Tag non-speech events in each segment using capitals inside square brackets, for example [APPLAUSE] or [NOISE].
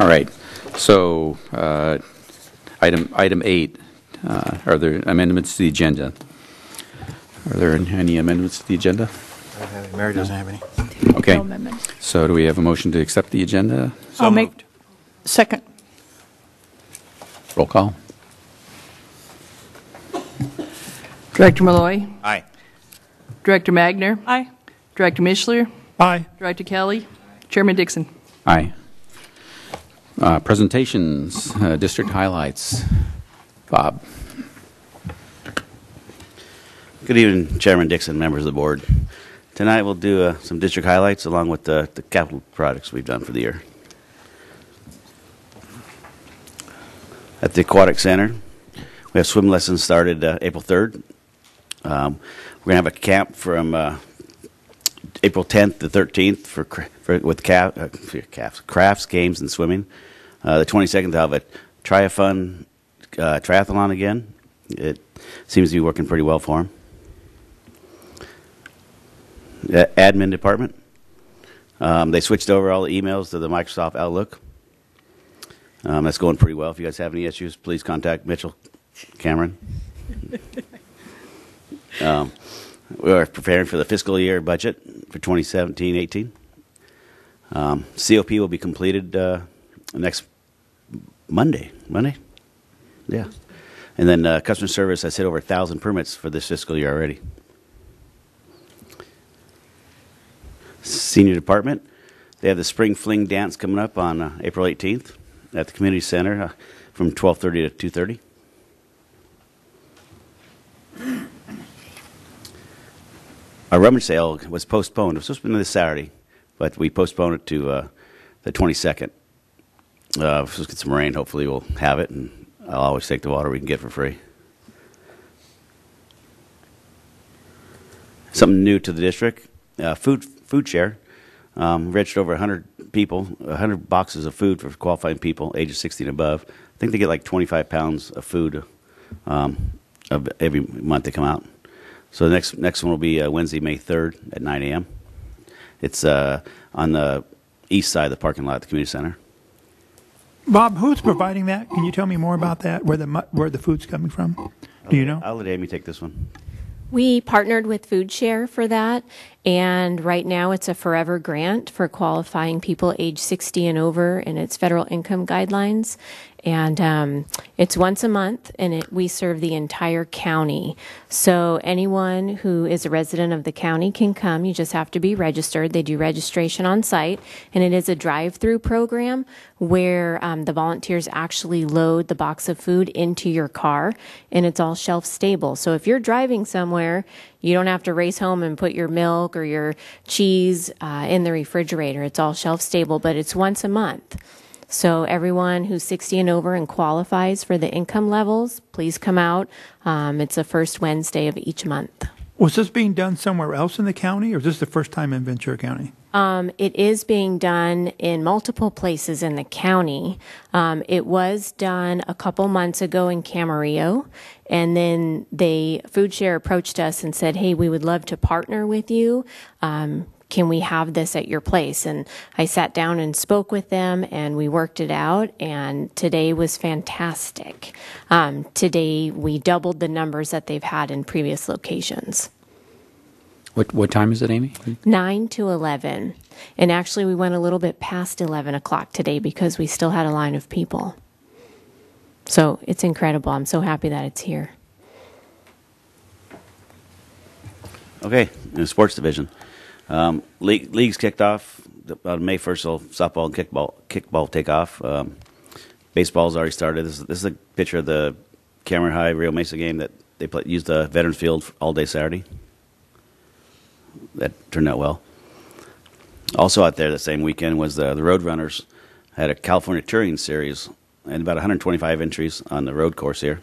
All right, so, uh, item, item eight, uh, are there amendments to the agenda? Are there any amendments to the agenda? Mary doesn't have any. Okay, No amendments. so do we have a motion to accept the agenda? I'll make, second. Roll call. Director Malloy, Aye. Director Magner, Aye. Director Mishler, Aye. Director Kelly, Chairman Dixon. Aye. Uh, Presentations, uh, district highlights. Bob? Good evening, Chairman Dixon, members of the board. Tonight, we'll do uh, some district highlights along with the the capital projects we've done for the year. At the Aquatic Center, we have swim lessons started uh, April 3rd. Um, We're going to have a camp from uh, April 10th to 13th for, for with calf, uh, calves, crafts, games, and swimming. Uh, the 22nd, they'll have a triathlon, uh, triathlon again. It seems to be working pretty well for them. The admin department, um, they switched over all the emails to the Microsoft Outlook. Um, that's going pretty well. If you guys have any issues, please contact Mitchell Cameron. [LAUGHS] um, we are preparing for the fiscal year budget for 2017-18. Um, COP will be completed uh, next Monday. Monday, yeah. And then uh, customer service has hit over a thousand permits for this fiscal year already. Senior department, they have the spring fling dance coming up on uh, April 18th at the community center uh, from 12:30 to 2:30. Our rummage sale was postponed. It was supposed to be this Saturday, but we postponed it to uh, the 22nd. Uh, if get some rain, hopefully we'll have it, and I'll always take the water we can get for free. Something new to the district, uh, food food share. Um, registered over 100 people, 100 boxes of food for qualifying people ages 60 and above. I think they get like 25 pounds of food um, of every month they come out. So the next next one will be uh, Wednesday, May 3rd at 9 a.m. It's uh, on the east side of the parking lot at the community center. Bob, who's providing that? Can you tell me more about that, where the, mu- where the food's coming from? Do you know? I'll let Amy take this one. We partnered with Food Share for that, and right now it's a forever grant for qualifying people age 60 and over, and it's federal income guidelines. And um, it's once a month, and it, we serve the entire county. So anyone who is a resident of the county can come. You just have to be registered. They do registration on site, and it is a drive-through program where um, the volunteers actually load the box of food into your car, and it's all shelf stable. So if you're driving somewhere, you don't have to race home and put your milk or your cheese uh, in the refrigerator. It's all shelf stable, but it's once a month. So everyone who's 60 and over and qualifies for the income levels, please come out. Um, it's the first Wednesday of each month. Was this being done somewhere else in the county, or is this the first time in Ventura County? Um, it is being done in multiple places in the county. Um, it was done a couple months ago in Camarillo, and then they Food Share approached us and said, "Hey, we would love to partner with you. Um, can we have this at your place?" And I sat down and spoke with them, and we worked it out. And today was fantastic. Um, today we doubled the numbers that they've had in previous locations. What, what time is it, Amy? 9 to 11. And actually, we went a little bit past 11 o'clock today because we still had a line of people. So it's incredible. I'm so happy that it's here. Okay, in the sports division, um, league, leagues kicked off on May first. So softball and kickball kickball take off. Um, baseball's already started. This is, this is a picture of the Camarillo High Rio Mesa game that they play, used the Veterans Field all day Saturday. That turned out well. Also out there the same weekend was the the Roadrunners had a California Touring Series and about 125 entries on the road course here.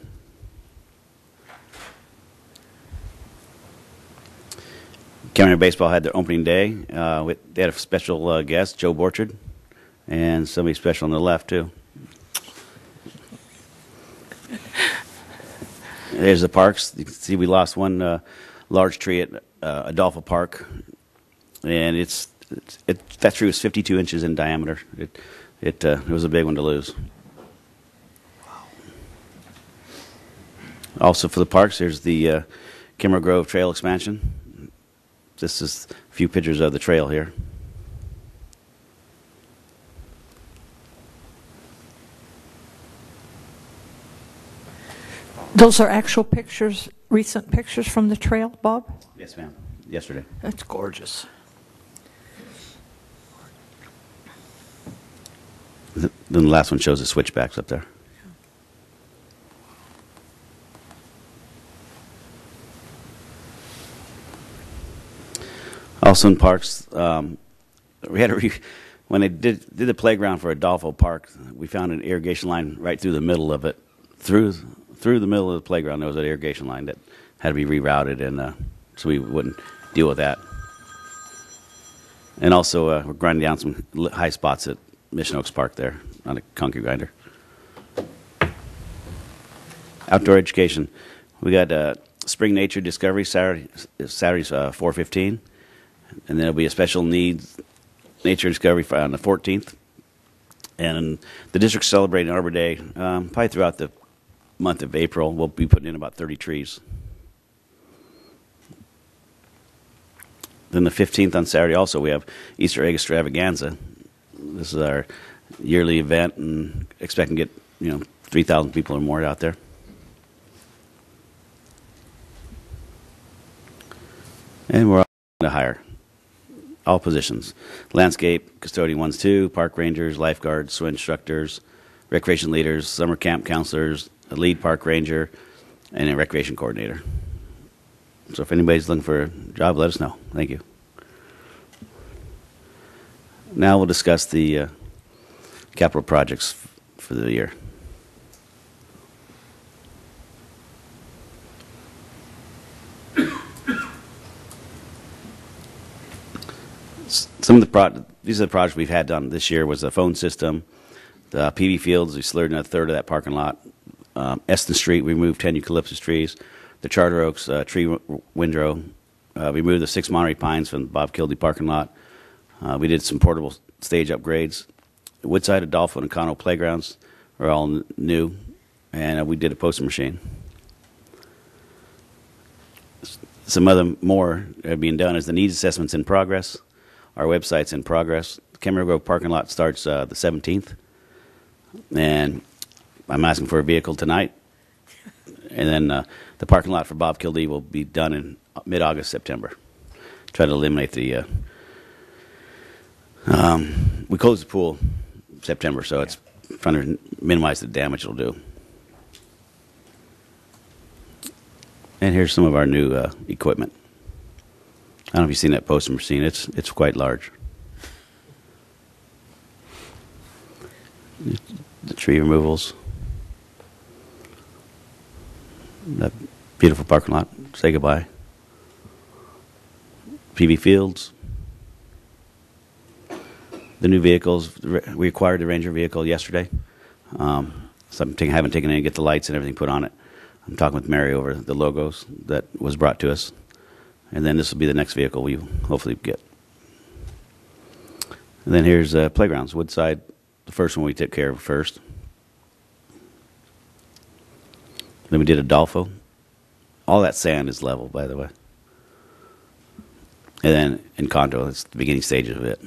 Camarillo Baseball had their opening day. Uh, with, they had a special uh, guest, Joe Borchard, and somebody special on the left, too. There's the parks. You can see we lost one uh, large tree at uh, Adolfo Park, and it's, it's it, that tree was 52 inches in diameter. It, it uh, it was a big one to lose. Also for the parks, there's the uh, Kimmer Grove Trail expansion. This is a few pictures of the trail here. Those are actual pictures, recent pictures from the trail, Bob? Yes, ma'am. Yesterday. That's gorgeous. Then the last one shows the switchbacks up there. Also in parks, um, we had a re- when they did did the playground for Adolfo Park, we found an irrigation line right through the middle of it, through through the middle of the playground. There was an irrigation line that had to be rerouted, and uh, so we wouldn't deal with that. And also, uh, we're grinding down some high spots at Mission Oaks Park there on a concrete grinder. Outdoor education. We got uh, Spring Nature Discovery Saturday, Saturday's uh, 415. And there'll be a special needs nature discovery on the 14th. And the district's celebrating Arbor Day um, probably throughout the month of April. We'll be putting in about 30 trees. Then the 15th on Saturday also we have Easter egg extravaganza. This is our yearly event and expecting to get, you know, 3,000 people or more out there. And we're all to hire all positions landscape, custodian ones, two, park rangers, lifeguards, swim instructors, recreation leaders, summer camp counselors, a lead park ranger, and a recreation coordinator. So if anybody's looking for a job, let us know. Thank you. Now we'll discuss the uh, capital projects for the year. S- Some of the pro- these are the projects we've had done this year was the phone system, the PV fields. We slurred in a third of that parking lot. Um, Eston Street, we moved 10 eucalyptus trees. The Charter Oaks uh, tree w- windrow. Uh, we moved the six Monterey Pines from Bob Kildee parking lot. Uh, we did some portable stage upgrades. Woodside, Adolfo, and Encanto playgrounds are all n- new, and uh, we did a poster machine. Some other more are being done is the needs assessments in progress. Our website's in progress. Camarillo Grove parking lot starts uh, the 17th, and I'm asking for a vehicle tonight. And then uh, the parking lot for Bob Kildee will be done in mid-August, September. Try to eliminate the. Uh, um, we closed the pool September, so it's trying to minimize the damage it'll do. And here's some of our new uh, equipment. I don't know if you've seen that poster machine. It's it's quite large. The tree removals. That beautiful parking lot. Say goodbye. PV Fields. The new vehicles. We acquired the Ranger vehicle yesterday. Um, so taking, haven't taken in to get the lights and everything put on it. I'm talking with Mary over the logos that was brought to us. And then this will be the next vehicle we hopefully get. And then here's uh, playgrounds. Woodside, the first one we took care of first. Then we did Adolfo. All that sand is level, by the way. And then Encanto, it's the beginning stages of it.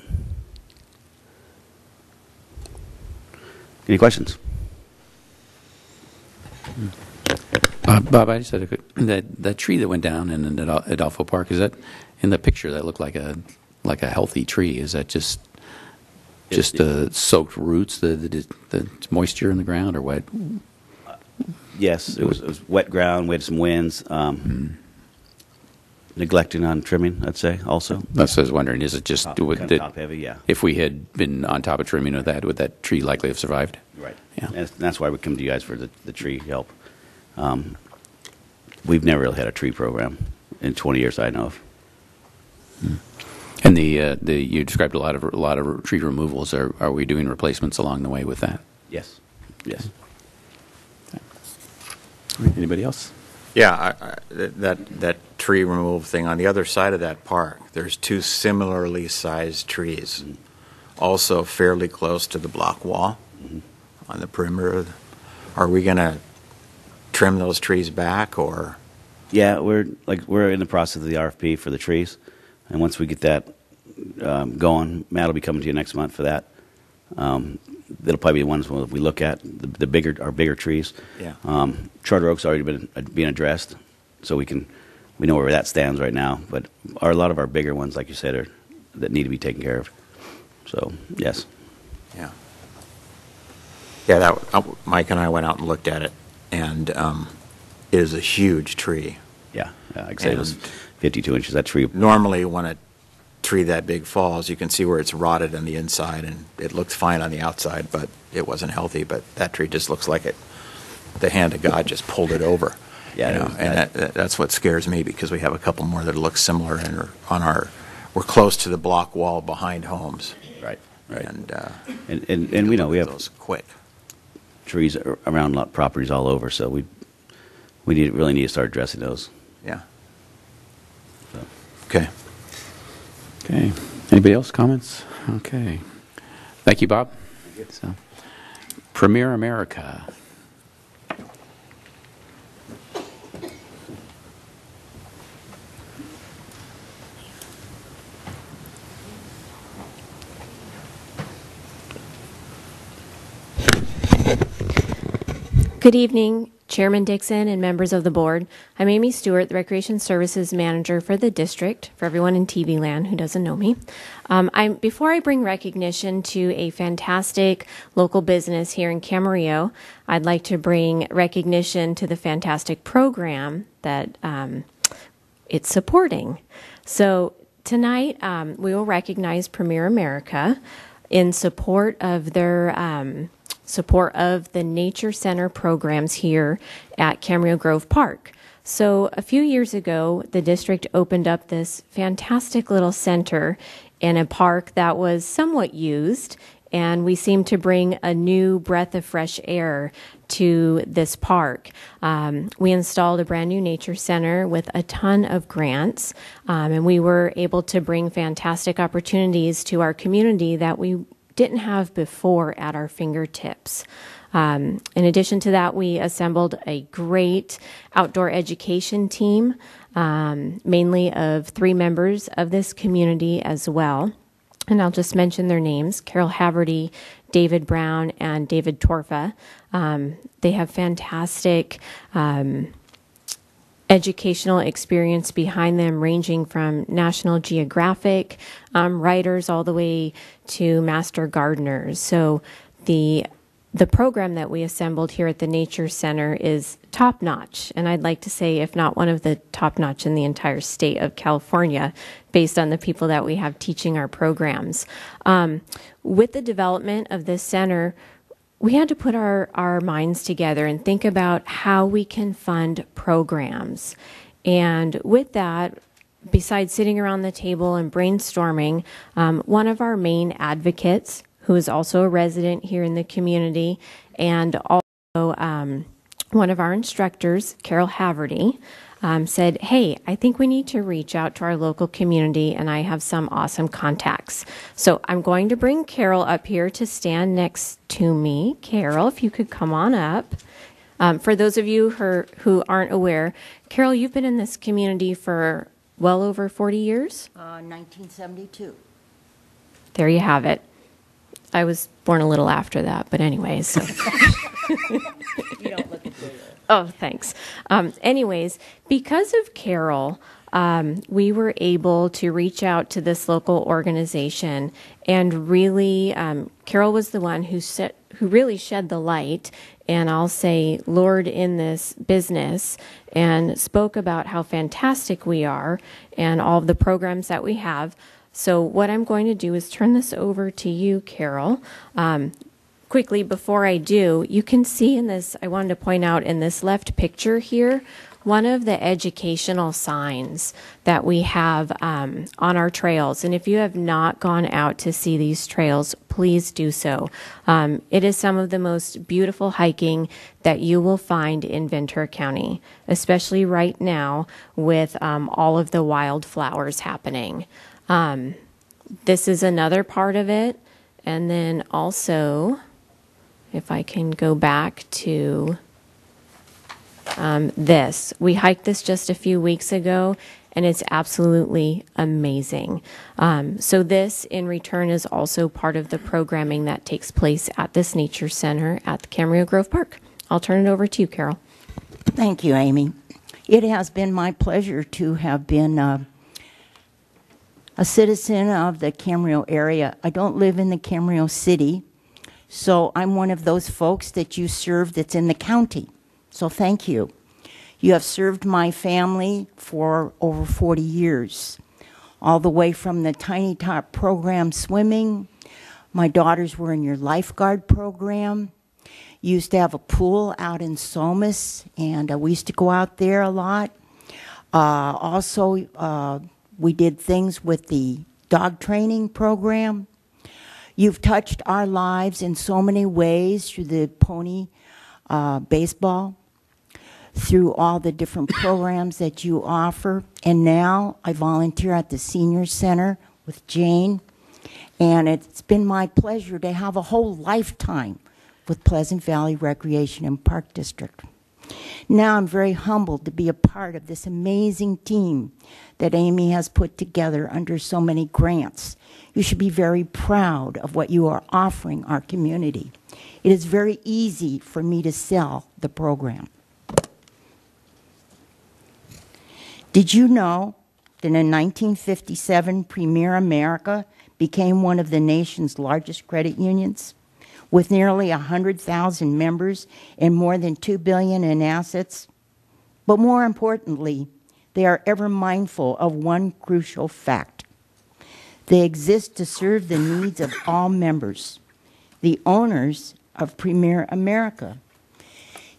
Any questions? Uh, Bob, I just had a quick, that, that tree that went down in Adol- Adolfo Park, is that, in the picture, that looked like a, like a healthy tree? Is that just, just uh, soaked roots, the, the, the moisture in the ground, or what? Yes, it was, it was wet ground. We had some winds. Um, Neglecting on trimming, I'd say, also. That's what I was wondering, is it just, Top, would kind that- of top heavy, yeah. if we had been on top of trimming of that, would that tree likely have survived? Right. Yeah. And that's why we come to you guys for the, the tree help. Um, we've never really had a tree program in 20 years I know of. And the, uh, the, you described a lot of, a lot of tree removals. Are, are we doing replacements along the way with that? Yes. Yes. Anybody else? Yeah, I- I- that, that tree removal thing, on the other side of that park, there's two similarly sized trees also fairly close to the block wall on the perimeter. Are we going to trim those trees back, or? Yeah, we're like we're in the process of the RFP for the trees, and once we get that um, going, Matt will be coming to you next month for that. Um, that'll probably be the ones we look at the, the bigger our bigger trees. Yeah. Um, Charter Oak's already been uh, being addressed, so we can we know where that stands right now. But our, a lot of our bigger ones, like you said, are that need to be taken care of. So yes, Yeah. Yeah, that, uh, Mike and I went out and looked at it, and um, it is a huge tree. yeah, yeah like I say, it was And- 52 inches. That tree. Normally, when a tree that big falls, you can see where it's rotted on the inside, and it looks fine on the outside, but it wasn't healthy. But that tree just looks like it, the hand of God just pulled it over. [LAUGHS] Yeah, you it know, was and bad. that, that- that's what scares me because we have a couple more that look similar and are on our, we're close to the block wall behind homes. Right, right. And, uh, And and, and we know we have those quick. Trees ar- around lot properties all over, so we we need really need to start addressing those. Yeah. So. Okay. Okay. Anybody else comments? Okay. Thank you, Bob. So, Premier America. Good evening, Chairman Dixon and members of the board. I'm Amy Stewart, the Recreation Services Manager for the district, for everyone in TV land who doesn't know me. Um, I'm, before I bring recognition to a fantastic local business here in Camarillo, I'd like to bring recognition to the fantastic program that um, it's supporting. So tonight, um, we will recognize Premier America in support of their um, support of the Nature Center programs here at Camarillo Grove Park. So a few years ago, the district opened up this fantastic little center in a park that was somewhat used and we seemed to bring a new breath of fresh air to this park. Um, we installed a brand new nature center with a ton of grants, um, and we were able to bring fantastic opportunities to our community that we didn't have before at our fingertips. Um, in addition to that, we assembled a great outdoor education team, um, mainly of three members of this community as well and I'll just mention their names Carol Haverty, David Brown, and David Torfa. Um, they have fantastic um, educational experience behind them, ranging from National Geographic um, writers all the way to master gardeners. So the the program that we assembled here at the Nature Center is top notch, and I'd like to say, if not one of the top notch in the entire state of California, based on the people that we have teaching our programs. Um, with the development of this center, we had to put our, our minds together and think about how we can fund programs. And with that, besides sitting around the table and brainstorming, um, one of our main advocates, who is also a resident here in the community, and also um, one of our instructors, Carol Haverty, um, said, Hey, I think we need to reach out to our local community, and I have some awesome contacts. So I'm going to bring Carol up here to stand next to me. Carol, if you could come on up. Um, for those of you who, who aren't aware, Carol, you've been in this community for well over 40 years. Uh, 1972. There you have it. I was born a little after that, but anyways. So. [LAUGHS] You don't look at the. Oh, thanks. Um, anyways, because of Carol, um, we were able to reach out to this local organization and really, um, Carol was the one who set, who really shed the light and I'll say Lord in this business and spoke about how fantastic we are and all of the programs that we have. So what I'm going to do is turn this over to you, Carol. Um, quickly before I do, you can see in this, I wanted to point out in this left picture here, one of the educational signs that we have um, on our trails. And if you have not gone out to see these trails, please do so. Um, it is some of the most beautiful hiking that you will find in Ventura County, especially right now with um, all of the wildflowers happening. Um, this is another part of it And then also, if I can go back to um, this, we hiked this just a few weeks ago, and it's absolutely amazing. Um, so, this in return is also part of the programming that takes place at this nature center at the Camarillo Grove Park. I'll turn it over to you, Carol. Thank you, Amy. It has been my pleasure to have been uh, a citizen of the Camarillo area. I don't live in the Camarillo city, so I'm one of those folks that you serve that's in the county. So thank you. You have served my family for over 40 years, all the way from the Tiny Top program swimming. My daughters were in your lifeguard program. You used to have a pool out in Somis, and uh, we used to go out there a lot. Uh, also, uh, we did things with the dog training program. You've touched our lives in so many ways through the pony uh, baseball, through all the different programs that you offer. And now I volunteer at the Senior Center with Jane. And it's been my pleasure to have a whole lifetime with Pleasant Valley Recreation and Park District. Now I'm very humbled to be a part of this amazing team that Amy has put together under so many grants. You should be very proud of what you are offering our community. It is very easy for me to sell the program. Did you know that in 1957, Premier America became one of the nation's largest credit unions? with nearly 100,000 members and more than 2 billion in assets. But more importantly, they are ever mindful of one crucial fact. They exist to serve the needs of all members, the owners of Premier America.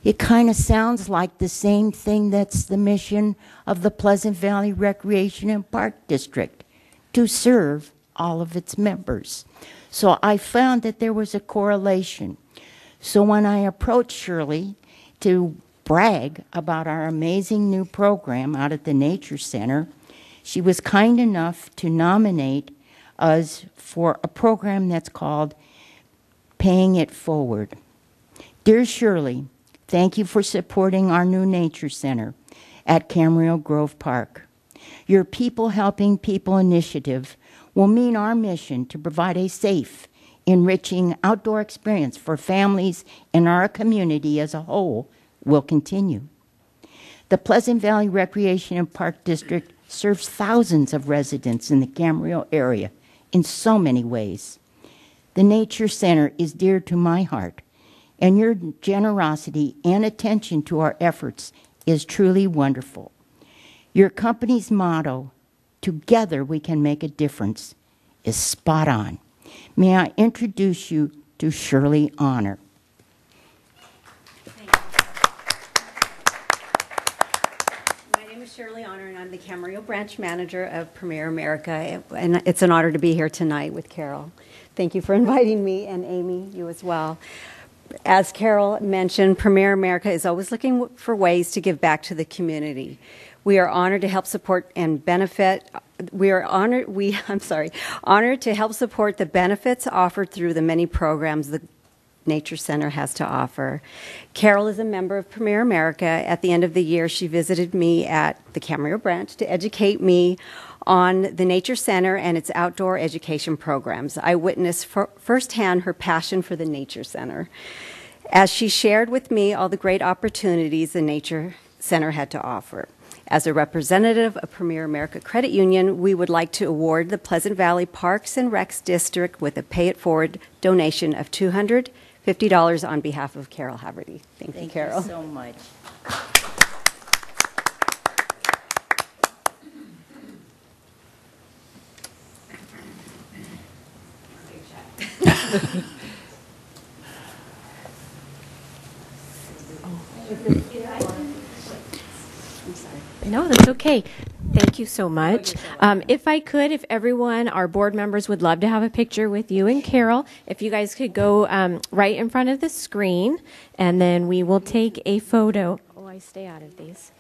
It kind of sounds like the same thing that's the mission of the Pleasant Valley Recreation and Park District to serve all of its members. So I found that there was a correlation. So when I approached Shirley to brag about our amazing new program out at the Nature Center, she was kind enough to nominate us for a program that's called Paying It Forward. Dear Shirley, thank you for supporting our new Nature Center at Camarillo Grove Park. Your People Helping People initiative will mean our mission to provide a safe, enriching outdoor experience for families and our community as a whole will continue. The Pleasant Valley Recreation and Park District serves thousands of residents in the Camarillo area in so many ways. The Nature Center is dear to my heart, and your generosity and attention to our efforts is truly wonderful. Your company's motto, Together we can make a difference, is spot on. May I introduce you to Shirley Honor? My name is Shirley Honor, and I'm the Camarillo Branch Manager of Premier America. And it's an honor to be here tonight with Carol. Thank you for [LAUGHS] inviting me, and Amy, you as well. As Carol mentioned, Premier America is always looking for ways to give back to the community. We are honored to help support and benefit. We are honored. We [LAUGHS] I'm sorry, honored to help support the benefits offered through the many programs the Nature Center has to offer. Carol is a member of Premier America. At the end of the year, she visited me at the Camarillo branch to educate me on the Nature Center and its outdoor education programs. I witnessed firsthand her passion for the Nature Center as she shared with me all the great opportunities the Nature Center had to offer. As a representative of Premier America Credit Union, we would like to award the Pleasant Valley Parks and Recs District with a pay it forward donation of $250 on behalf of Carol Haverty. Thank, you, Carol. Thank Carol. you so much. [LAUGHS] Oh. [LAUGHS] No, that's okay. Thank you so much. Um, if I could, if everyone, our board members would love to have a picture with you and Carol, if you guys could go um, right in front of the screen, and then we will take a photo. Oh, I stay out of these.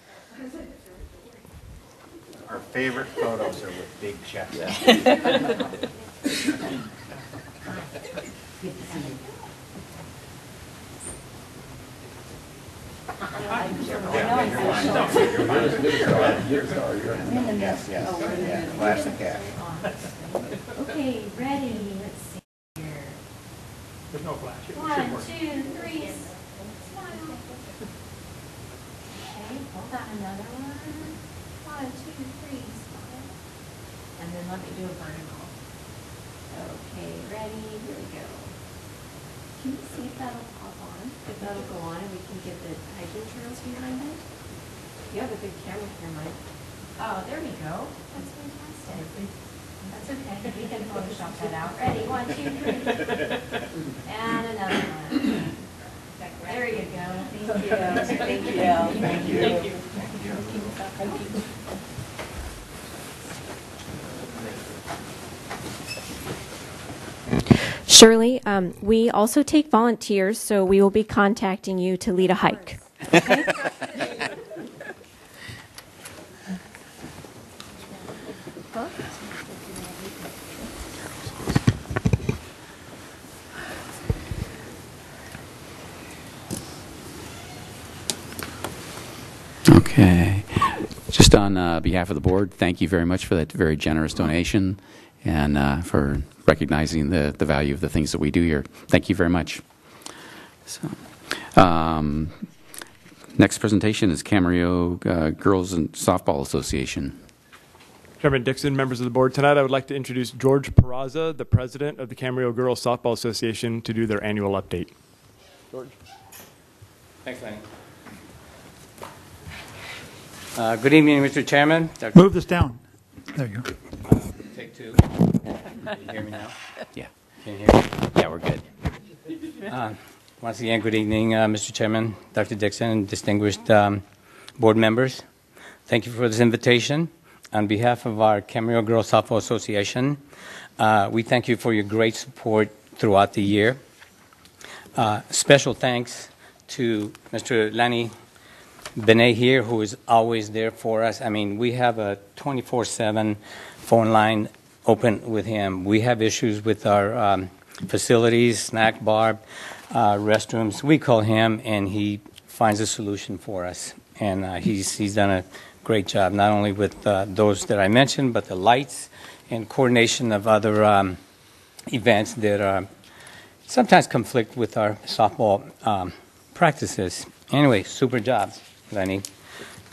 Our favorite photos are with big checks. [LAUGHS] Okay, ready, let's see here. There's no flash. One, two, three, smile. Okay, hold on, another one. One, two, three. And then let me do a vertical. Okay, ready, here we go. Can you see if that'll pop on? If that'll go on and we can get the hiking trails behind it? You have a good camera here, Mike. Oh, there we go. That's fantastic. That's okay, we can [LAUGHS] Photoshop that out. Ready, one, two, three. [LAUGHS] And another one. There you go. [LAUGHS] thank you Thank you. Thank you. Thank you. Thank you. Shirley, um, we also take volunteers, so we will be contacting you to lead a hike. Okay. Just on uh, behalf of the board, thank you very much for that very generous donation and uh, for recognizing the, the value of the things that we do here. Thank you very much. So, um, next presentation is Camarillo uh, Girls and Softball Association. Chairman Dixon, members of the board, tonight I would like to introduce George Peraza, the president of the Camarillo Girls Softball Association, to do their annual update. George. Thanks, Lenny. Uh, Good evening, Mr. Chairman. Dr. Move this down. There you go. Two. Can you hear me now? [LAUGHS] Yeah. Can you hear me? Yeah, we're good. Uh, Once again, good evening, uh, Mr. Chairman, Dr. Dixon, and distinguished um, board members. Thank you for this invitation. On behalf of our Camarillo Girls Softball Association, uh, we thank you for your great support throughout the year. Uh, Special thanks to Mr. Lanny Benet here, who is always there for us. I mean, we have a 24/7 phone line open with him. We have issues with our um, facilities, snack bar, uh, restrooms. We call him, and he finds a solution for us. And uh, he's he's done a great job, not only with uh, those that I mentioned, but the lights and coordination of other um, events that uh, sometimes conflict with our softball um, practices. Anyway, super job, Lenny.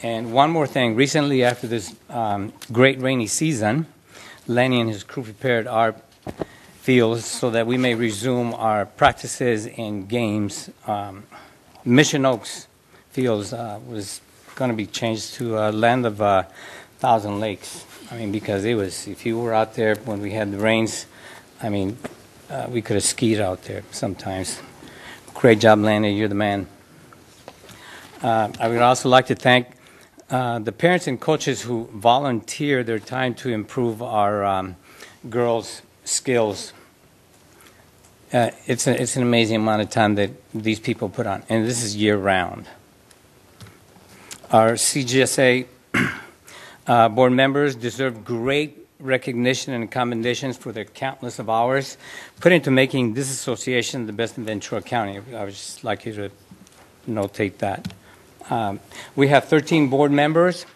And one more thing. Recently, after this um, great rainy season, Lenny and his crew prepared our fields so that we may resume our practices and games. Um, Mission Oaks Fields uh, was going to be changed to a land of uh, thousand lakes. I mean, because it was, if you were out there when we had the rains, I mean, uh, we could have skied out there sometimes. Great job, Lanny. You're the man. Uh, I would also like to thank uh, the parents and coaches who volunteer their time to improve our um, girls' skills. Uh, it's, a, it's an amazing amount of time that these people put on, and this is year round. Our CGSA [CLEARS THROAT] uh, board members deserve great recognition and commendations for their countless of hours put into making this association the best in Ventura County. I would just like you to notate that. Um, we have 13 board members,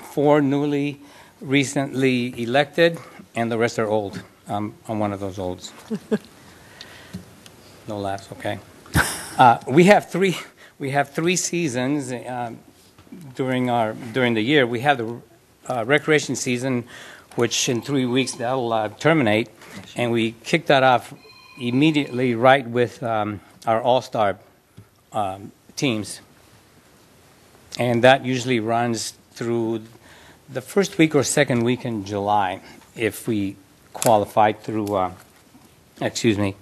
four newly recently elected, and the rest are old. I'm one of those olds. [LAUGHS] no laughs, okay. Uh, we have three. We have three seasons um, during our during the year. We have the uh, recreation season, which in three weeks that'll uh, terminate, and we kick that off immediately right with um, our all-star um, teams and that usually runs through the first week or second week in July if we qualify through, uh, excuse me,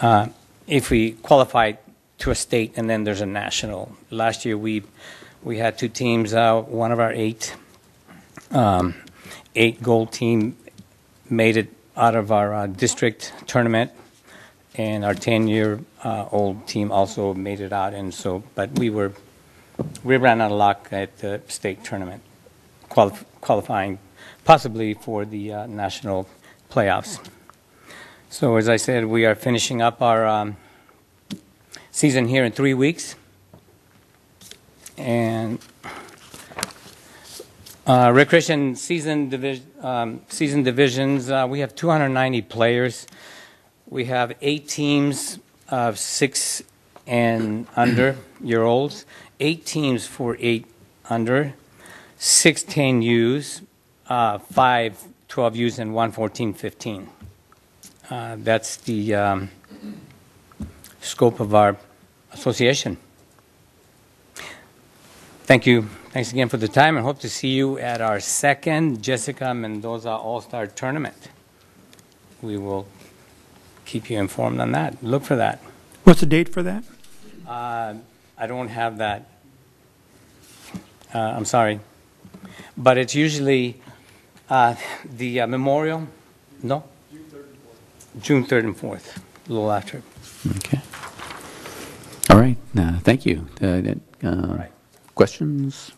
uh, if we qualify to a state and then there's a national. Last year we we had two teams. Uh, one of our eight um, eight gold team made it out of our uh, district tournament, and our ten year uh, old team also made it out. And so, but we were we ran out of luck at the state tournament, qualif- qualifying possibly for the uh, national playoffs. So as I said, we are finishing up our um, season here in three weeks. And uh, recreation season, divi- um, season divisions, uh, we have 290 players. We have eight teams of six and under year olds, eight teams for eight under, six 10 U's, uh, five 12 U's, and one 14 15. Uh, that's the um, scope of our association. Thank you. Thanks again for the time, and hope to see you at our second Jessica Mendoza All Star Tournament. We will keep you informed on that. Look for that. What's the date for that? Uh, I don't have that. Uh, I'm sorry. But it's usually uh, the uh, memorial, no? June 3rd and 4th, a little after. Okay. All right, uh, thank you. Uh, uh, right. Questions?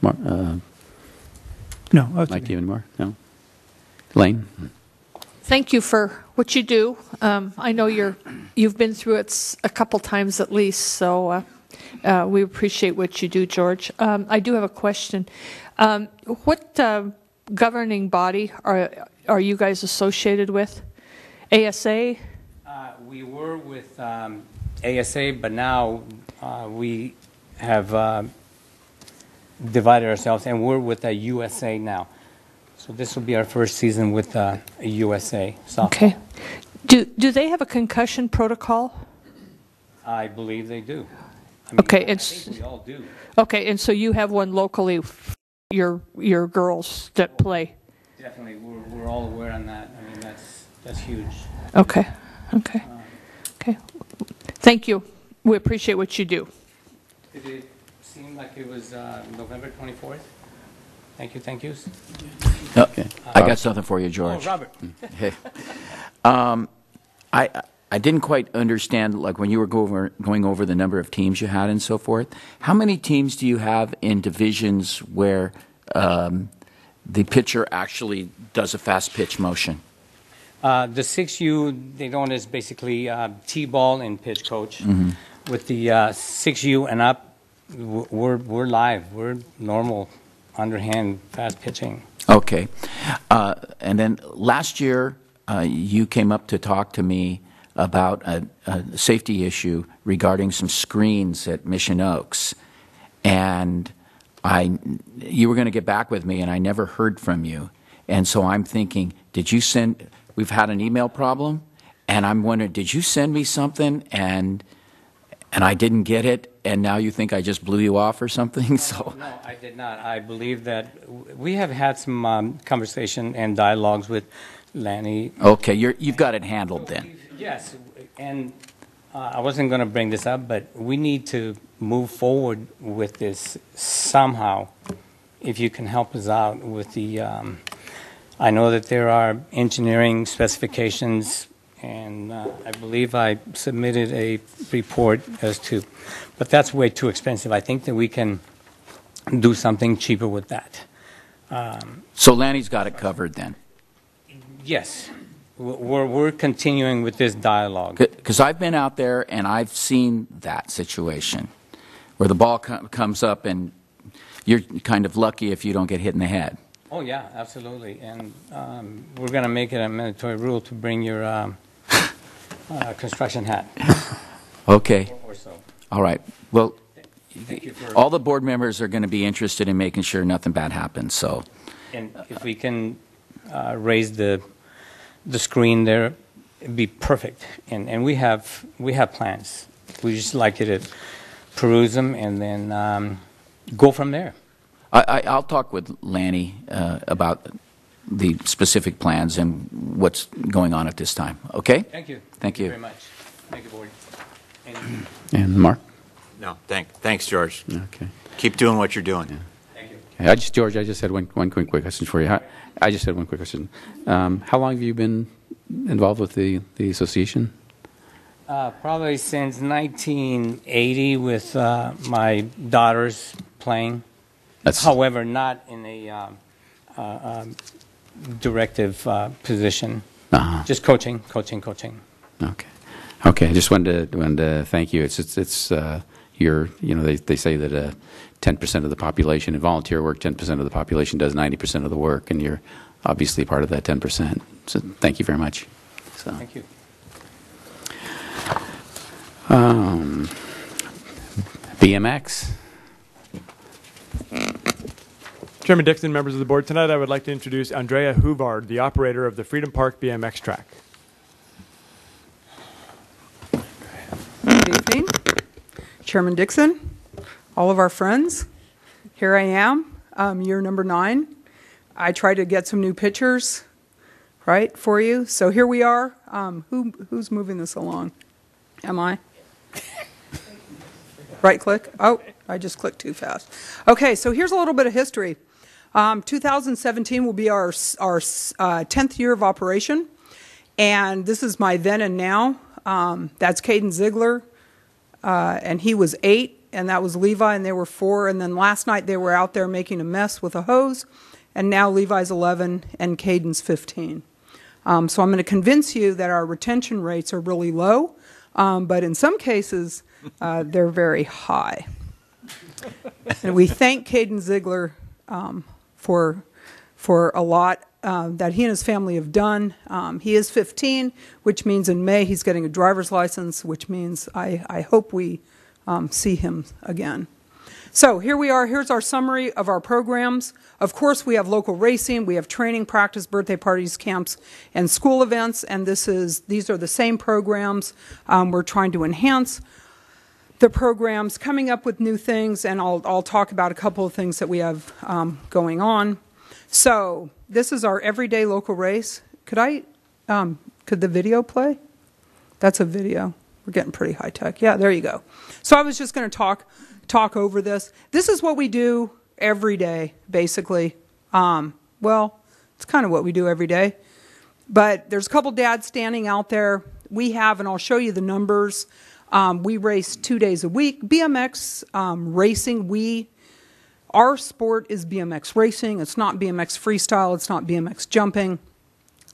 Mar- uh, No. that's Mike, okay. do you have any more? No? Lane? Thank you for what you do. Um, I know you're, you've been through it a couple times at least, so uh, uh, we appreciate what you do, George. Um, I do have a question. Um, what uh, governing body are, are you guys associated with? ASA? Uh, we were with um, ASA, but now uh, we have uh, divided ourselves, and we're with the USA now. So this will be our first season with uh, a USA softball. Okay. Do, do they have a concussion protocol? I believe they do. I mean, Okay, I it's- we all do. Okay, and so you have one locally, your, your girls that play? Definitely, we're, we're all aware on that. I mean, that's that's huge. Okay, okay, okay. Thank you. We appreciate what you do. Did it seem like it was uh, November 24th? Thank you, thank you. Okay. I got something for you, George. Oh, George. Robert. [LAUGHS] Hey. Um, I, I didn't quite understand, like, when you were go over, going over the number of teams you had and so forth. How many teams do you have in divisions where um, the pitcher actually does a fast pitch motion? Uh, the 6U, they don't as basically uh, T-ball and pitch coach. With the uh, 6U and up, we're, we're live. We're normal, underhand, fast pitching. Okay. Uh, and then last year, uh, you came up to talk to me about a, a safety issue regarding some screens at Mission Oaks. And I, you were going to get back with me, and I never heard from you. And so I'm thinking, did you send, we've had an email problem, and I'm wondering, did you send me something and, and I didn't get it, and now you think I just blew you off or something? [LAUGHS] So, No, I did not. I believe that we have had some um, conversation and dialogues with Lanny okay, you're, you've got it handled then. Yes, and uh, I wasn't going to bring this up, but we need to move forward with this somehow. If you can help us out with the, um, I know that there are engineering specifications, and uh, I believe I submitted a report as to, but that's way too expensive. I think that we can do something cheaper with that. So Lanny's got it covered then? Yes, we're, we're continuing with this dialogue. Because I've been out there and I've seen that situation where the ball co- comes up and you're kind of lucky if you don't get hit in the head. Oh, yeah, absolutely. And um, we're going to make it a mandatory rule to bring your um, uh, construction hat [LAUGHS] Okay, or so. all right. Well, Thank you for, all the board members are going to be interested in making sure nothing bad happens, so. and if we can uh, raise the, the screen there, it'd be perfect. And, and we have, we have plans. We just like you to peruse them and then um, go from there. I, I, I'll talk with Lanny uh, about the specific plans and what's going on at this time, okay? Thank you. Thank you. very much. Thank you, board. And And Mark? No, thank, thanks, George. Okay. Keep doing what you're doing. thank you. I just, George, I just had one, one quick, quick question for you. I, I just had one quick question. Um, how long have you been involved with the, the association? Uh, probably since 1980 with uh, my daughters playing. That's However, not in a um, uh, um, directive uh, position. Uh-huh. Just coaching, coaching, coaching. Okay. Okay. I just wanted to, wanted to thank you. It's, it's, it's, uh, you're, you know, they, they say that, uh, 10% of the population in volunteer work, 10% of the population does 90% of the work, and you're obviously part of that 10%. So thank you very much. So, Thank you. um, BMX. Chairman Dixon, members of the board, tonight I would like to introduce Andrea Huvard, the operator of the Freedom Park BMX track. Good evening. Chairman Dixon, all of our friends, here I am, um, year number nine. I tried to get some new pictures, right, for you. So here we are. Um, who, who's moving this along? Am I? Right click? Oh, I just clicked too fast. Okay, so here's a little bit of history. Um, 2017 will be our, our uh, 10th year of operation. And this is my then and now. Um, that's Caden Ziegler, uh, and he was eight, and that was Levi, and they were four. And then last night they were out there making a mess with a hose, and now Levi's 11 and Caden's 15. Um, so I'm going to convince you that our retention rates are really low, um, but in some cases uh, they're very high. and we thank Caden Ziegler um, for for a lot uh, that he and his family have done. Um, he is 15, which means in May he's getting a driver's license, which means I, I hope we um, see him again. So here we are. Here's our summary of our programs. Of course, we have local racing, we have training, practice, birthday parties, camps, and school events. And this is these are the same programs. Um, we're trying to enhance the programs, coming up with new things, and I'll I'll talk about a couple of things that we have um, going on. So this is our everyday local race. Could I, um, could the video play? That's a video. We're getting pretty high tech. Yeah, there you go. So I was just going to talk talk over this. This is what we do every day, basically. Um, well, it's kind of what we do every day. But there's a couple dads standing out there. We have, and I'll show you the numbers. Um, we race two days a week. BMX um, racing, we our sport is BMX racing. It's not BMX freestyle. It's not BMX jumping.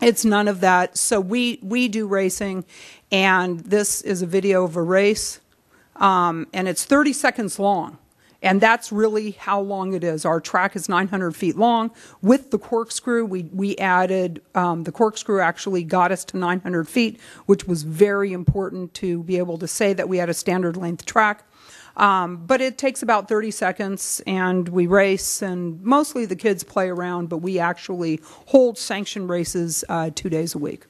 It's none of that. So we we do racing, and this is a video of a race, um, and it's 30 seconds long. And that's really how long it is. Our track is 900 feet long. With the corkscrew, we, we added, um, the corkscrew actually got us to 900 feet, which was very important to be able to say that we had a standard length track. Um, but it takes about 30 seconds, and we race, and mostly the kids play around, but we actually hold sanctioned races uh, two days a week.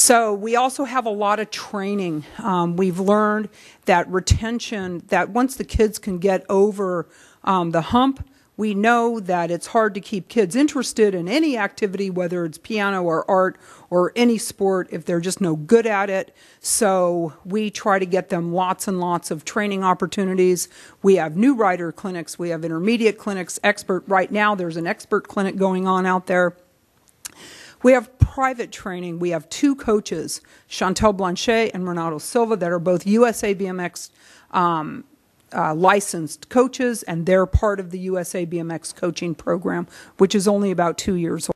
So we also have a lot of training. Um, we've learned that retention, that once the kids can get over um, the hump, we know that it's hard to keep kids interested in any activity, whether it's piano or art or any sport, if they're just no good at it. So we try to get them lots and lots of training opportunities. We have new rider clinics, we have intermediate clinics, expert. Right now, there's an expert clinic going on out there. We have private training. We have two coaches, Chantel Blanchet and Renato Silva, that are both USA BMX um, uh, licensed coaches, and they're part of the USA BMX coaching program, which is only about two years old.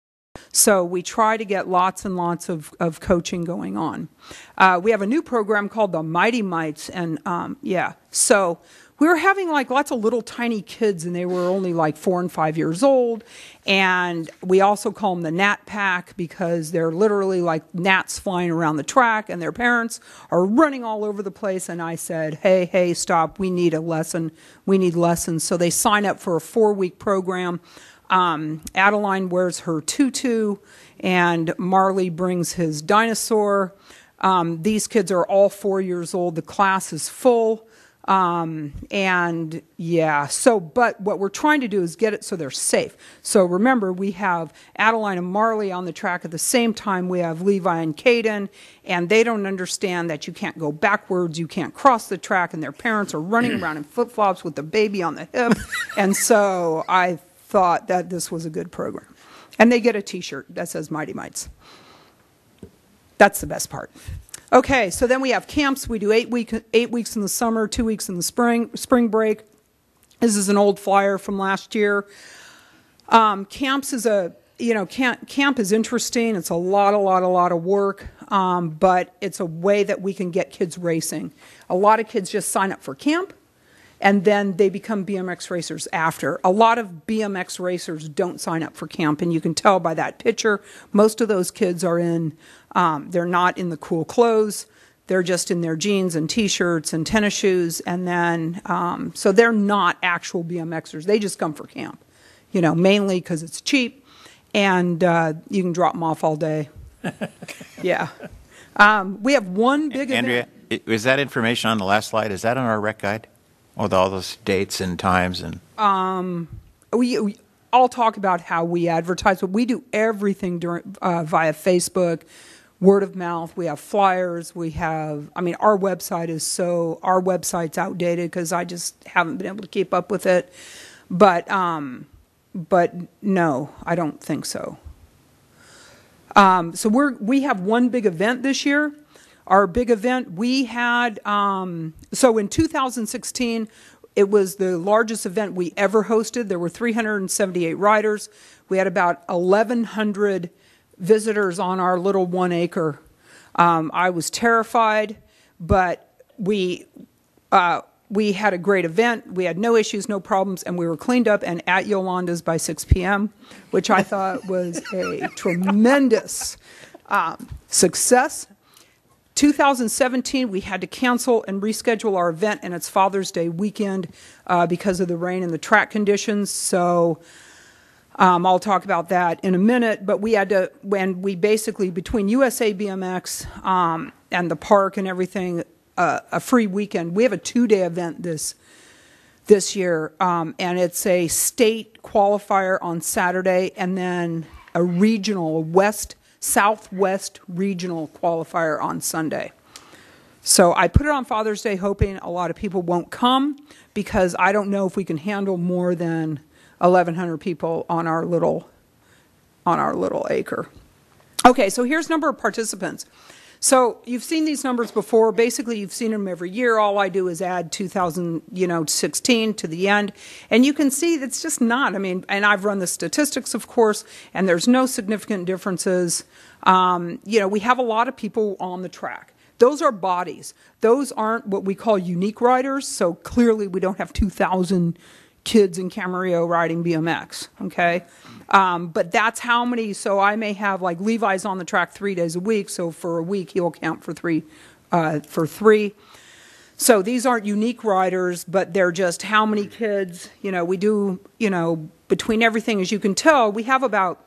So we try to get lots and lots of, of coaching going on. Uh, we have a new program called the Mighty Mites, and um, yeah, so we were having like lots of little tiny kids, and they were only like four and five years old. And we also call them the Gnat Pack because they're literally like gnats flying around the track, and their parents are running all over the place. And I said, hey, hey, stop. We need a lesson. We need lessons. So they sign up for a four week program. Um, Adeline wears her tutu, and Marley brings his dinosaur. Um, these kids are all four years old. The class is full. Um, and yeah, so, but what we're trying to do is get it so they're safe. So remember, we have Adeline and Marley on the track at the same time. We have Levi and Caden, and they don't understand that you can't go backwards, you can't cross the track, and their parents are running around in flip flops with the baby on the hip. [LAUGHS] and so I thought that this was a good program. And they get a t shirt that says Mighty Mites. That's the best part. Okay, so then we have camps. We do eight, week, eight weeks in the summer, two weeks in the spring, spring break. This is an old flyer from last year. Um, camps is a you know, camp, camp is interesting. It's a lot, a lot, a lot of work, um, but it's a way that we can get kids racing. A lot of kids just sign up for camp and then they become BMX racers after. A lot of BMX racers don't sign up for camp, and you can tell by that picture. Most of those kids are in, um, they're not in the cool clothes. They're just in their jeans and t-shirts and tennis shoes, and then um, so they're not actual BMXers. They just come for camp, you know, mainly because it's cheap, and uh, you can drop them off all day. [LAUGHS] yeah, um, we have one big Andrea, event. i- is that information on the last slide? Is that on our rec guide? With all those dates and times and? we, we all talk about how we advertise, but we do everything during uh, via Facebook, word of mouth. We have flyers. We have. I mean, our website is so our website's outdated because I just haven't been able to keep up with it. But um, but no, I don't think so. Um, so we're we have one big event this year. Our big event we had um, so in 2016 it was the largest event we ever hosted. There were 378 riders. We had about 1,100 visitors on our little one acre. Um, I was terrified, but we uh, we had a great event. We had no issues, no problems, and we were cleaned up and at Yolanda's by 6 p.m., which I thought was a [LAUGHS] tremendous um, success. 2017, we had to cancel and reschedule our event, and it's Father's Day weekend uh, because of the rain and the track conditions. So um, I'll talk about that in a minute. But we had to, when we basically, between USA BMX um, and the park and everything, uh, a free weekend. We have a two-day event this this year, um, and it's a state qualifier on Saturday, and then a regional West Southwest regional qualifier on Sunday. So I put it on Father's Day, hoping a lot of people won't come because I don't know if we can handle more than 1,100 people on our little on our little acre. Okay, so here's number of participants. So you've seen these numbers before. Basically, you've seen them every year. All I do is add 2000, you know, 16 to the end, and you can see it's just not. I mean, and I've run the statistics, of course, and there's no significant differences. Um, you know, we have a lot of people on the track. Those are bodies. Those aren't what we call unique riders. So clearly, we don't have 2,000 kids in Camarillo riding BMX. Okay, um, but that's how many. So I may have like Levi's on the track three days a week. So for a week, he'll count for three. Uh, for three. So these aren't unique riders, but they're just how many kids. You know, we do. You know, between everything, as you can tell, we have about.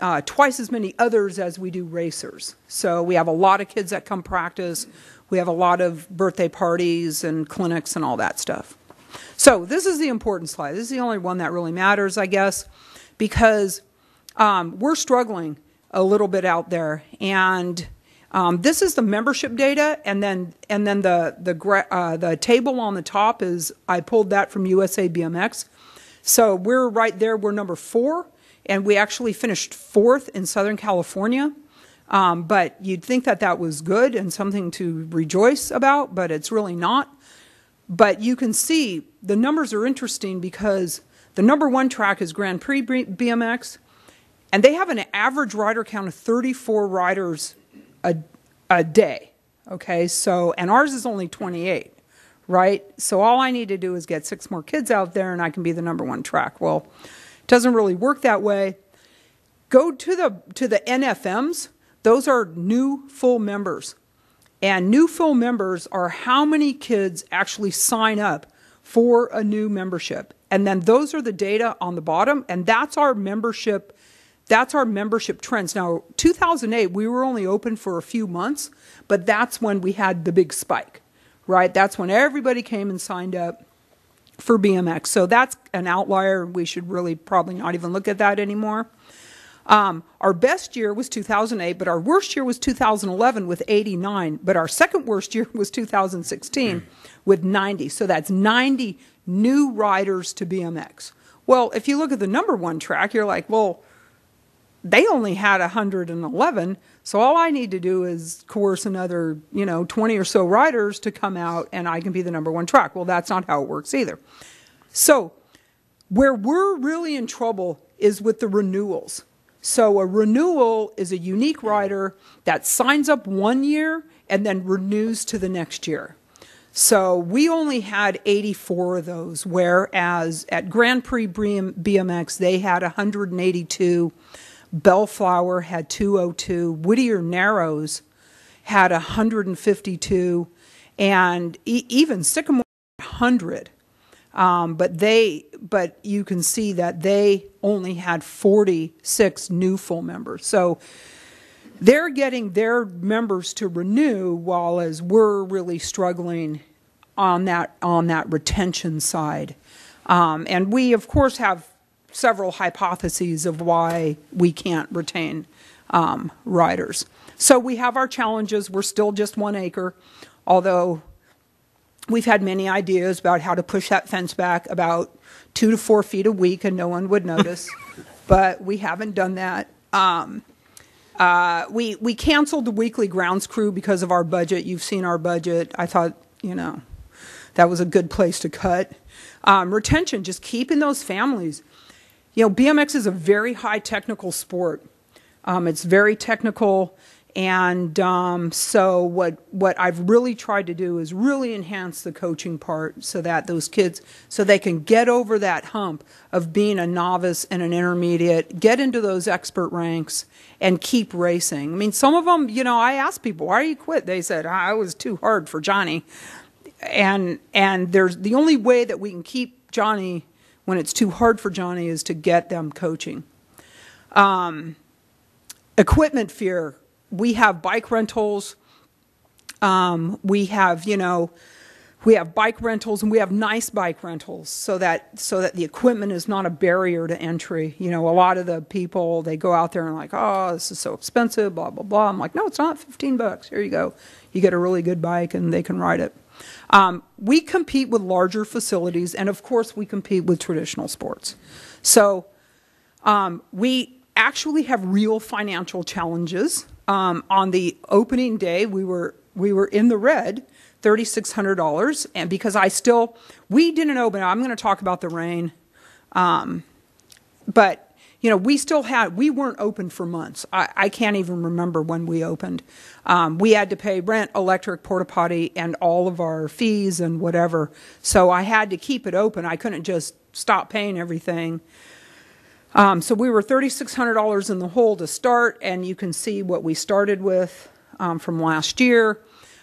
Uh, twice as many others as we do racers. So we have a lot of kids that come practice. We have a lot of birthday parties and clinics and all that stuff. So this is the important slide. This is the only one that really matters, I guess, because um, we're struggling a little bit out there, and um, this is the membership data, and then and then the the uh, the table on the top is I pulled that from USA BMX. So we're right there. We're number four, and we actually finished fourth in Southern California. Um, but you'd think that that was good and something to rejoice about, but it's really not. But you can see the numbers are interesting because the number one track is Grand Prix BMX, and they have an average rider count of 34 riders a, a day. Okay, so, and ours is only 28, right? So all I need to do is get six more kids out there and I can be the number one track. Well, it doesn't really work that way. Go to the, to the NFMs, those are new full members. And new full members are how many kids actually sign up for a new membership. And then those are the data on the bottom, and that's our membership. That's our membership trends. Now, 2008, we were only open for a few months, but that's when we had the big spike, right? That's when everybody came and signed up for BMX. So that's an outlier. We should really probably not even look at that anymore. Um, our best year was 2008, but our worst year was 2011 with 89. But our second worst year was 2016 with 90. So that's 90 new riders to BMX. Well, if you look at the number one track, you're like, well, they only had 111. So all I need to do is coerce another, you know, 20 or so riders to come out and I can be the number one track. Well, that's not how it works either. So where we're really in trouble is with the renewals. So a renewal is a unique rider that signs up one year and then renews to the next year. So we only had 84 of those, whereas at Grand Prix BM- BMX, they had 182. Bellflower had 202. Whittier Narrows had 152. And e- even Sycamore had 100. Um, but they, but you can see that they only had 46 new full members. So they're getting their members to renew, while as we're really struggling on that on that retention side. Um, and we, of course, have several hypotheses of why we can't retain um, riders. So we have our challenges. We're still just one acre, although we've had many ideas about how to push that fence back about two to four feet a week and no one would notice. [LAUGHS] but we haven't done that. Um, uh, we we canceled the weekly grounds crew because of our budget. You've seen our budget. I thought you know that was a good place to cut. Um, retention, just keeping those families. You know, BMX is a very high technical sport. Um, it's very technical, and um, so what what I've really tried to do is really enhance the coaching part so that those kids so they can get over that hump of being a novice and an intermediate, get into those expert ranks, and keep racing. I mean, some of them, you know, I asked people, "Why you quit?" They said, "I was too hard for Johnny," and and there's the only way that we can keep Johnny when it's too hard for Johnny is to get them coaching. Um, equipment fear. We have bike rentals. Um, we have, you know, we have bike rentals and we have nice bike rentals so that so that the equipment is not a barrier to entry. You know, a lot of the people they go out there and like, oh, this is so expensive, blah blah blah. I'm like, no, it's not. Fifteen bucks. Here you go. You get a really good bike and they can ride it. Um, we compete with larger facilities, and of course, we compete with traditional sports. So um, we actually have real financial challenges. Um, on the opening day, we were we were in the red, thirty six hundred dollars, and because I still we didn't open. I'm going to talk about the rain, um, but you know we still had we weren't open for months. I, I can't even remember when we opened. Um, we had to pay rent, electric, porta potty, and all of our fees and whatever. So I had to keep it open. I couldn't just stop paying everything. Um, so we were $3,600 in the hole to start, and you can see what we started with um, from last year.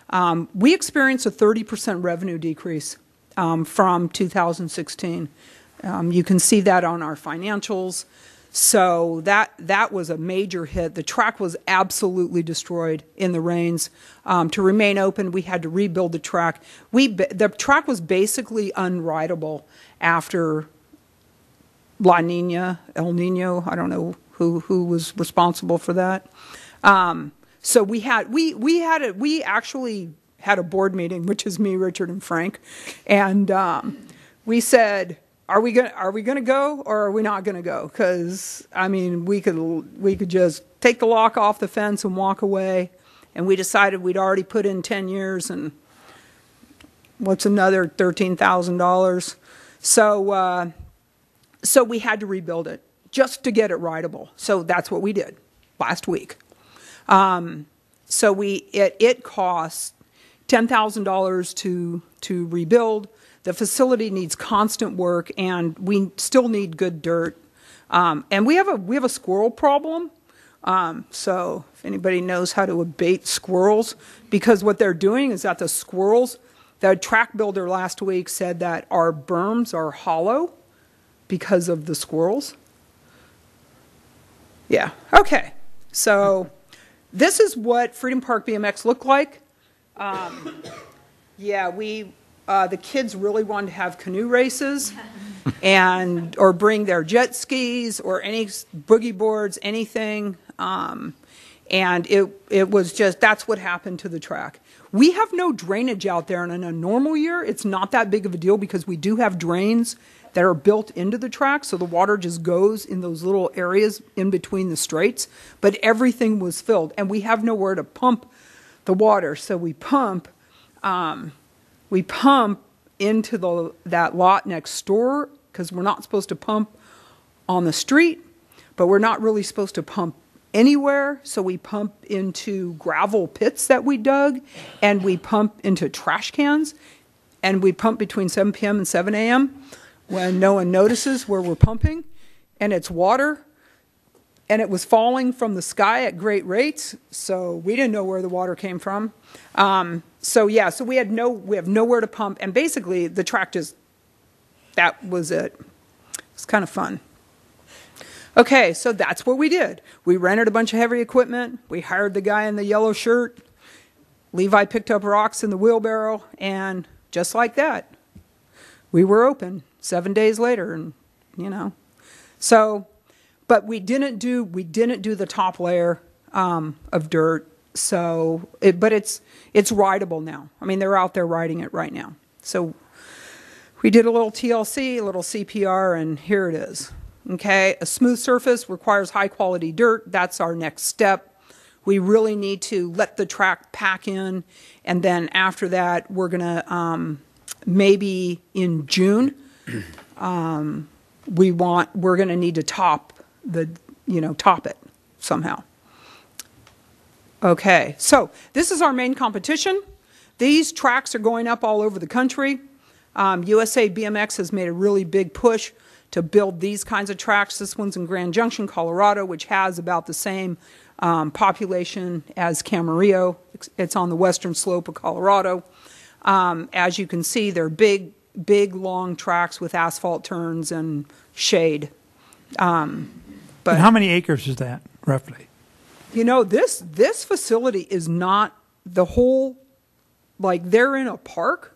Um, we experienced a 30% revenue decrease um, from 2016. Um, you can see that on our financials. So that that was a major hit. The track was absolutely destroyed in the rains. Um, to remain open, we had to rebuild the track. We the track was basically unrideable after La Nina, El Nino. I don't know who who was responsible for that. Um, so we had we we had a we actually had a board meeting, which is me, Richard, and Frank, and um, we said, "Are we gonna are we going to go or are we not going to go?" Because I mean, we could we could just take the lock off the fence and walk away, and we decided we'd already put in ten years and what's another thirteen thousand dollars. So. Uh, so we had to rebuild it just to get it rideable. So that's what we did last week. Um, so we it it costs ten thousand dollars to to rebuild. The facility needs constant work, and we still need good dirt. Um, and we have a we have a squirrel problem. Um, so if anybody knows how to abate squirrels, because what they're doing is that the squirrels, the track builder last week said that our berms are hollow because of the squirrels. Yeah, okay. So this is what Freedom Park BMX looked like. Um, yeah, we, uh, the kids really wanted to have canoe races [LAUGHS] and, or bring their jet skis or any boogie boards, anything. Um, and it, it was just, that's what happened to the track. We have no drainage out there, and in a normal year, it's not that big of a deal because we do have drains that are built into the track, so the water just goes in those little areas in between the straights. But everything was filled, and we have nowhere to pump the water, so we pump, um, we pump into the that lot next door because we're not supposed to pump on the street. but we're not really supposed to pump anywhere, so we pump into gravel pits that we dug, and we pump into trash cans, and we pump between 7 p.m. and 7 a.m. when no one notices where we're pumping, and it's water, and it was falling from the sky at great rates, so we didn't know where the water came from. Um, so yeah, so we had no, we have nowhere to pump, and basically the track just, that was it. It's kind of fun. Okay, so that's what we did. We rented a bunch of heavy equipment. We hired the guy in the yellow shirt. Levi picked up rocks in the wheelbarrow, and just like that, we were open seven days later, and you know, so, but we didn't do we didn't do the top layer um, of dirt. So, it, but it's it's rideable now. I mean, they're out there riding it right now. So, we did a little TLC, a little CPR, and here it is. Okay, a smooth surface requires high quality dirt. That's our next step. We really need to let the track pack in, and then after that, we're gonna um, maybe in June, um, we want we're gonna need to top the you know top it somehow. Okay, so this is our main competition. These tracks are going up all over the country. Um, USA BMX has made a really big push to build these kinds of tracks. This one's in Grand Junction, Colorado, which has about the same um, population as Camarillo. It's- It's on the western slope of Colorado. Um, as you can see, they're big, big, long tracks with asphalt turns and shade. Um, but And how many acres is that, roughly? you know, this this facility is not the whole like they're in a park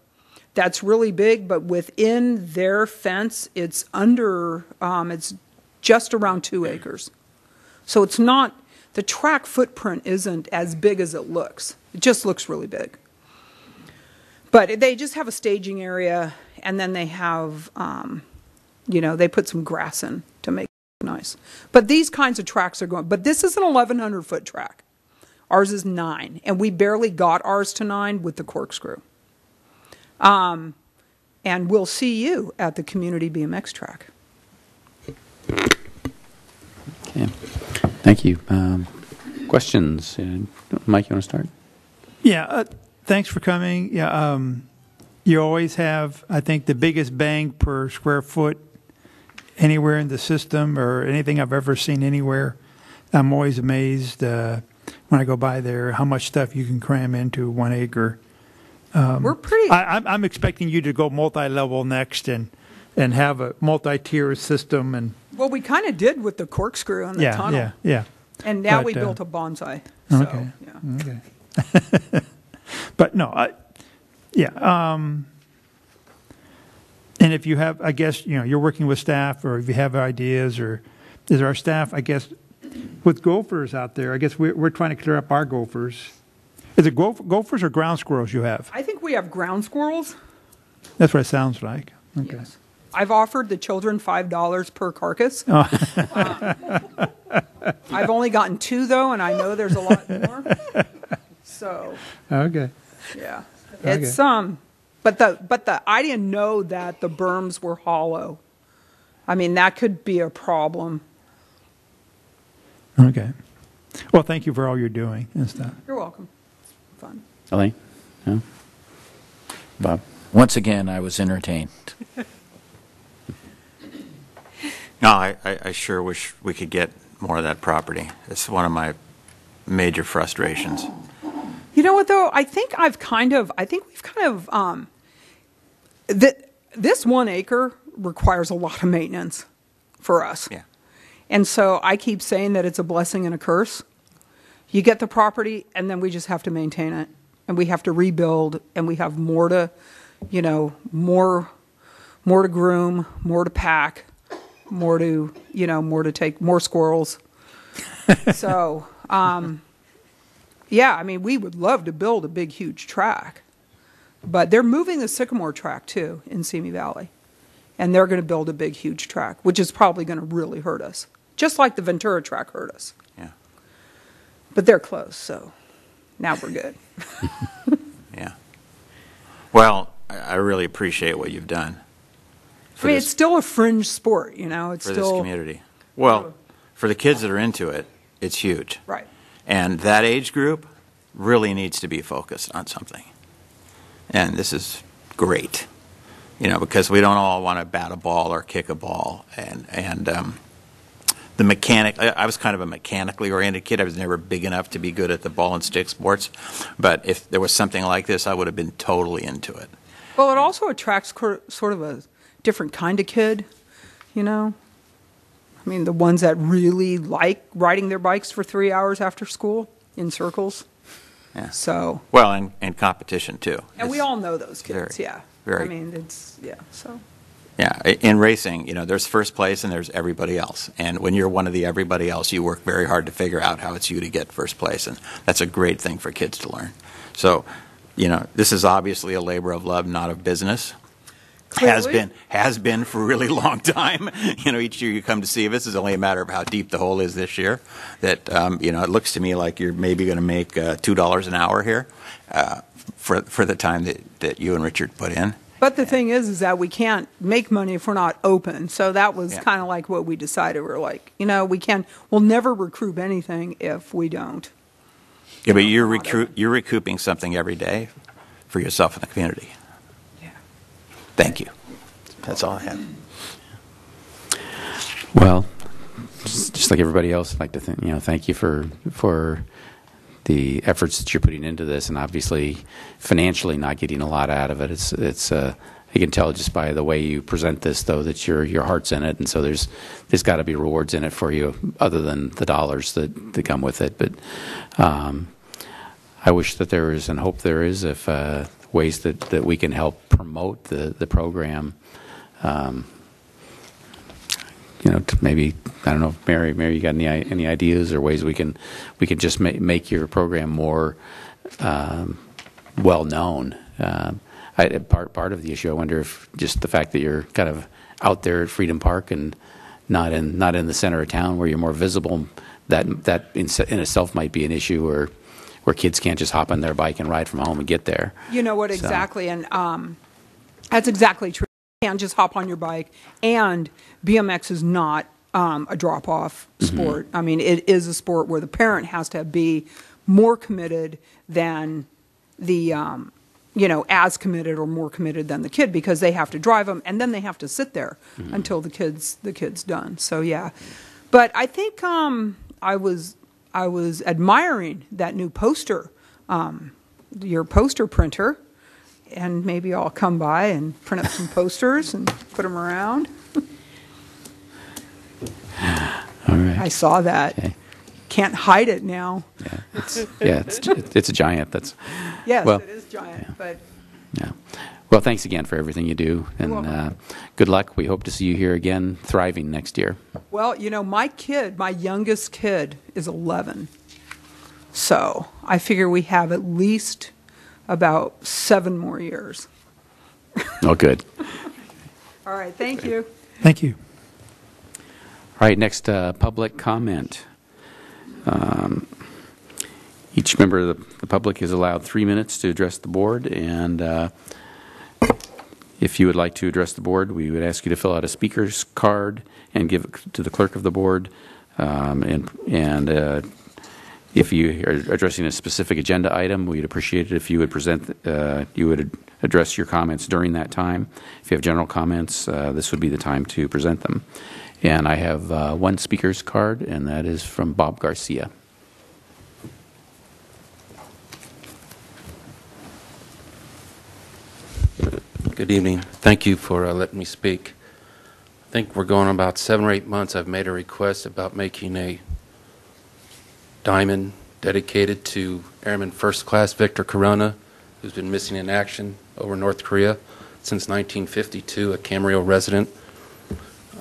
that's really big, but within their fence, it's under um, it's just around two acres. So it's not the track footprint isn't as big as it looks. It just looks really big. But they just have a staging area, and then they have, um, you know, they put some grass in to make it nice. But these kinds of tracks are going. But this is an 1,100 foot track. Ours is nine, and we barely got ours to nine with the corkscrew. Um, and we'll see you at the community BMX track. Okay. Thank you. Um, questions? Uh, Mike, you want to start? Yeah, uh, thanks for coming. Yeah, um, you always have, I think, the biggest bang per square foot anywhere in the system or anything I've ever seen anywhere. I'm always amazed uh, when I go by there how much stuff you can cram into one acre. Um, We're pretty. I, I'm, I'm expecting you to go multi-level next and and have a multi-tier system and Well, we kind of did with the corkscrew and the yeah, tunnel. yeah, yeah. And now But, we uh, built a bonsai. So, okay. yeah. Okay. [LAUGHS] but no, I, yeah. Um, and if you have, I guess, you know, you're working with staff or if you have ideas or is our staff, I guess, with gophers out there, I guess we're, we're trying to clear up our gophers. Is it goph- gophers or ground squirrels you have? I think we have ground squirrels. That's what it sounds like. Okay. I've offered the children five dollars per carcass. Oh. Uh, I've only gotten two though, and I know there's a lot more. [LAUGHS] So Okay. yeah, Okay. it's um, but the but the I didn't know that the berms were hollow. I mean that could be a problem. Okay. Well, thank you for all you're doing and stuff. You're welcome. It's fun. Elaine? No? Bob? Once again, I was entertained. [LAUGHS] No, I, I I sure wish we could get more of that property. It's one of my major frustrations. You know what though? I think I've kind of I think we've kind of um that this one acre requires a lot of maintenance for us. Yeah. And so I keep saying that it's a blessing and a curse. You get the property and then we just have to maintain it and we have to rebuild and we have more to you know, more more to groom, more to pack, more to, you know, more to take more squirrels. [LAUGHS] so, um yeah, I mean, we would love to build a big, huge track, but they're moving the Sycamore track too in Simi Valley, and they're going to build a big, huge track, which is probably going to really hurt us, just like the Ventura track hurt us. Yeah. But they're close, so now we're good. [LAUGHS] [LAUGHS] Yeah. Well, I, really appreciate what you've done I for mean, this it's still a fringe sport, you know. It's for still this community. Well, oh. for the kids that are into it, it's huge. Right. And that age group really needs to be focused on something. And this is great, you know, because we don't all want to bat a ball or kick a ball. And, and um, the mechanic, I, was kind of a mechanically oriented kid. I was never big enough to be good at the ball and stick sports. But if there was something like this, I would have been totally into it. Well, it also attracts sort of a different kind of kid, you know? I mean, the ones that really like riding their bikes for three hours after school in circles. Yeah. So, Well, and, and competition too. and we all know those kids, very, yeah. very. I mean, it's, yeah, so. Yeah, in racing, you know, there's first place and there's everybody else. And when you're one of the everybody else, you work very hard to figure out how it's you to get first place. And that's a great thing for kids to learn. So, you know, this is obviously a labor of love, not of business. Has been, has been for a really [LAUGHS] long time. You know, each year you come to see this is only a matter of how deep the hole is this year. That, um, you know, it looks to me like you're maybe going to make uh, $2 an hour here uh, for, for the time that, that you and Richard put in. But the thing is, is that we can't make money if we're not open. So that was Yeah. kind of like what we decided. We're like, you know, we can, we'll never recruit anything if we don't. Yeah, but you're recruit, you're recouping something every day for yourself and the community. Thank you. That's all I have. Well, just, just like everybody else, I'd like to thank you know thank you for for the efforts that you're putting into this, and obviously financially not getting a lot out of it. It's it's uh, you can tell just by the way you present this, though, that your your heart's in it, and so there's there's got to be rewards in it for you, other than the dollars that, that come with it. But um, I wish that there is, and hope there is, if uh, ways that, that we can help promote the the program. Um, you know, maybe I don't know, if Mary. Mary, you got any any ideas or ways we can we can just make make your program more um, well known? Um, I, part part of the issue, I wonder if just the fact that you're kind of out there at Freedom Park and not in not in the center of town where you're more visible, that that in, in itself might be an issue where where kids can't just hop on their bike and ride from home and get there. You know what, So- exactly. And um, that's exactly true. You can't just hop on your bike. And BMX is not um, a drop off sport. I mean, it is a sport where the parent has to be more committed than the, um, you know, as committed or more committed than the kid because they have to drive them and then they have to sit there until the kid's the kid's done. So yeah, but I think um, I was I was admiring that new poster, um, your poster printer, and maybe I'll come by and print up some posters and put them around. All right. I saw that. Okay. Can't hide it now. Yeah, it's, yeah, it's it's a giant. That's Yes, Well, it is giant, but Yeah. Well, thanks again for everything you do, and uh, good luck. We hope to see you here again, thriving next year. well, you know, my kid, my youngest kid, is 11. So I figure we have at least about seven more years. Oh, good. [LAUGHS] All right, thank you. Thank you. All right, next uh, public comment. Um, each member of the, the public is allowed three minutes to address the board, and uh, if you would like to address the board, we would ask you to fill out a speaker's card and give it to the clerk of the board. Um, and and uh, if you are addressing a specific agenda item, we'd appreciate it if you would present, uh, you would address your comments during that time. If you have general comments, uh, this would be the time to present them. And I have uh, one speaker's card, and that is from Bob Garcia. Good evening. Thank you for uh, letting me speak. I think we're going about seven or eight months. I've made a request about making a diamond dedicated to Airman First Class Victor Corona, who's been missing in action over North Korea since 1952, a Camarillo resident.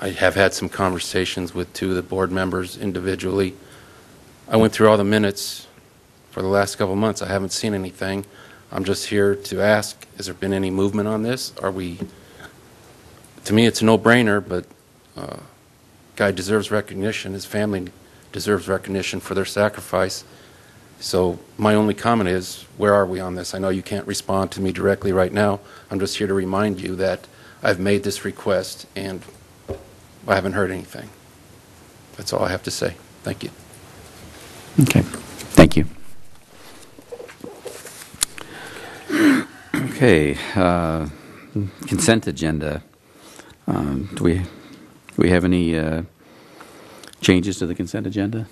I have had some conversations with two of the board members individually. I went through all the minutes for the last couple months. I haven't seen anything. I'm just here to ask, has there been any movement on this? Are we, to me, it's a no-brainer, but uh, guy deserves recognition. His family deserves recognition for their sacrifice. So my only comment is, where are we on this? I know you can't respond to me directly right now. I'm just here to remind you that I've made this request and I haven't heard anything. That's all I have to say. Thank you. Okay, thank you. Okay, uh, consent agenda. Um, Do we, do we have any uh, changes to the consent agenda?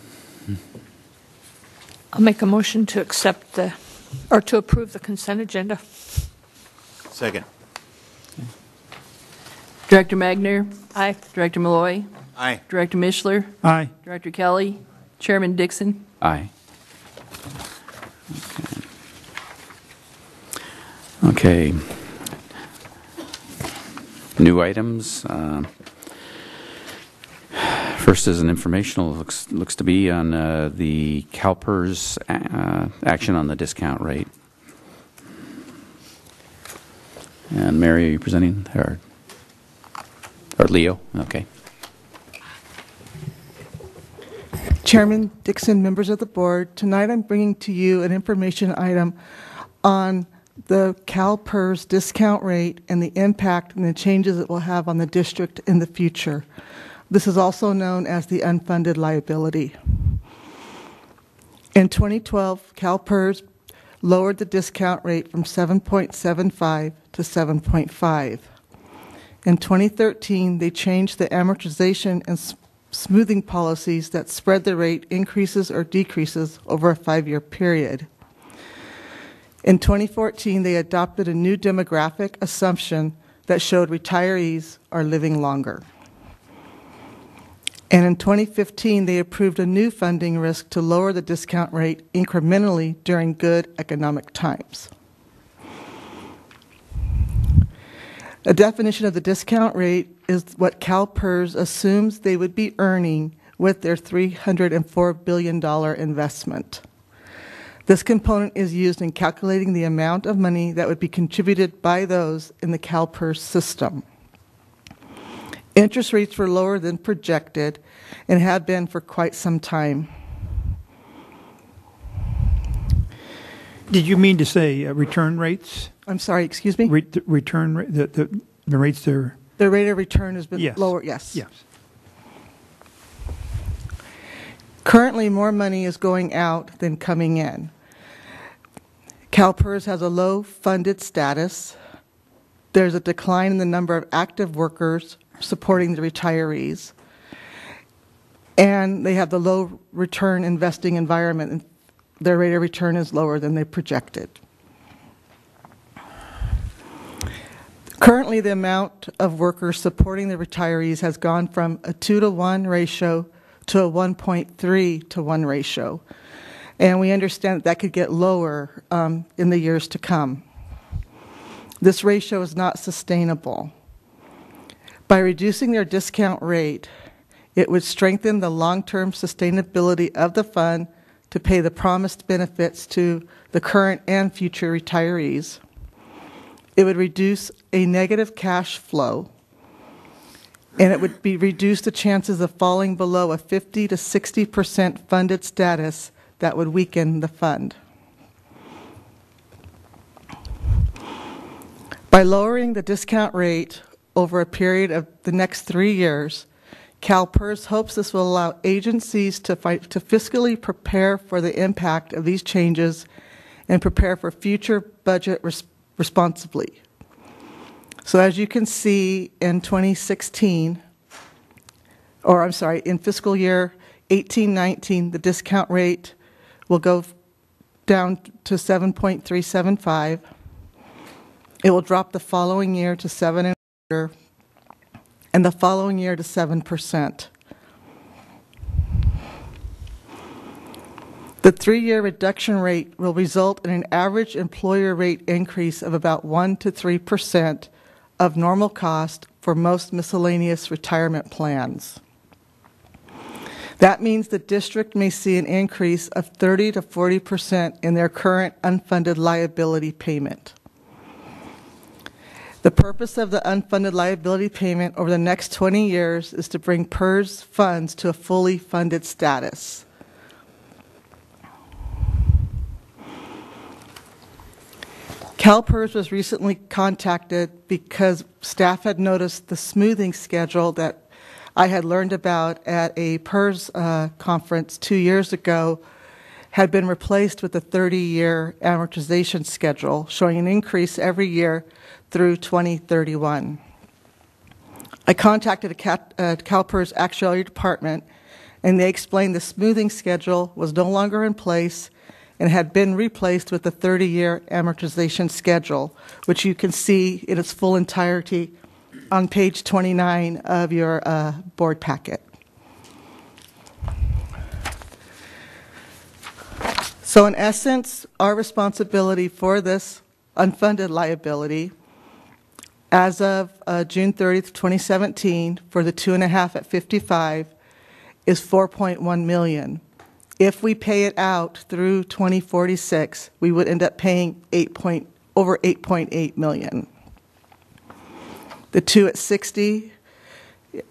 I'll make a motion to accept the, or to approve the consent agenda. Second. Director Magner, Aye. Director Malloy, Aye. Director Mishler, Aye. Director Kelly, Chairman Dixon. Aye. Okay. Okay. New items. uh, First is an informational, looks, looks to be on uh, the CalPERS uh, action on the discount rate. And Mary, are you presenting, or, or Leo? Okay. Chairman Dixon, members of the board, tonight I'm bringing to you an information item on the CalPERS discount rate and the impact and the changes it will have on the district in the future. This is also known as the unfunded liability. In 2012, CalPERS lowered the discount rate from 7.75 to 7.5. In 2013, they changed the amortization and smoothing policies that spread the rate increases or decreases over a five-year period. In 2014, they adopted a new demographic assumption that showed retirees are living longer. And in 2015, they approved a new funding risk to lower the discount rate incrementally during good economic times. A definition of the discount rate is what CalPERS assumes they would be earning with their $304 billion investment. This component is used in calculating the amount of money that would be contributed by those in the CalPERS system. Interest rates were lower than projected and have been for quite some time. Did you mean to say uh, return rates? I'm sorry, excuse me? Re- the Return, the, the the rates there? The rate of return has been Yes. lower, yes. Yes. Currently, more money is going out than coming in. CalPERS has a low funded status. There's a decline in the number of active workers supporting the retirees. And they have the low return investing environment. and Their rate of return is lower than they projected. Currently, the amount of workers supporting the retirees has gone from a 2 to 1 ratio to a 1.3 to 1 ratio. And we understand that, that could get lower um, in the years to come. This ratio is not sustainable. By reducing their discount rate, it would strengthen the long term sustainability of the fund to pay the promised benefits to the current and future retirees. It would reduce a negative cash flow, and it would be reduce the chances of falling below a 50 to 60 percent funded status that would weaken the fund. By lowering the discount rate over a period of the next three years, CalPERS hopes this will allow agencies to, to fiscally prepare for the impact of these changes and prepare for future budget res- responsibly. So, as you can see in 2016, or I'm sorry, in fiscal year 1819, the discount rate will go down to 7.375. It will drop the following year to seven and the following year to seven percent. The three-year reduction rate will result in an average employer rate increase of about one to three percent of normal cost for most miscellaneous retirement plans. That means the district may see an increase of 30 to 40 percent in their current unfunded liability payment. The purpose of the unfunded liability payment over the next 20 years is to bring PERS funds to a fully funded status. CalPERS was recently contacted because staff had noticed the smoothing schedule that I had learned about at a PERS uh, conference two years ago had been replaced with a 30 year amortization schedule, showing an increase every year through 2031. I contacted uh, CalPERS actuarial department, and they explained the smoothing schedule was no longer in place and had been replaced with a 30 year amortization schedule, which you can see in its full entirety on page 29 of your uh, board packet. So, in essence, our responsibility for this unfunded liability as of uh, June 30th, 2017, for the two and a half at 55 is 4.1 million. If we pay it out through 2046, we would end up paying 8 point, over 8.8 million. The two at 60,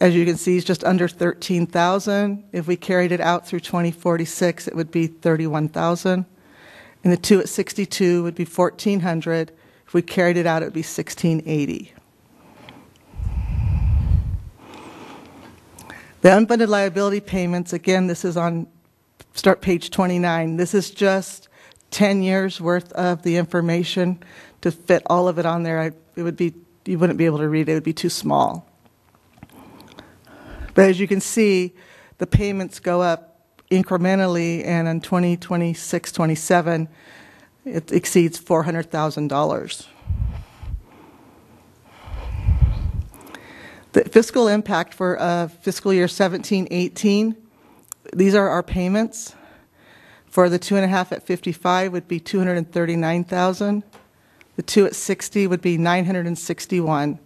as you can see, is just under 13,000. If we carried it out through 2046, it would be 31,000. And the two at 62 would be 1,400. We carried it out, it would be 1680. The unfunded liability payments, again, this is on start page 29. This is just 10 years worth of the information to fit all of it on there. I, it would be you wouldn't be able to read it; it would be too small. But as you can see, the payments go up incrementally, and in 2026, 27, it exceeds $400,000. The fiscal impact for uh, fiscal year 17, 18, these are our payments. For the two and a half at 55 would be 239,000. The two at 60 would be 961.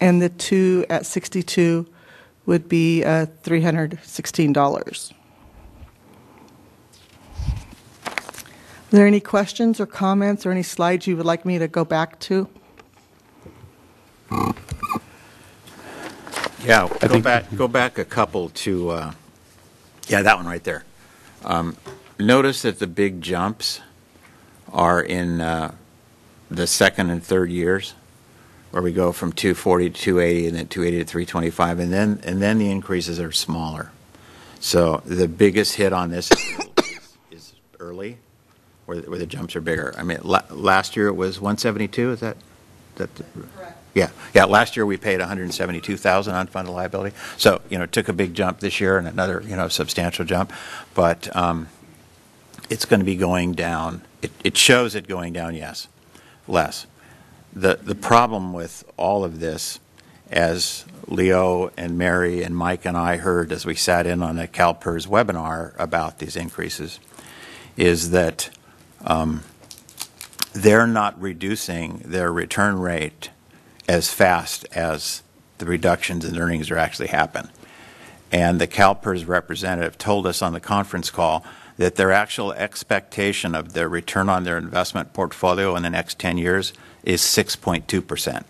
And the two at 62 would be uh, $316. There any questions or comments or any slides you would like me to go back to? Yeah, go back, go back a couple to, uh, yeah, that one right there. Um, Notice that the big jumps are in uh, the second and third years, where we go from 240 to 280 and then 280 to 325, and then, and then the increases are smaller. So the biggest hit on this is- is early, where, where the jumps are bigger. I mean, la- last year it was 172, is that, that? Yeah, yeah, last year we paid 172,000 unfunded liability. So, you know, it took a big jump this year and another, you know, substantial jump. But um, it's going to be going down. It, it shows it going down, yes, less. The, the problem with all of this, as Leo and Mary and Mike and I heard as we sat in on a CalPERS webinar about these increases, is that um, they're not reducing their return rate as fast as the reductions in earnings are actually happen. And the CalPERS representative told us on the conference call that their actual expectation of their return on their investment portfolio in the next 10 years is 6.2%.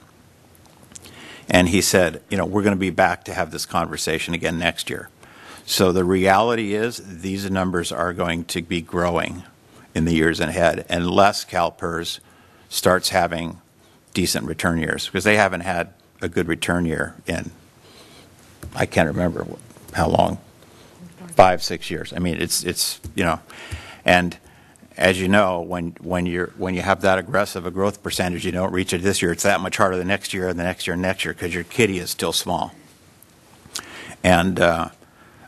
And he said, you know, we're going to be back to have this conversation again next year. So the reality is these numbers are going to be growing in the years ahead unless CalPERS starts having decent return years because they haven't had a good return year in, I can't remember how long, five, six years. I mean, it's, it's you know, and as you know, when, when, you're, when you have that aggressive a growth percentage, you don't reach it this year, it's that much harder the next year and the next year and next year because your kitty is still small. And uh,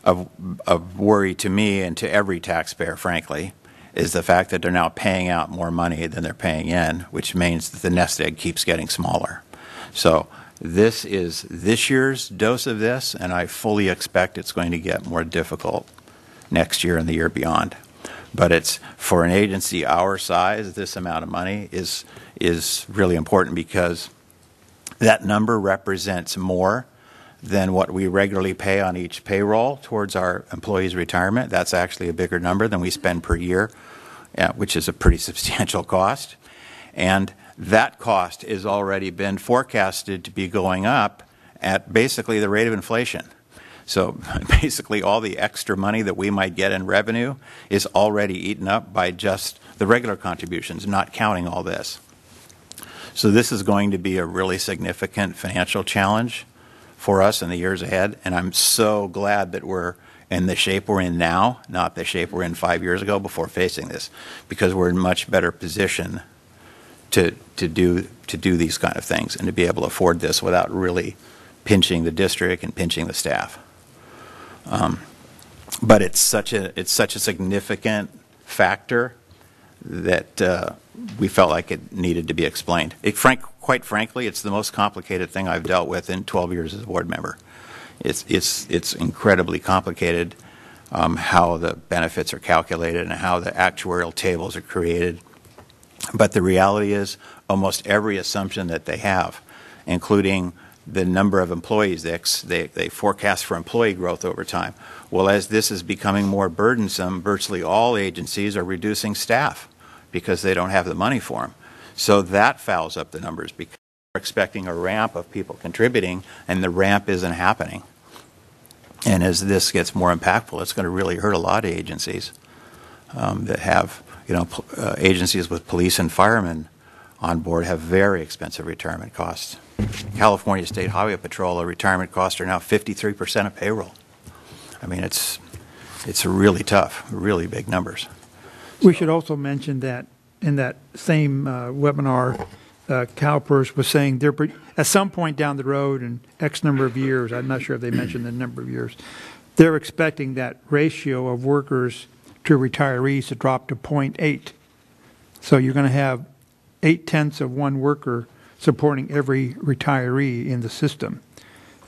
of worry to me and to every taxpayer, frankly, is the fact that they're now paying out more money than they're paying in, which means that the nest egg keeps getting smaller. So this is this year's dose of this, and I fully expect it's going to get more difficult next year and the year beyond. But it's for an agency our size, this amount of money is is really important because that number represents more than what we regularly pay on each payroll towards our employees' retirement. That's actually a bigger number than we spend per year, uh, which is a pretty [LAUGHS] substantial cost. And that cost has already been forecasted to be going up at basically the rate of inflation. So [LAUGHS] basically, all the extra money that we might get in revenue is already eaten up by just the regular contributions, not counting all this. So this is going to be a really significant financial challenge for us in the years ahead, and I'm so glad that we're in the shape we're in now, not the shape we're in five years ago before facing this, because we're in much better position to, to do, to do these kind of things and to be able to afford this without really pinching the district and pinching the staff. Um, But it's such a, it's such a significant factor that uh, we felt like it needed to be explained. It frank, quite frankly, it's the most complicated thing I've dealt with in 12 years as a board member. It's, it's, it's incredibly complicated um, how the benefits are calculated and how the actuarial tables are created. But the reality is, almost every assumption that they have, including the number of employees, they, they, they forecast for employee growth over time. Well, as this is becoming more burdensome, virtually all agencies are reducing staff because they don't have the money for them. So that fouls up the numbers because we're expecting a ramp of people contributing, and the ramp isn't happening. And as this gets more impactful, it's going to really hurt a lot of agencies um, that have, you know, uh, agencies with police and firemen on board have very expensive retirement costs. California State Highway Patrol, the retirement costs are now 53% of payroll. I mean, it's, it's really tough, really big numbers. We should also mention that in that same uh, webinar, uh, CalPERS was saying they're, at some point down the road in X number of years, I'm not sure if they mentioned the number of years, they're expecting that ratio of workers to retirees to drop to .8. So you're going to have eight tenths of one worker supporting every retiree in the system.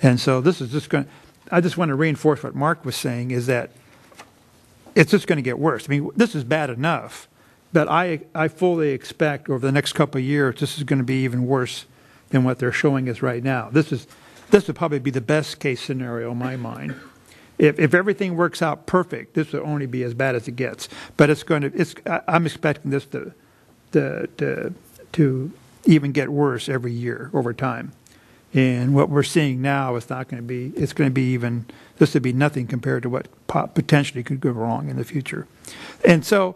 And so this is just going, I just want to reinforce what Mark was saying is that it's just going to get worse. I mean, this is bad enough, but I, I fully expect over the next couple of years, this is going to be even worse than what they're showing us right now. This is, this would probably be the best case scenario in my mind. If, if everything works out perfect, this will only be as bad as it gets. But it's going to, it's, I- I'm expecting this to, to, to, to even get worse every year over time. And what we're seeing now is not going to be, it's going to be even, this would be nothing compared to what potentially could go wrong in the future. And so,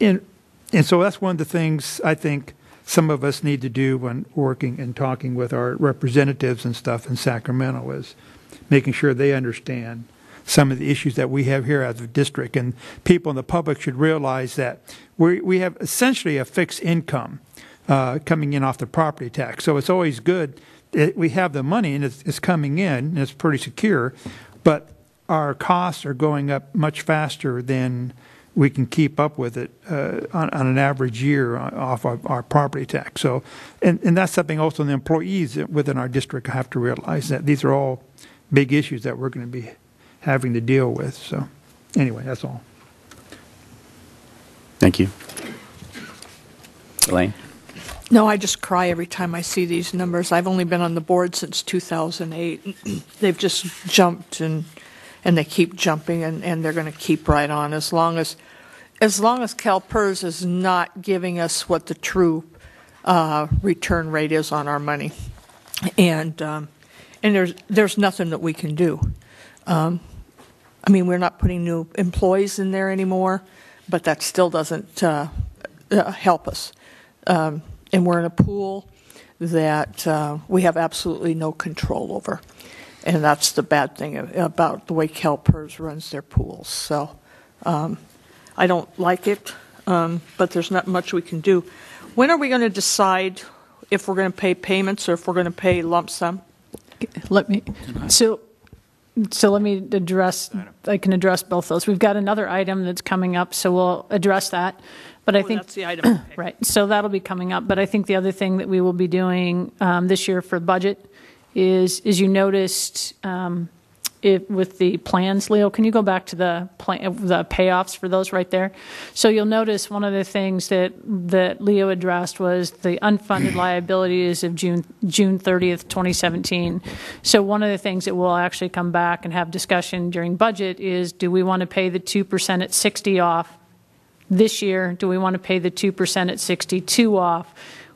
and, and so that's one of the things I think some of us need to do when working and talking with our representatives and stuff in Sacramento is making sure they understand some of the issues that we have here as a district. And people in the public should realize that we, we have essentially a fixed income uh, coming in off the property tax. So it's always good that we have the money and it's, it's coming in and it's pretty secure, but our costs are going up much faster than we can keep up with it uh, on, on an average year off of our property tax. So, and, and that's something also the employees within our district have to realize that these are all big issues that we're going to be having to deal with. So, anyway, that's all. Thank you. Elaine? No, I just cry every time I see these numbers. I've only been on the board since 2008. They've just jumped and and they keep jumping and, and they're going to keep right on as long as as long as CalPERS is not giving us what the true uh, return rate is on our money, and um, and there's there's nothing that we can do. Um, I mean, we're not putting new employees in there anymore, but that still doesn't uh, uh, help us. Um, and we're in a pool that uh, we have absolutely no control over. And that's the bad thing about the way CalPERS runs their pools. So um, I don't like it, um, but there's not much we can do. When are we going to decide if we're going to pay payments or if we're going to pay lump sum? Let me, so, so let me address, I can address both those. We've got another item that's coming up, so we'll address that. But I Oh, think. that's the item. [CLEARS THROAT] Right, so that'll be coming up, but I think the other thing that we will be doing um, this year for budget is, is you noticed um, it, with the plans, Leo, can you go back to the plan, the payoffs for those right there? So you'll notice one of the things that, that Leo addressed was the unfunded [CLEARS THROAT] liabilities of June, June 30th, 2017. So one of the things that we'll actually come back and have discussion during budget is, do we want to pay the 2% at 60 off this year, do we want to pay the 2% at 62 off?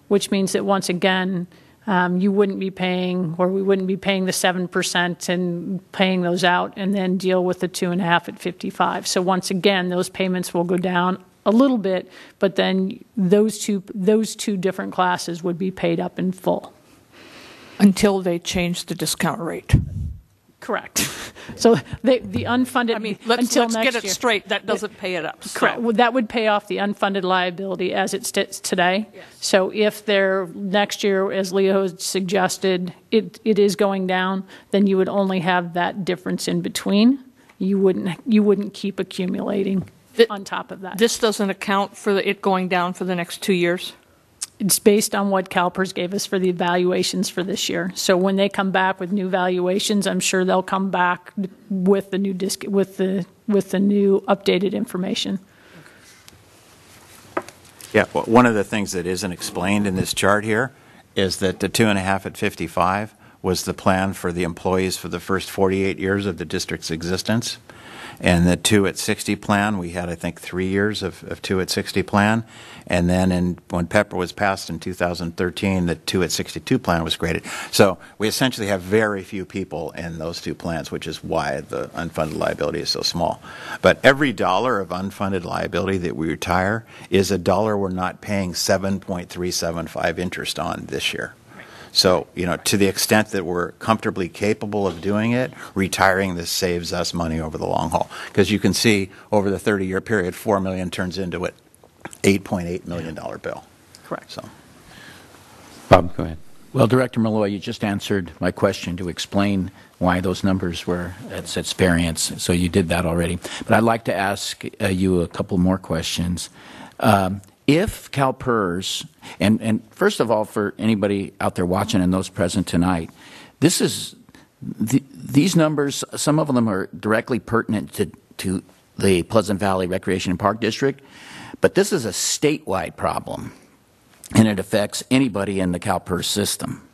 Which means that once again, um, you wouldn't be paying, or we wouldn't be paying the 7% and paying those out and then deal with the 2.5 at 55. So once again, those payments will go down a little bit, but then those two, those two different classes would be paid up in full. Until they change the discount rate. Correct. So they, the unfunded, I mean, let's, until let's next get it year. straight. That doesn't pay it up. so- Correct. Well, That would pay off the unfunded liability as it sits today. Yes. So if they're, next year, as Leo suggested, it, it is going down, then you would only have that difference in between. You wouldn't, you wouldn't keep accumulating on top of that. This doesn't account for the- it going down for the next two years? It's based on what CalPERS gave us for the evaluations for this year. So when they come back with new valuations, I'm sure they'll come back with the new disc, with the, with the new updated information. Yeah, well, one of the things that isn't explained in this chart here is that the two and a half at 55 was the plan for the employees for the first 48 years of the district's existence. And the two at 60 plan, we had, I think, three years of, of two at 60 plan. And then in, when PEPRA was passed in 2013, the two at 62 plan was created. So we essentially have very few people in those two plans, which is why the unfunded liability is so small. But every dollar of unfunded liability that we retire is a dollar we're not paying 7.375 interest on this year. So, you know, to the extent that we're comfortably capable of doing it, retiring this saves us money over the long haul. Because you can see over the 30-year period, 4 million turns into an 8.8 million dollar bill. Correct. So, Bob, go ahead. Well, Director Malloy, you just answered my question to explain why those numbers were at such variance, so you did that already. But I'd like to ask uh, you a couple more questions. Um, if CalPERS, and, and first of all, for anybody out there watching and those present tonight, this is, the, these numbers, some of them are directly pertinent to, to the Pleasant Valley Recreation and Park District, but this is a statewide problem and it affects anybody in the CalPERS system.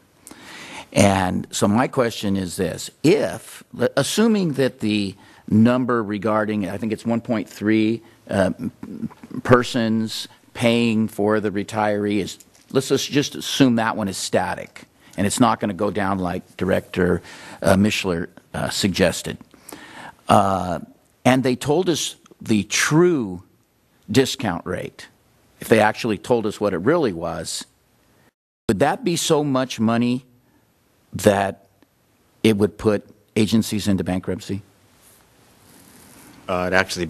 And so my question is this: If, assuming that the number regarding, I think it's 1.3 uh, persons paying for the retiree is, let's just- assume that one is static, and it's not going to go down like Director uh, Mishler uh, suggested. Uh, and they told us the true discount rate, if they actually told us what it really was, would that be so much money that it would put agencies into bankruptcy? uh, it actually.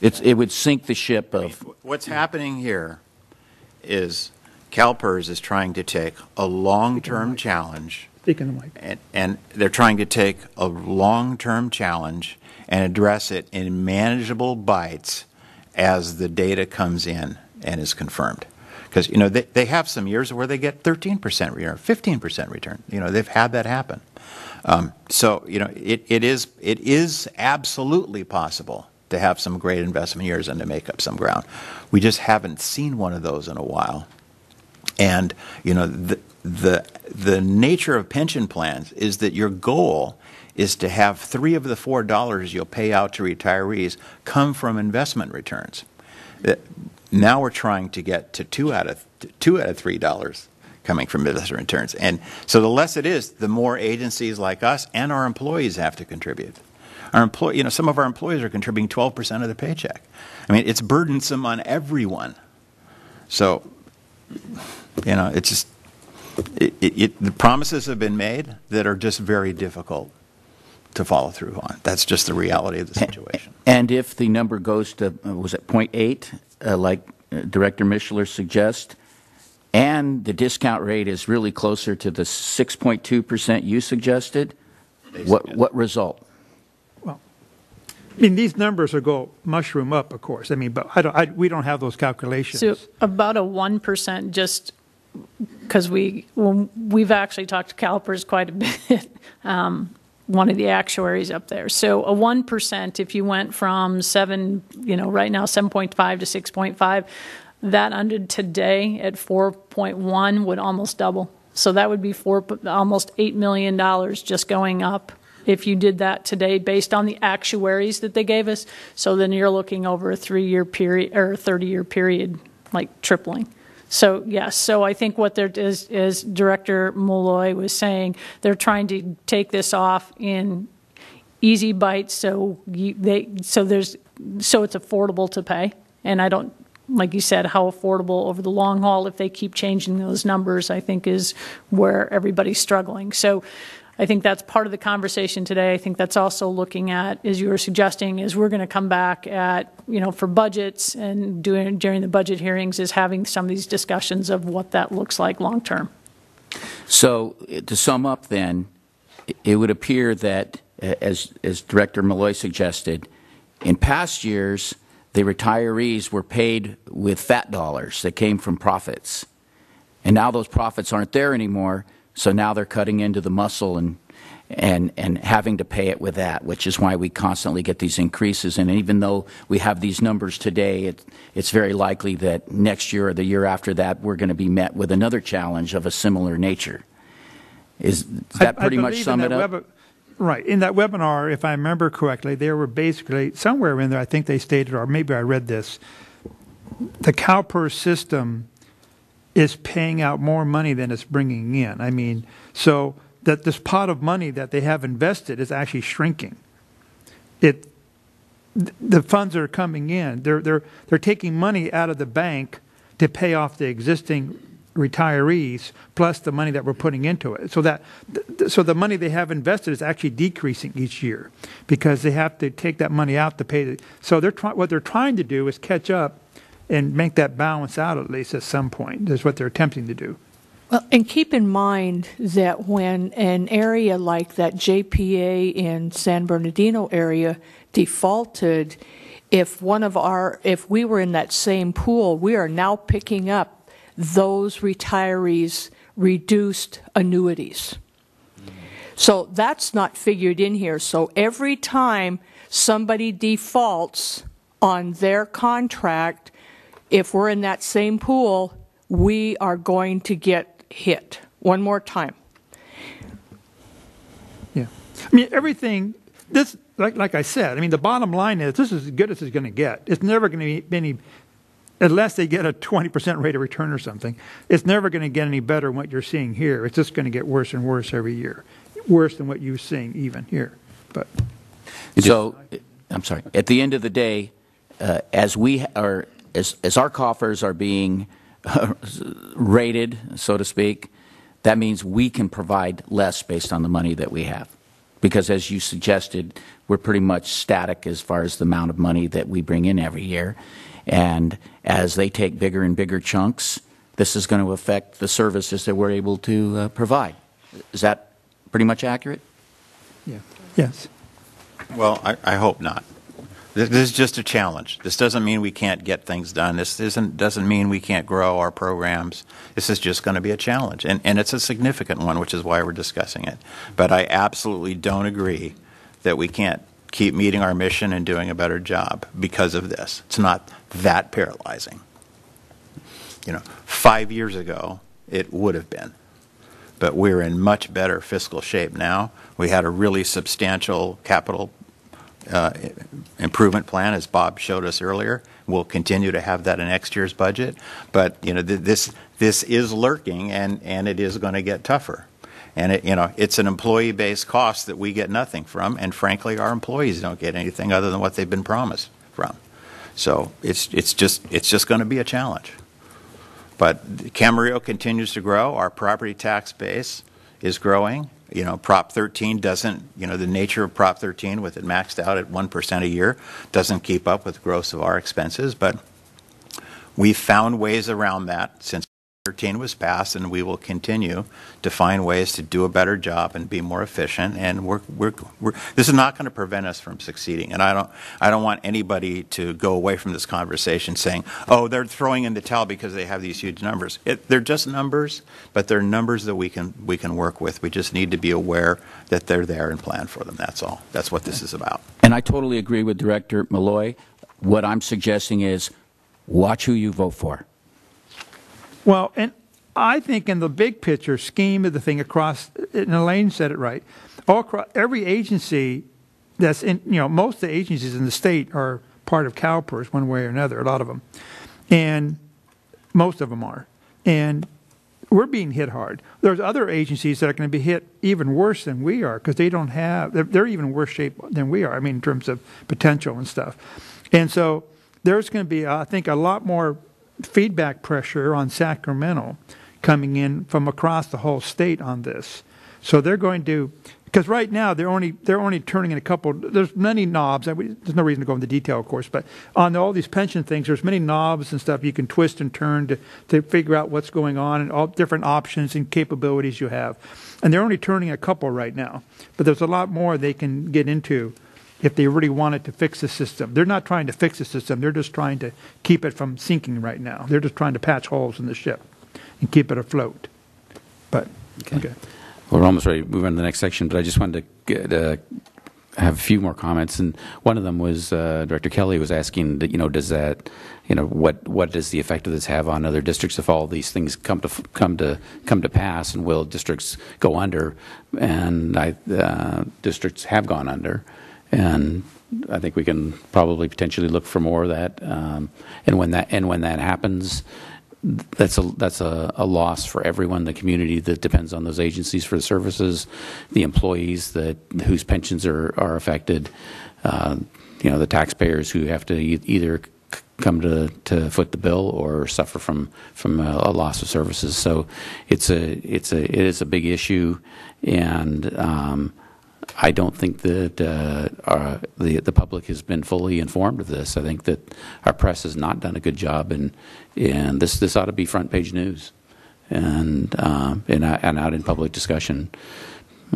It's, it would sink the ship of. What's happening here is CalPERS is trying to take a long-term challenge Speaking of Mike. and, and they're trying to take a long-term challenge and address it in manageable bites as the data comes in and is confirmed. Because, you know, they, they have some years where they get 13% return, 15% return. You know, they've had that happen. Um, so, you know, it, it, is, it is absolutely possible to have some great investment years and to make up some ground. We just haven't seen one of those in a while. And you know the the the nature of pension plans is that your goal is to have three of the four dollars you'll pay out to retirees come from investment returns. Uh, Now we're trying to get to two out of two out of three dollars coming from investment returns, and so the less it is, the more agencies like us and our employees have to contribute. Our employ, you know, some of our employees are contributing twelve percent of the paycheck. I mean, it's burdensome on everyone. So you know, it's just it, it, it, the promises have been made that are just very difficult to follow through on. That's just the reality of the situation. And if the number goes to, uh, was it 0.8, uh, like uh, Director Mishler suggests, and the discount rate is really closer to the 6.2% you suggested, what, what result? I mean, these numbers will go mushroom up, of course. I mean, but I don't, I, we don't have those calculations. So about a 1% just because we, well, we've actually talked to CalPERS quite a [LAUGHS] bit, um, one of the actuaries up there. So a 1%, if you went from 7, you know, right now 7.5 to 6.5, that under today at 4.1 would almost double. So that would be four, almost $8 million just going up if you did that today based on the actuaries that they gave us. So then you're looking over a three-year period or a 30-year period, like tripling. So yes, so I think what there is, is Director Malloy was saying, they're trying to take this off in easy bites, so you, they, so there's, so it's affordable to pay. And I don't, like you said, how affordable over the long haul, if they keep changing those numbers, I think is where everybody's struggling. So I think that's part of the conversation today. I think that's also looking at, as you were suggesting, is we're going to come back at, you know, for budgets and doing, during the budget hearings, is having some of these discussions of what that looks like long-term. So uh, to sum up then, it would appear that, as, as Director Malloy suggested, in past years, the retirees were paid with fat dollars that came from profits. And now those profits aren't there anymore, so now they're cutting into the muscle and, and, and having to pay it with that, which is why we constantly get these increases. And even though we have these numbers today, it, it's very likely that next year or the year after that, we're going to be met with another challenge of a similar nature. Is, that I- I pretty much believe sum it up? web- Right. In that webinar, if I remember correctly, there were basically, somewhere in there, I think they stated, or maybe I read this, the CalPERS system is paying out more money than it's bringing in. I mean, so that this pot of money that they have invested is actually shrinking. It, the funds are coming in, they're, they're, they're taking money out of the bank to pay off the existing retirees plus the money that we're putting into it. So that, th- th- so the money they have invested is actually decreasing each year because they have to take that money out to pay the, so they're trying, what they're trying to do is catch up and make that balance out at least at some point. That's what they're attempting to do. Well, and keep in mind that when an area like that JPA in San Bernardino area defaulted, if one of our, if we were in that same pool, we are now picking up those retirees' reduced annuities. So that's not figured in here. So every time somebody defaults on their contract, if we're in that same pool, we are going to get hit one more time. Yeah. I mean, everything, this, like, like I said, I mean, the bottom line is this is as good as it's going to get. It's never going to be any, unless they get a 20% rate of return or something, it's never going to get any better than what you're seeing here. It's just going to get worse and worse every year. Worse than what you're seeing even here. But So, I'm sorry, at the end of the day, uh, as we are, as, as our coffers are being uh, rated, so to speak, that means we can provide less based on the money that we have. Because as you suggested, we're pretty much static as far as the amount of money that we bring in every year. And as they take bigger and bigger chunks, this is going to affect the services that we're able to uh, provide. Is that pretty much accurate? yeah, yes. Well, I, I hope not. This, is just a challenge. This doesn't mean we can't get things done. This isn't, doesn't mean we can't grow our programs. This is just going to be a challenge. And, and it's a significant one, which is why we're discussing it. But I absolutely don't agree that we can't keep meeting our mission and doing a better job because of this. It's not that paralyzing. You know, five years ago, it would have been. But we're in much better fiscal shape now. We had a really substantial capital uh, improvement plan, as Bob showed us earlier. We'll continue to have that in next year's budget. But, you know, th- this, this is lurking, and, and it is going to get tougher. And, it, you know, it's an employee-based cost that we get nothing from, and frankly, our employees don't get anything other than what they've been promised from. So it's, it's just, it's just going to be a challenge. But Camarillo continues to grow. Our property tax base is growing. You know, Prop 13 doesn't, you know, the nature of Prop 13 with it maxed out at 1% a year doesn't keep up with the growth of our expenses. But we've found ways around that since 13 was passed, and we will continue to find ways to do a better job and be more efficient. And we're, we're, we're, this is not going to prevent us from succeeding. And I don't, I don't want anybody to go away from this conversation saying, "Oh, they're throwing in the towel because they have these huge numbers." It, they're just numbers, but they're numbers that we can we can work with. We just need to be aware that they're there and plan for them. That's all. That's what this is about. And I totally agree with Director Malloy. What I'm suggesting is watch who you vote for. Well, and I think in the big picture scheme of the thing across, and Elaine said it right, all across, every agency that's in, you know, most of the agencies in the state are part of CalPERS one way or another, a lot of them. And most of them are. And we're being hit hard. There's other agencies that are going to be hit even worse than we are because they don't have, they're, they're even worse shape than we are, I mean, in terms of potential and stuff. And so there's going to be, I think, a lot more feedback pressure on Sacramento coming in from across the whole state on this. So they're going to, because right now they're only they're only turning in a couple. There's many knobs. There's no reason to go into detail, of course, but on all these pension things, there's many knobs and stuff you can twist and turn to to figure out what's going on and all different options and capabilities you have. And they're only turning a couple right now, but there's a lot more they can get into if they really wanted to fix the system. They're not trying to fix the system. They're just trying to keep it from sinking right now. They're just trying to patch holes in the ship and keep it afloat. But okay. We're almost ready to move on to the next section, but I just wanted to get, uh, have a few more comments. And one of them was uh, Director Kelly was asking, that, you know, does that, you know, what what does the effect of this have on other districts if all these things come to come to come to pass, and will districts go under? And I, uh, districts have gone under, and I think we can probably potentially look for more of that. Um, and when that and when that happens, that's a that's a, a, loss for everyone, the community that depends on those agencies for the services, the employees that whose pensions are are affected, uh, you know, the taxpayers who have to either come to, to foot the bill or suffer from from a, a, loss of services. So it's a it's a it is a big issue, and um, I don't think that uh, our, the the public has been fully informed of this. I think that our press has not done a good job, and and this this ought to be front page news, and um, and, and out in public discussion.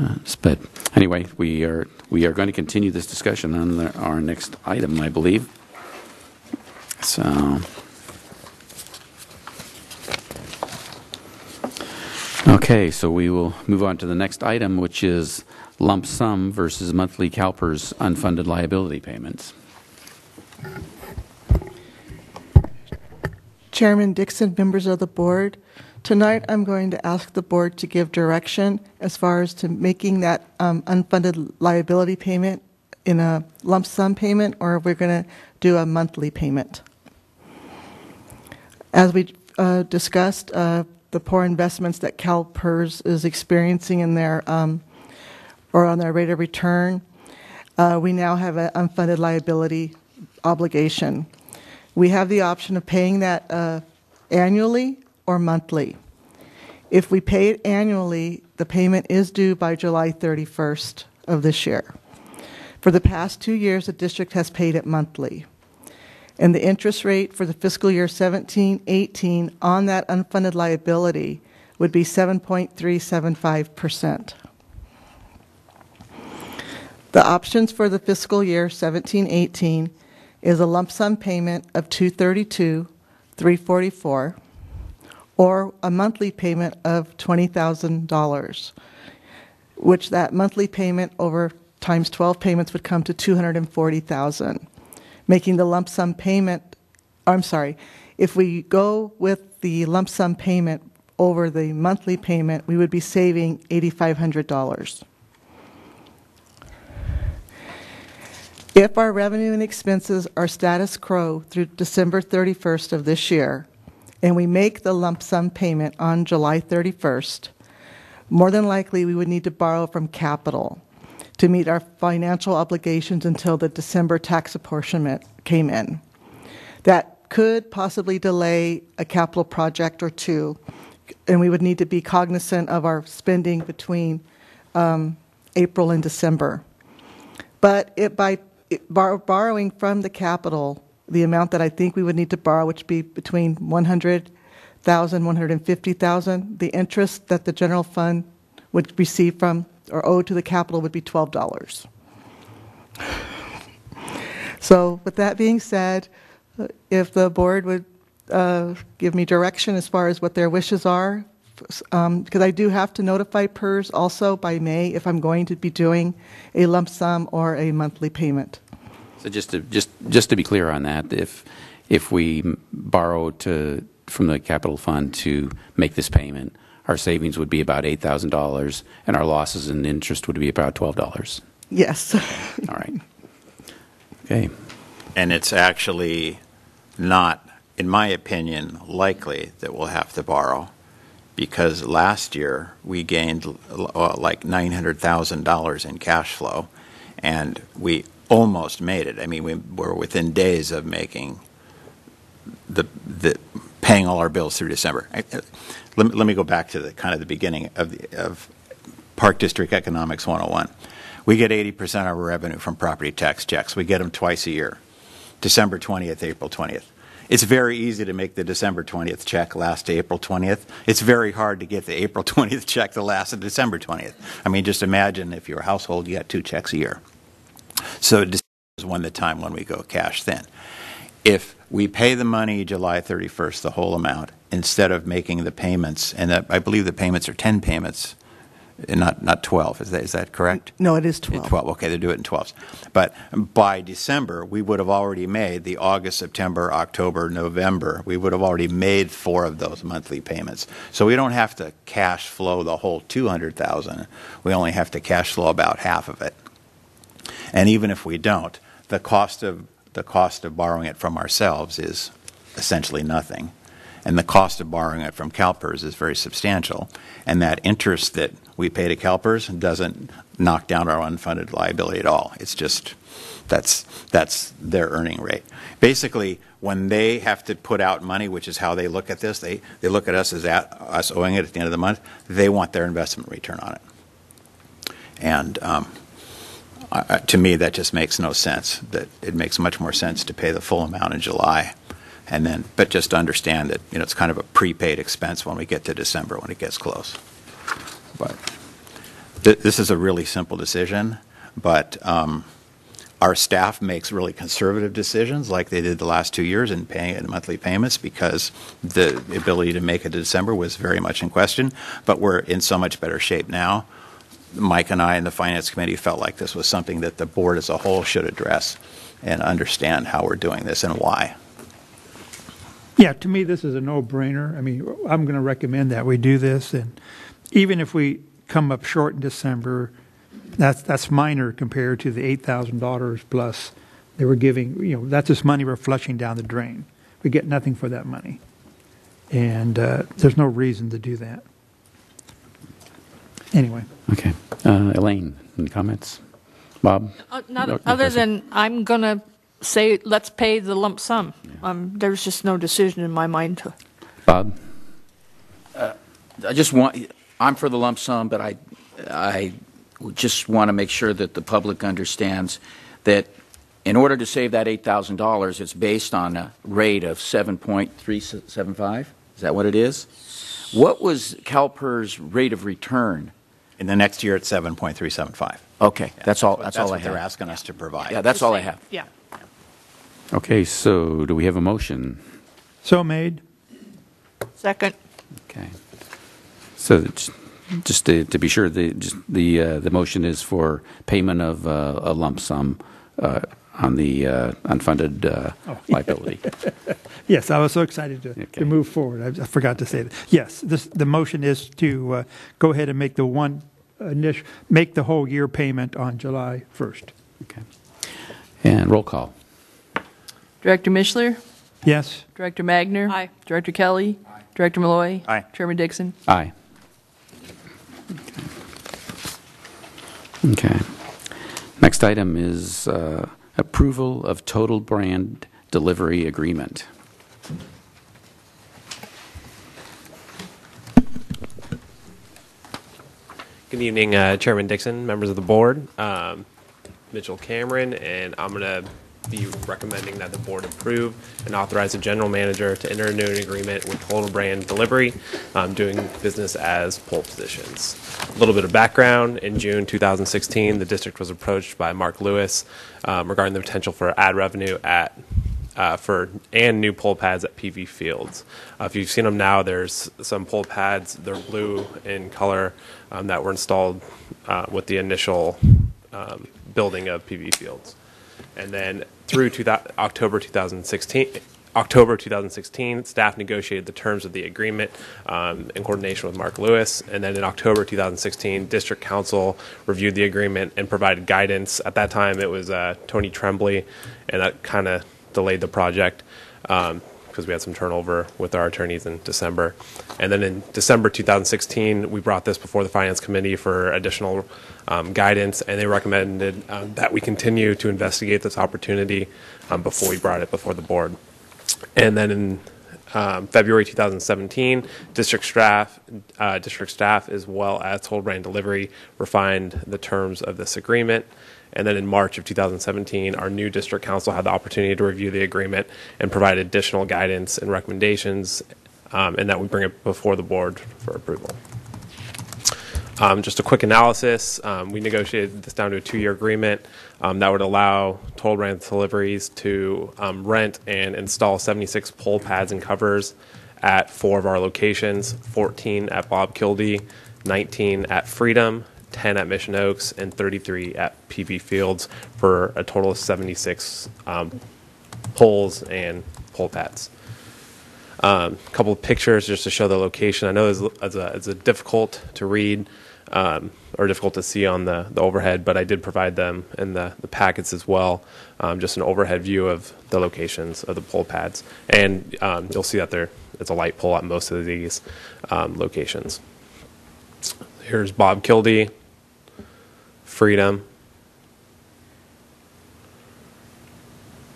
Uh, but anyway, we are we are going to continue this discussion on the, our next item, I believe. So. Okay, so we will move on to the next item, which is lump sum versus monthly CalPERS unfunded liability payments. Chairman Dixon, members of the board, tonight I'm going to ask the board to give direction as far as to making that um, unfunded liability payment in a lump sum payment or if we're going to do a monthly payment. As we uh, discussed, uh, the poor investments that CalPERS is experiencing in their um, or on their rate of return, uh, we now have an unfunded liability obligation. We have the option of paying that uh, annually or monthly. If we pay it annually, the payment is due by July 31st of this year. For the past two years, the district has paid it monthly. And the interest rate for the fiscal year 17 18 on that unfunded liability would be 7.375%. The options for the fiscal year 17-18 is a lump sum payment of 232,344 or a monthly payment of $20,000, which that monthly payment over times 12 payments would come to 240,000, making the lump sum payment I'm sorry, if we go with the lump sum payment over the monthly payment, we would be saving $8,500. If our revenue and expenses are status quo through December 31st of this year, and we make the lump sum payment on July 31st, more than likely we would need to borrow from capital to meet our financial obligations until the December tax apportionment came in. That could possibly delay a capital project or two, and we would need to be cognizant of our spending between um, April and December. But it, by borrowing from the capital the amount that I think we would need to borrow, which would be between 100,000, 150,000. The interest that the general fund would receive from or owe to the capital would be $12. So, with that being said, uh, if the board would uh, give me direction as far as what their wishes are, um, because I do have to notify PERS also by May if I'm going to be doing a lump sum or a monthly payment. So just to just just to be clear on that, if if we borrow to from the capital fund to make this payment, our savings would be about eight thousand dollars, and our losses in interest would be about twelve dollars. Yes. [LAUGHS] All right. Okay. And it's actually not, in my opinion, likely that we'll have to borrow because last year we gained uh, like $900,000 in cash flow and we almost made it. I mean, we were within days of making the, the, paying all our bills through December. I- Let, me- go back to the, kind of the beginning of Park District Economics 101. We get 80% of our revenue from property tax checks. We get them twice a year, December 20th, April 20th. It's very easy to make the December 20th check last to April 20th. It's very hard to get the April [LAUGHS] 20th check to last to December 20th. I mean, just imagine if you're a household, you got two checks a year. So December is when the time when we go cash thin. If we pay the money July 31st, the whole amount, instead of making the payments, and I believe the payments are 10 payments, not, not 12, is that, is that correct? No, it is 12. 12, okay, they do it in 12s. But by December, we would have already made the August, September, October, November, we would have already made four of those monthly payments. So we don't have to cash flow the whole 200,000. We only have to cash flow about half of it. And even if we don't, the cost of, the cost of borrowing it from ourselves is essentially nothing. And the cost of borrowing it from CalPERS is very substantial. And that interest that we pay to CalPERS doesn't knock down our unfunded liability at all. It's just, that's, that's their earning rate. Basically, when they have to put out money, which is how they look at this, they, they look at us as at, us owing it at the end of the month, they want their investment return on it. And um, I- to me, that just makes no sense. That it makes much more sense to pay the full amount in July, and then, but just understand that you know it's kind of a prepaid expense when we get to December when it gets close. But th- this is a really simple decision, but um, our staff makes really conservative decisions, like they did the last two years in paying in monthly payments, because the ability to make it to December was very much in question. But we're in so much better shape now. Mike and I and the Finance Committee felt like this was something that the board as a whole should address and understand how we're doing this and why. Yeah, to me, this is a no-brainer. I mean, I'm going to recommend that we do this, and even if we come up short in December, that's, that's minor compared to the $8,000 plus they were giving, you know, that's just money we're flushing down the drain. We get nothing for that money. And uh, there's no reason to do that. Anyway. Okay. Uh, Elaine, any comments? Bob? Uh, not, No, other no, than I'm going to say, let's pay the lump sum. Um, there's just no decision in my mind to. Bob? I just want, I'm for the lump sum, but I, I just want to make sure that the public understands that in order to save that $8,000, it's based on a rate of 7.375? Is that what it is? What was CalPERS rate of return? In the next year, it's 7.375. Okay, that's all, that's all I what they're have. asking us to provide. Yeah, that's all I have. Yeah. Okay, so do we have a motion? So made. Second. Okay. So just to, to be sure, the, just the, uh, the motion is for payment of uh, a lump sum uh, on the uh, unfunded uh, Oh. [LAUGHS] liability. Yes, I was so excited to, Okay. to move forward. I, I forgot to say that. Yes, this, the motion is to uh, go ahead and make the one initial, make the whole year payment on July 1st. Okay. And roll call. Director Mishler? Yes. Director Magner? Aye. Director Kelly? Aye. Director Malloy? Aye. Chairman Dixon? Aye. Okay. Next item is uh, approval of total brand delivery agreement. Good evening, uh, Chairman Dixon, members of the board, um, Mitchell Cameron, and I'm going to be recommending that the board approve and authorize the general manager to enter into an agreement with Total Brand Delivery, um, doing business as pole positions. A little bit of background: in June 2016, the district was approached by Mark Lewis um, regarding the potential for ad revenue at uh, for and new pole pads at PV Fields. Uh, if you've seen them now, there's some pole pads. They're blue in color um, that were installed uh, with the initial um, building of PV Fields, and then through October 2016. October 2016, staff negotiated the terms of the agreement um, in coordination with Mark Lewis. And then in October 2016, District Counsel reviewed the agreement and provided guidance. At that time, it was uh, Tony Tremblay, and that kind of delayed the project because we had some turnover with our attorneys in December. And then in December 2016, we brought this before the Finance Committee for additional um, guidance, and they recommended um, that we continue to investigate this opportunity um, before we brought it before the board. And then in um, February 2017, district staff, uh, district staff as well as Total Brand Delivery refined the terms of this agreement. And then in March of 2017, our new district counsel had the opportunity to review the agreement and provide additional guidance and recommendations, um, and that we bring it before the board for approval. Um, just a quick analysis. Um, we negotiated this down to a two-year agreement um, that would allow Total Brand Deliveries to um, rent and install 76 pole pads and covers at four of our locations: 14 at Bob Kildee, 19 at Freedom, 10 at Mission Oaks, and 33 at PV Fields, for a total of 76 um, poles and pole pads. A um, couple of pictures just to show the location. I know it's, it's, a, it's a difficult to read um, or difficult to see on the, the overhead, but I did provide them in the, the packets as well. Um, just an overhead view of the locations of the pole pads. And um, you'll see that there it's a light pole at most of these um, locations. Here's Bob Kildee, Freedom,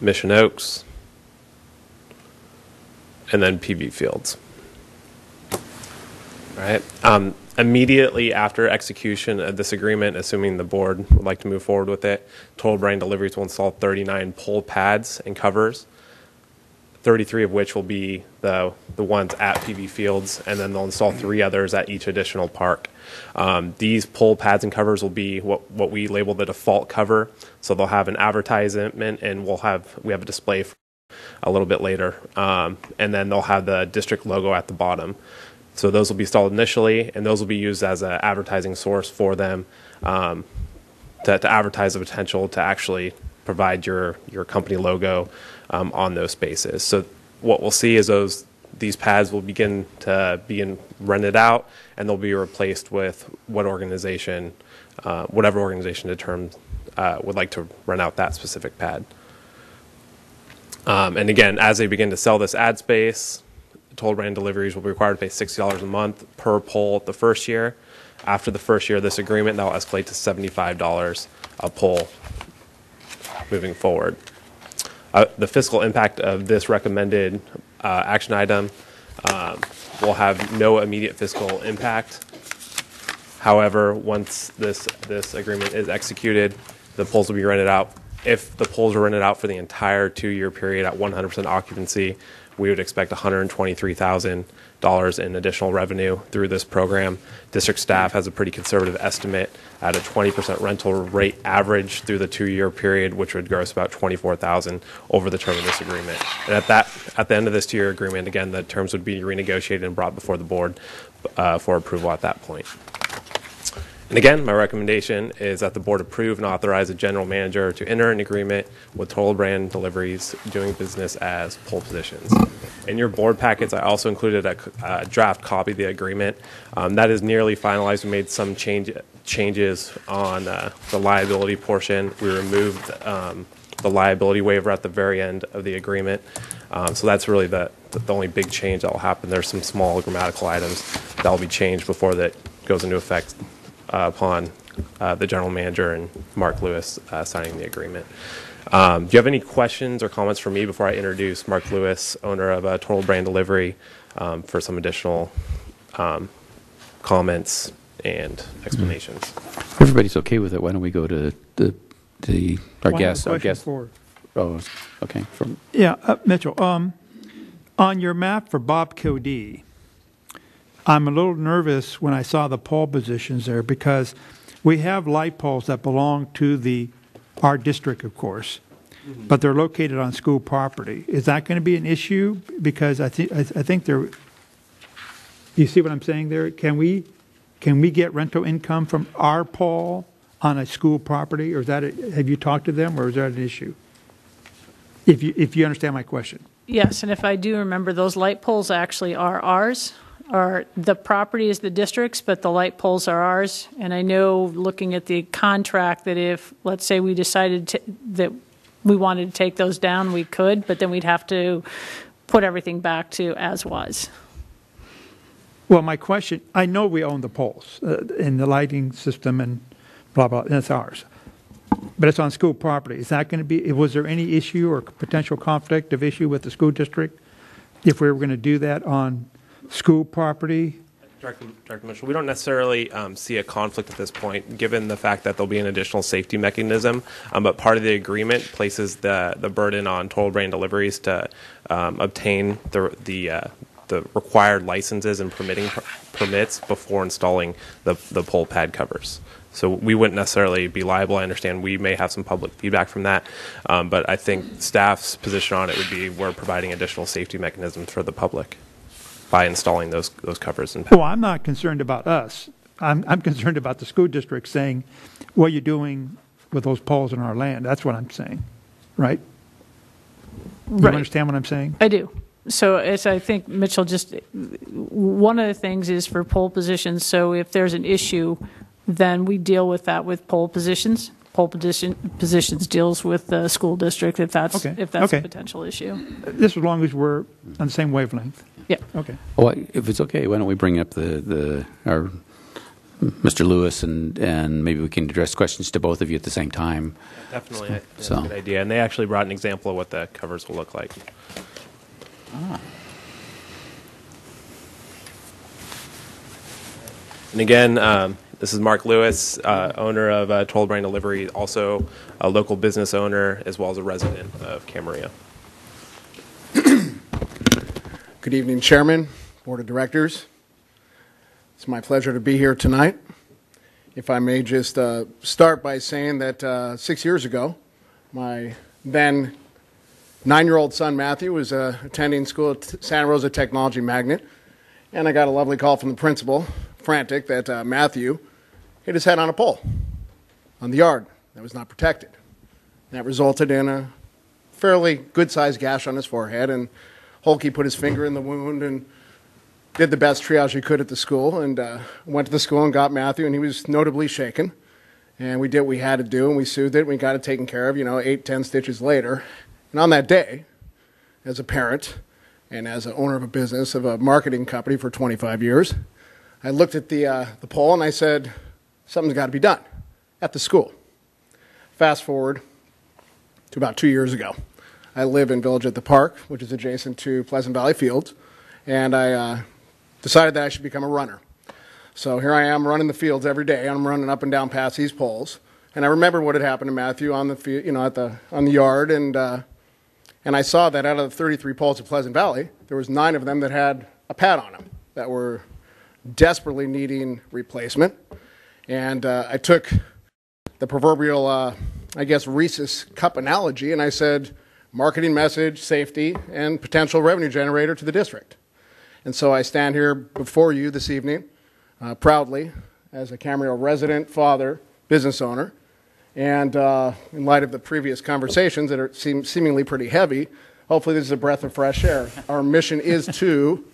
Mission Oaks, and then PV Fields. All right. Um, immediately after execution of this agreement, assuming the board would like to move forward with it, Total Brand Deliveries will install 39 pole pads and covers, 33 of which will be the, the ones at PV Fields, and then they'll install three others at each additional park. Um, these pole pads and covers will be what, what we label the default cover. So they'll have an advertisement, and we'll have we have a display a little bit later, um, and then they'll have the district logo at the bottom. So those will be installed initially, and those will be used as an advertising source for them um, to, to, advertise the potential to actually provide your your company logo um, on those spaces. So what we'll see is those these pads will begin to be rented out, and they'll be replaced with what organization, uh, whatever organization determines uh, would like to rent out that specific pad. Um, and again, as they begin to sell this ad space, Total Brand Deliveries will be required to pay $60 a month per pole the first year. After the first year of this agreement, that will escalate to $75 a pole moving forward. Uh, the fiscal impact of this recommended uh, action item um, will have no immediate fiscal impact. However, once this this agreement is executed, the poles will be rented out. If the poles are rented out for the entire two-year period at 100% occupancy, we would expect $123,000 in additional revenue through this program. District staff has a pretty conservative estimate at a 20% rental rate average through the two-year period, which would gross about $24,000 over the term of this agreement. And at that, at the end of this two-year agreement, again, the terms would be renegotiated and brought before the board uh, for approval at that point. And again, my recommendation is that the board approve and authorize the general manager to enter an agreement with Total Brand Deliveries doing business as pole positions. In your board packets, I also included a, a draft copy of the agreement. Um, that is nearly finalized. We made some change, changes on uh, the liability portion. We removed um, the liability waiver at the very end of the agreement. Um, so that's really the, the only big change that will happen. There's some small grammatical items that will be changed before that goes into effect upon uh, the general manager and Mark Lewis uh, signing the agreement. Um, do you have any questions or comments for me before I introduce Mark Lewis, owner of uh, Total Brand Delivery, um, for some additional um, comments and explanations? Everybody's okay with it, why don't we go to the, the our One guest? Our guest. for- Oh, okay. From Yeah, uh, Mitchell, um, on your map for Bob Kildee, I'm a little nervous when I saw the pole positions there because we have light poles that belong to the, our district, of course, mm-hmm. but they're located on school property. Is that going to be an issue? Because I think, I I think they're, you see what I'm saying there? Can we, can we get rental income from our pole on a school property? Or is that, a- have you talked to them or is that an issue? If you, if you understand my question. Yes, and if I do remember, those light poles actually are ours. Or the property is the district's, but the light poles are ours. And I know, looking at the contract, that if, let's say, we decided to, that we wanted to take those down, we could, but then we'd have to put everything back to as was. Well, my question, I know we own the poles uh, and the lighting system and blah, blah, and it's ours. but it's on school property. Is that going to be, was there any issue or potential conflict of issue with the school district if we were going to do that on school property? Director, Director Mitchell, we don't necessarily um, see a conflict at this point, given the fact that there'll be an additional safety mechanism. Um, but part of the agreement places the the burden on total brand deliveries to um, obtain the the uh, the required licenses and permitting per- permits before installing the the pole pad covers. So we wouldn't necessarily be liable. I understand we may have some public feedback from that, um, but I think staff's position on it would be we're providing additional safety mechanisms for the public by installing those those covers and. Well, I'm not concerned about us. I'm, I'm concerned about the school district saying, what are you doing with those poles in our land? That's what I'm saying, right? You Right. understand what I'm saying? I do. So as I think Mitchell just, one of the things is for pole positions, so if there's an issue, then we deal with that with pole positions. Pole position, positions deals with the school district if that's, Okay, if that's a potential issue. This as long as we're on the same wavelength. Yeah. Okay. Well, if it's okay, why don't we bring up the, the, our, Mr. Lewis, and, and maybe we can address questions to both of you at the same time. Definitely, I think that's So- a good idea. And they actually brought an example of what the covers will look like. Ah. And again, um, this is Mark Lewis, uh, owner of uh, Total Brand Delivery, also a local business owner as well as a resident of Camarillo. Good evening, Chairman, Board of Directors. It's my pleasure to be here tonight. If I may just uh, start by saying that uh, six years ago, my then nine-year-old son Matthew was uh, attending school at Santa Rosa Technology Magnet, and I got a lovely call from the principal, frantic, that uh, Matthew hit his head on a pole on the yard that was not protected. That resulted in a fairly good-sized gash on his forehead, and Holke put his finger in the wound and did the best triage he could at the school, and uh, went to the school and got Matthew, and he was notably shaken. And we did what we had to do, and we soothed it, and we got it taken care of, you know, eight, ten stitches later. And on that day, as a parent and as an owner of a business, of a marketing company for 25 years, I looked at the, uh, the pole and I said, something's got to be done at the school. Fast forward to about two years ago. I live in Village at the Park, which is adjacent to Pleasant Valley Fields, and I uh, decided that I should become a runner. So here I am running the fields every day. I'm running up and down past these poles, and I remember what had happened to Matthew on the field, you know, at the on the yard, and uh, and I saw that out of the 33 poles of Pleasant Valley, there was nine of them that had a pad on them that were desperately needing replacement, and uh, I took the proverbial, uh, I guess, Reese's cup analogy, and I said, marketing message, safety, and potential revenue generator to the district. And so I stand here before you this evening, uh, proudly, as a Camarillo resident, father, business owner, and uh, in light of the previous conversations that are seem seemingly pretty heavy, hopefully this is a breath of fresh air. Our mission is to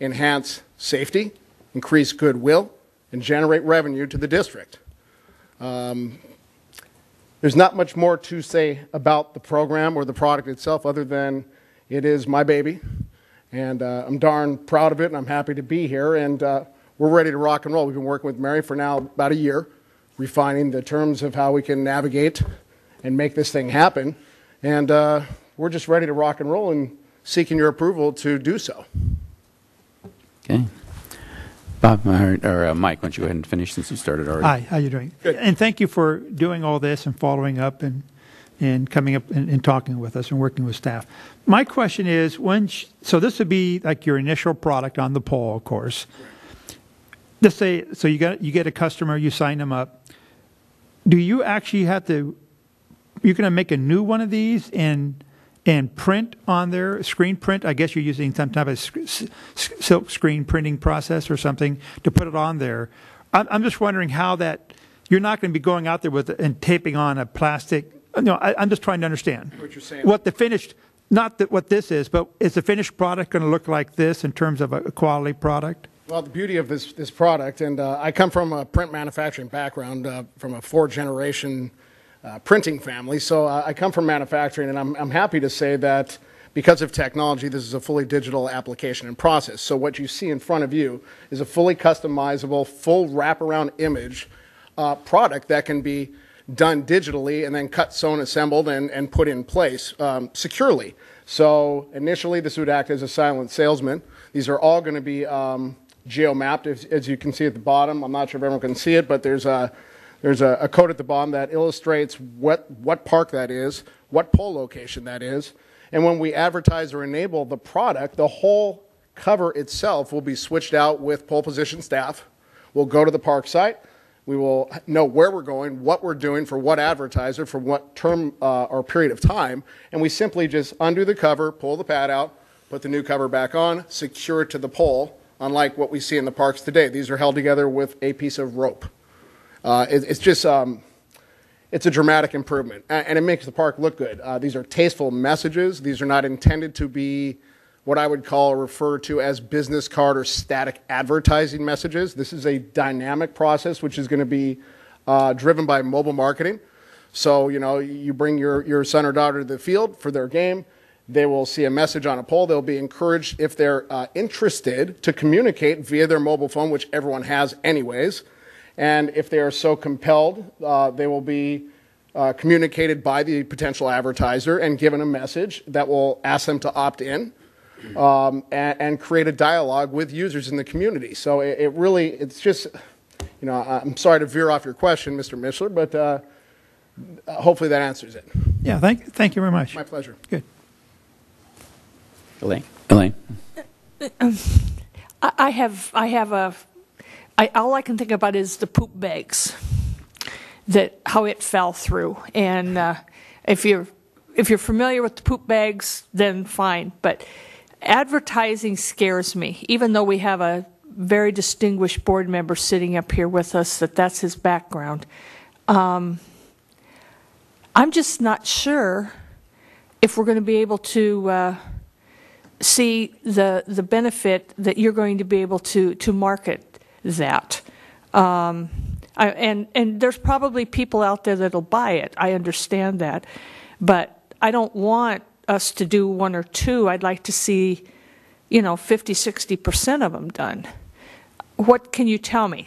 enhance safety, increase goodwill, and generate revenue to the district. Um, there's not much more to say about the program or the product itself other than it is my baby. And uh, I'm darn proud of it and I'm happy to be here. And uh, we're ready to rock and roll. We've been working with Mary for now about a year, refining the terms of how we can navigate and make this thing happen. And uh, we're just ready to rock and roll and seeking your approval to do so. Okay. Bob, or, or uh, Mike, why don't you go ahead and finish since you started already? Hi, how you doing? Good. And thank you for doing all this and following up and, and coming up and, and talking with us and working with staff. My question is, when, sh- so this would be like your initial product on the pole, of course. Let's say, so you got, you get a customer, you sign them up. Do you actually have to, you're going to make a new one of these and, and print on their screen print? I guess you're using some type of sc- s- s- silk screen printing process or something to put it on there. I'm, I'm just wondering how that, you're not going to be going out there with, and taping on a plastic, no, I, I'm just trying to understand. What you're saying. What the finished, not that what this is, but is the finished product going to look like this in terms of a a quality product? Well, the beauty of this, this product, and uh, I come from a print manufacturing background, uh, from a four generation uh, printing family. So uh, I come from manufacturing, and I'm, I'm happy to say that because of technology, this is a fully digital application and process. So what you see in front of you is a fully customizable, full wraparound image uh, product that can be done digitally and then cut, sewn, assembled, and, and put in place um, securely. So initially, this would act as a silent salesman. These are all going to be um, geo-mapped, as, as you can see at the bottom. I'm not sure if everyone can see it, but there's a there's a, a code at the bottom that illustrates what what park that is, what pole location that is, and when we advertise or enable the product, the whole cover itself will be switched out with pole position staff. We'll go to the park site. We will know where we're going, what we're doing for what advertiser, for what term uh, or period of time, and we simply just undo the cover, pull the pad out, put the new cover back on, secure it to the pole, unlike what we see in the parks today. These are held together with a piece of rope. Uh, it, it's just, um, it's a dramatic improvement, and, it makes the park look good. Uh, these are tasteful messages. These are not intended to be what I would call refer to as business card or static advertising messages. This is a dynamic process which is going to be uh, driven by mobile marketing. So, you know, you bring your, your son or daughter to the field for their game. They will see a message on a pole. They'll be encouraged, if they're uh, interested, to communicate via their mobile phone, which everyone has anyways. And if they are so compelled, uh, they will be uh, communicated by the potential advertiser and given a message that will ask them to opt in um, and, and, create a dialogue with users in the community. So it, it, really, it's just, you know, I'm sorry to veer off your question, Mr. Mishler, but uh, hopefully that answers it. Yeah, thank, thank you very much. My pleasure. Good. Elaine? Elaine? Um, [LAUGHS] I I have, I have a, I, all I can think about is the poop bags, that, how it fell through. And uh, if you're, if you're familiar with the poop bags, then fine. But advertising scares me, even though we have a very distinguished board member sitting up here with us, that that's his background. Um, I'm just not sure if we're going to be able to uh, see the the benefit that you're going to be able to to market that. Um, I, and and there's probably people out there that'll buy it. I understand that, but I don't want us to do one or two. I'd like to see, you know, 50, 60 percent of them done. What can you tell me?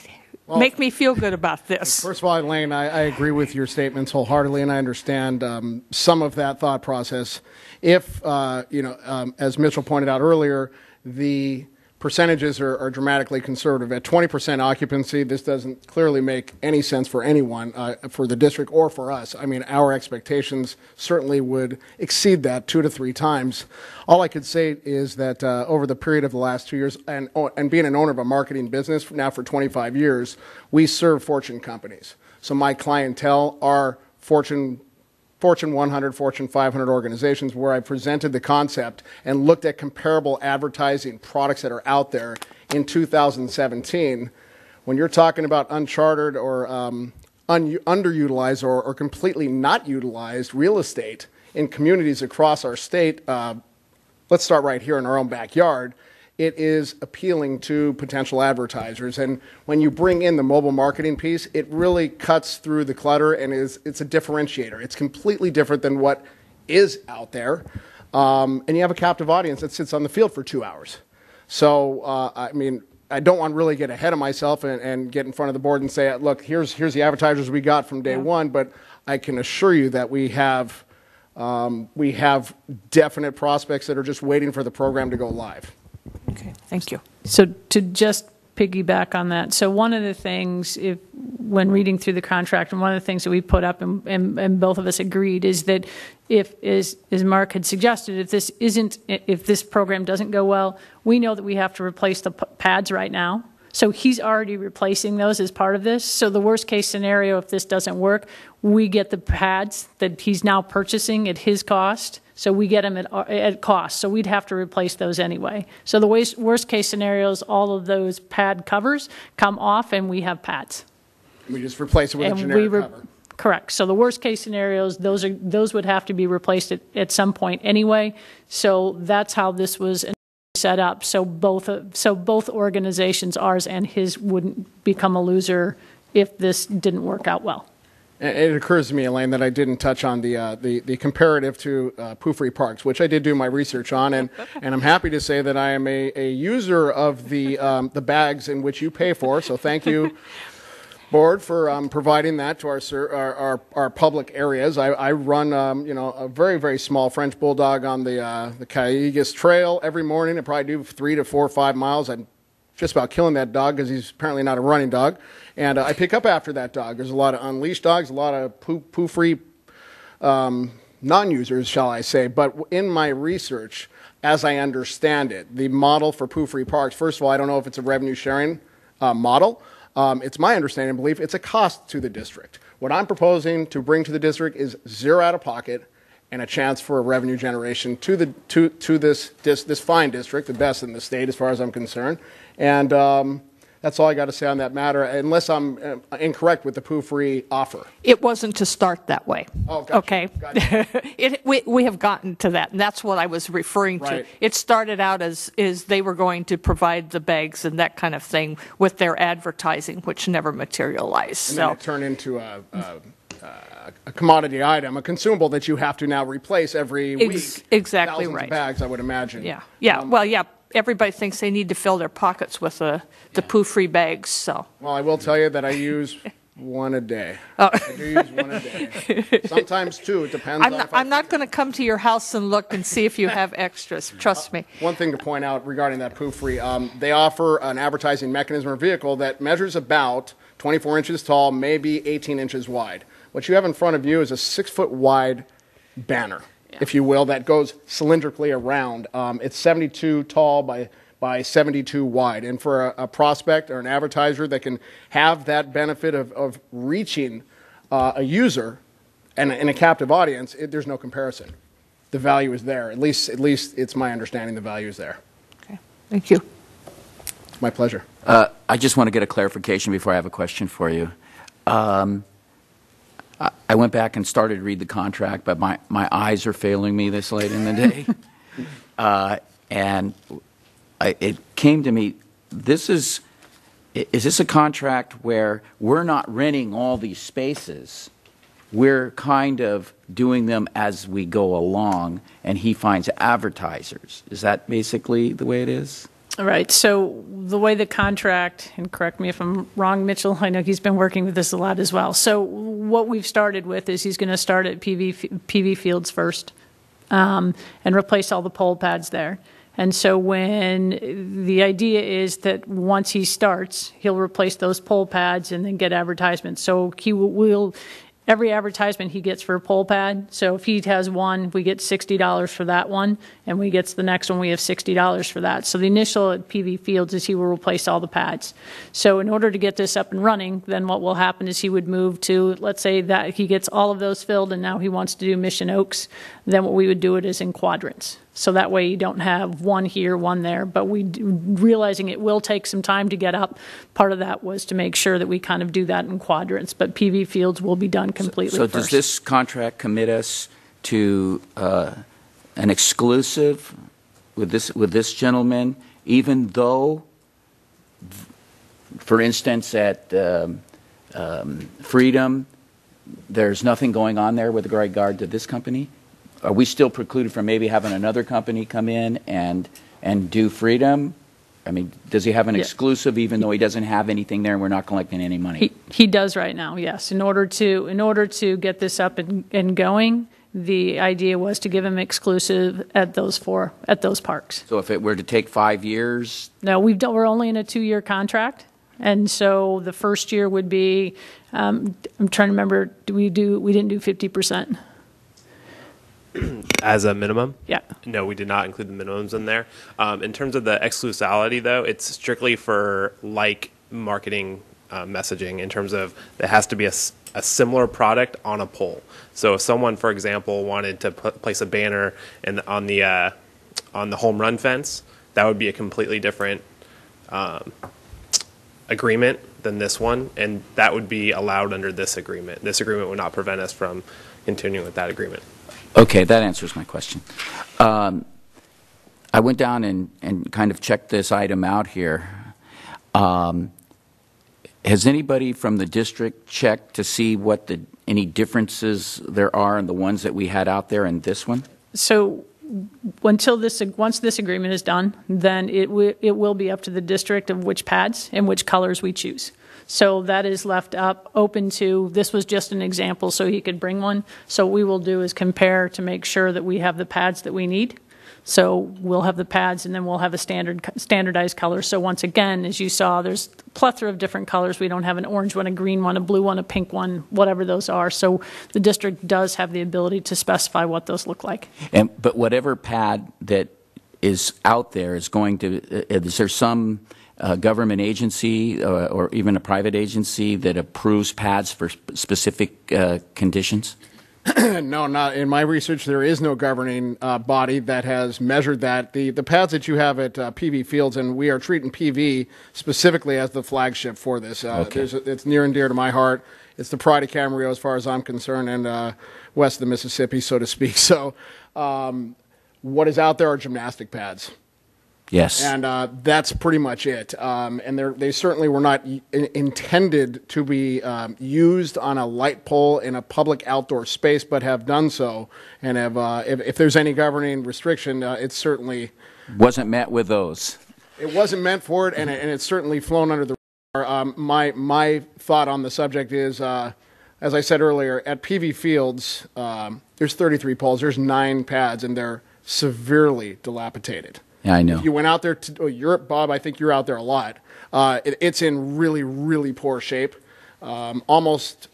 Well, Make me feel good about this. First of all, Elaine, I, I agree with your statements wholeheartedly, and I understand um, some of that thought process. If, uh, you know, um, as Mitchell pointed out earlier, the percentages are, are, dramatically conservative. At 20% occupancy, this doesn't clearly make any sense for anyone, uh, for the district or for us. I mean, our expectations certainly would exceed that two to three times. All I could say is that uh, over the period of the last two years, and, oh, and being an owner of a marketing business now for 25 years, we serve Fortune companies. So my clientele are Fortune Fortune 100, Fortune 500 organizations where I presented the concept and looked at comparable advertising products that are out there in 2017. When you're talking about unchartered or um, un- underutilized or, or, completely not utilized real estate in communities across our state, uh, let's start right here in our own backyard it is appealing to potential advertisers. And when you bring in the mobile marketing piece, it really cuts through the clutter and is it's a differentiator. It's completely different than what is out there. Um, and you have a captive audience that sits on the field for two hours. So, uh, I mean, I don't want to really get ahead of myself and, and, get in front of the board and say, look, here's, here's the advertisers we got from day yeah. one, but I can assure you that we have, um, we have definite prospects that are just waiting for the program to go live. Okay, thank you. So to just piggyback on that, so one of the things, if when reading through the contract, and one of the things that we put up, and, and, and both of us agreed, is that if, as, as Mark had suggested, if this isn't, if this program doesn't go well, we know that we have to replace the pads right now. So he's already replacing those as part of this. So the worst case scenario, if this doesn't work, we get the pads that he's now purchasing at his cost so we get them at, at cost. So we'd have to replace those anyway. So the worst, worst case scenarios, all of those pad covers come off and we have pads. We just replace it with and a generic re- cover. Correct. So the worst case scenarios, those are those would have to be replaced at, at some point anyway. So that's how this was set up. So both so both organizations, ours and his, wouldn't become a loser if this didn't work out well. It occurs to me, Elaine, that I didn't touch on the uh, the, the, comparative to uh, poo-free parks, which I did do my research on, and, [LAUGHS] and I'm happy to say that I am a, a user of the um, the bags in which you pay for. So thank you, [LAUGHS] board for um, providing that to our, our, our, our public areas. I, I run, um, you know, a very, very small French bulldog on the, uh, the Calleguas Trail every morning. I probably do three to four or five miles. I'm just about killing that dog because he's apparently not a running dog. And uh, I pick up after that dog. There's a lot of unleashed dogs, a lot of poo, poo free um, non users, shall I say. But in my research, as I understand it, the model for poo free parks, first of all, I don't know if it's a revenue sharing uh, model. Um, it's my understanding and belief it's a cost to the district. What I'm proposing to bring to the district is zero out of pocket and a chance for a revenue generation to the to to this this, this fine district, the best in the state as far as I'm concerned. And um, that's all I got to say on that matter, unless I'm uh, incorrect with the poo-free offer. It wasn't to start that way. Oh, gotcha, Okay. [LAUGHS] it, we, we have gotten to that, and that's what I was referring to. Right. It started out as is they were going to provide the bags and that kind of thing with their advertising, which never materialized. And so then it turned into a, a, a, a commodity item, a consumable that you have to now replace every Ex- week. exactly Thousands right. Of bags, I would imagine. yeah, yeah. Um, well, yeah. Everybody thinks they need to fill their pockets with the the poo-free bags. So Well, I will tell you that I use [LAUGHS] one a day. Oh. I do use one a day. Sometimes two. It depends I'm on not, if I I'm not going to come to your house and look and see if you have extras. [LAUGHS] Trust me. One thing to point out regarding that poo free, um, they offer an advertising mechanism or vehicle that measures about 24 inches tall, maybe 18 inches wide. What you have in front of you is a six foot wide banner, if you will, that goes cylindrically around. Um, it's 72 tall by by 72 wide. And for a, a prospect or an advertiser that can have that benefit of, of reaching uh, a user and, and a captive audience, it, there's no comparison. The value is there. At least, at least it's my understanding the value is there. Okay. Thank you. My pleasure. Uh, I just want to get a clarification before I have a question for you. Um, I, went back and started to read the contract, but my, my eyes are failing me this late in the day. [LAUGHS] uh, and I, it came to me, this is, is this a contract where we're not renting all these spaces? We're kind of doing them as we go along, and he finds advertisers. Is that basically the way it is? All right, so the way the contract, and correct me if I'm wrong, Mitchell, I know he's been working with this a lot as well. So what we've started with is he's going to start at PV, PV Fields first um, and replace all the pole pads there. And so when the idea is that once he starts, he'll replace those pole pads and then get advertisements. So he will- will, every advertisement he gets for a pole pad, so if he has one, we get $60 for that one, and we gets the next one, we have $60 for that. So the initial at PV Fields is he will replace all the pads. So in order to get this up and running, then what will happen is he would move to, let's say that he gets all of those filled and now he wants to do Mission Oaks, then what we would do it is in quadrants. So that way you don't have one here, one there, but we, realizing it will take some time to get up, part of that was to make sure that we kind of do that in quadrants, but PV Fields will be done completely So first. does this contract commit us to uh, an exclusive with this, with this gentleman, even though, for instance, at um, um, Freedom, there's nothing going on there with regard to this company? Are we still precluded from maybe having another company come in and, and do Freedom? I mean, does he have an Yeah. exclusive even though he doesn't have anything there and we're not collecting any money? He, he does right now, yes. In order to, in order to get this up and, and going, the idea was to give him exclusive at those four, at those parks. So if it were to take five years, No, we've done, we're only in a two-year contract, and so the first year would be, um, I'm trying to remember, do we do, we didn't do 50%? [CLEARS THROAT] as a minimum. Yeah. No, we did not include the minimums in there. Um, in terms of the exclusivity, though, it's strictly for like marketing uh, messaging. In terms of it has to be a similar product on a pole. So if someone, for example, wanted to put, place a banner in on the uh, on the home run fence, that would be a completely different um, agreement than this one, and that would be allowed under this agreement. This agreement would not prevent us from continuing with that agreement. Okay, that answers my question. Um, I went down and, and kind of checked this item out here. Um, has anybody from the district checked to see what the any differences there are in the ones that we had out there and this one? So until this, once this agreement is done, then it it will be up to the district of which pads and which colors we choose. So that is left up, open to, this was just an example, so he could bring one. So what we will do is compare to make sure that we have the pads that we need. So we'll have the pads, and then we'll have a standard, standardized color. So once again, as you saw, there's a plethora of different colors. We don't have an orange one, a green one, a blue one, a pink one, whatever those are. So the district does have the ability to specify what those look like. And, but whatever pad that is out there is going to, uh, is there some uh, government agency uh, or even a private agency that approves pads for sp- specific uh, conditions? [CLEARS THROAT] no, not in my research. There is no governing uh, body that has measured that. The the pads that you have at uh, PV Fields, and we are treating PV specifically as the flagship for this. Uh, Okay. there's it's near and dear to my heart. It's the pride of Camarillo, as far as I'm concerned, and uh, west of the Mississippi, so to speak. [LAUGHS] So, um, what is out there are gymnastic pads. Yes. And uh, that's pretty much it. Um, and they're, certainly were not y- intended to be um, used on a light pole in a public outdoor space, but have done so. And have, uh, if, if there's any governing restriction, uh, it's certainly Wasn't met with those. it wasn't meant for it, and, it, and it's certainly flown under the radar. Um, my my thought on the subject is, uh, as I said earlier, at PV Fields, um, there's 33 poles, there's nine pads, and they're severely dilapidated. Yeah, I know. If you went out there to oh, Europe, Bob, I think you're out there a lot. Uh, it, it's in really, really poor shape, um, almost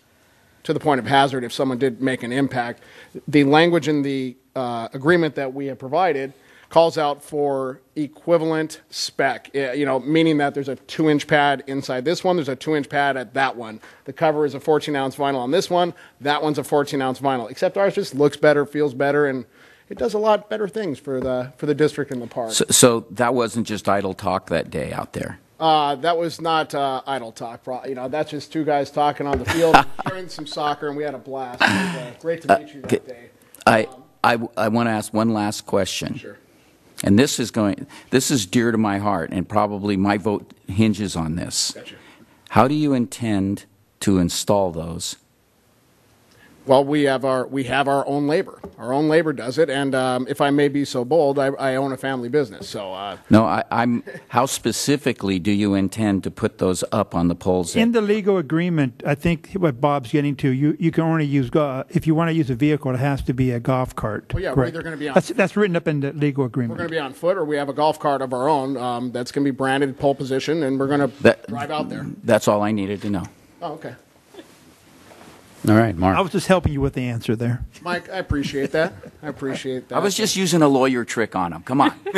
to the point of hazard if someone did make an impact. The language in the uh, agreement that we have provided calls out for equivalent spec, you know, meaning that there's a two inch pad inside this one, there's a two inch pad at that one. The cover is a 14 ounce vinyl on this one, that one's a 14 ounce vinyl, except ours just looks better, feels better, and it does a lot better things for the, for the district and the park. So, so that wasn't just idle talk that day out there. Uh, that was not uh, idle talk. You know, that's just two guys talking on the field, [LAUGHS] sharing some soccer, and we had a blast. Was, uh, great to meet you that day. I, I, I want to ask one last question. Sure. And this is going, this is dear to my heart, and probably my vote hinges on this. Gotcha. How do you intend to install those? Well, we have our we have our own labor. Our own labor does it, and um, if I may be so bold, I, I own a family business. So uh, No, I, I'm, how specifically do you intend to put those up on the poles? In the legal agreement, I think what Bob's getting to, you, you can only use, go- if you want to use a vehicle, it has to be a golf cart. Well, yeah, we're either gonna be on- That's, that's written up in the legal agreement. we're going to be on foot, or we have a golf cart of our own um, that's going to be branded pole position, and we're going to drive out there. That's all I needed to know. Oh, okay, All right, Mark. I was just helping you with the answer there. Mike, I appreciate that. I appreciate that. I was just using a lawyer trick on him. Come on. [LAUGHS]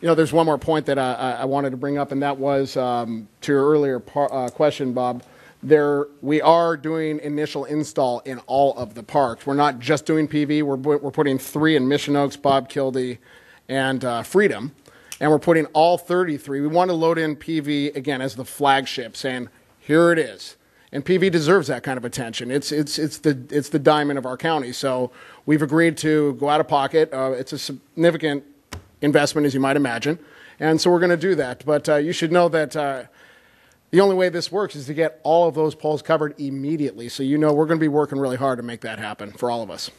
You know, there's one more point that I, I- I wanted to bring up, and that was um, to your earlier par, uh, question, Bob. There, we are doing initial install in all of the parks. We're not just doing PV. We're bu- we're putting three in Mission Oaks, Bob Kildee, and uh, Freedom, and we're putting all 33. We want to load in PV again as the flagship, saying, "Here it is." And PV deserves that kind of attention. It's it's it's the it's the diamond of our county. So we've agreed to go out of pocket. Uh, it's a significant investment, as you might imagine. And so we're going to do that. But uh, you should know that uh, the only way this works is to get all of those poles covered immediately. So you know we're going to be working really hard to make that happen for all of us.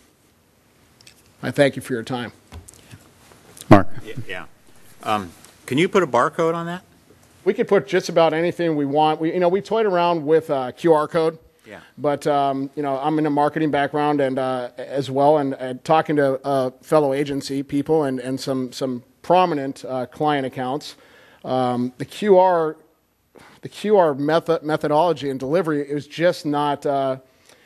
I thank you for your time. Mark. Yeah. Um, Can you put a barcode on that? We could put just about anything we want. We, you know, we toyed around with uh, QR code. Yeah. But um, you know, I'm in a marketing background and uh, as well, and, and talking to uh, fellow agency people and, and some some prominent uh, client accounts. Um, the QR, the QR method methodology and delivery is just not. Uh,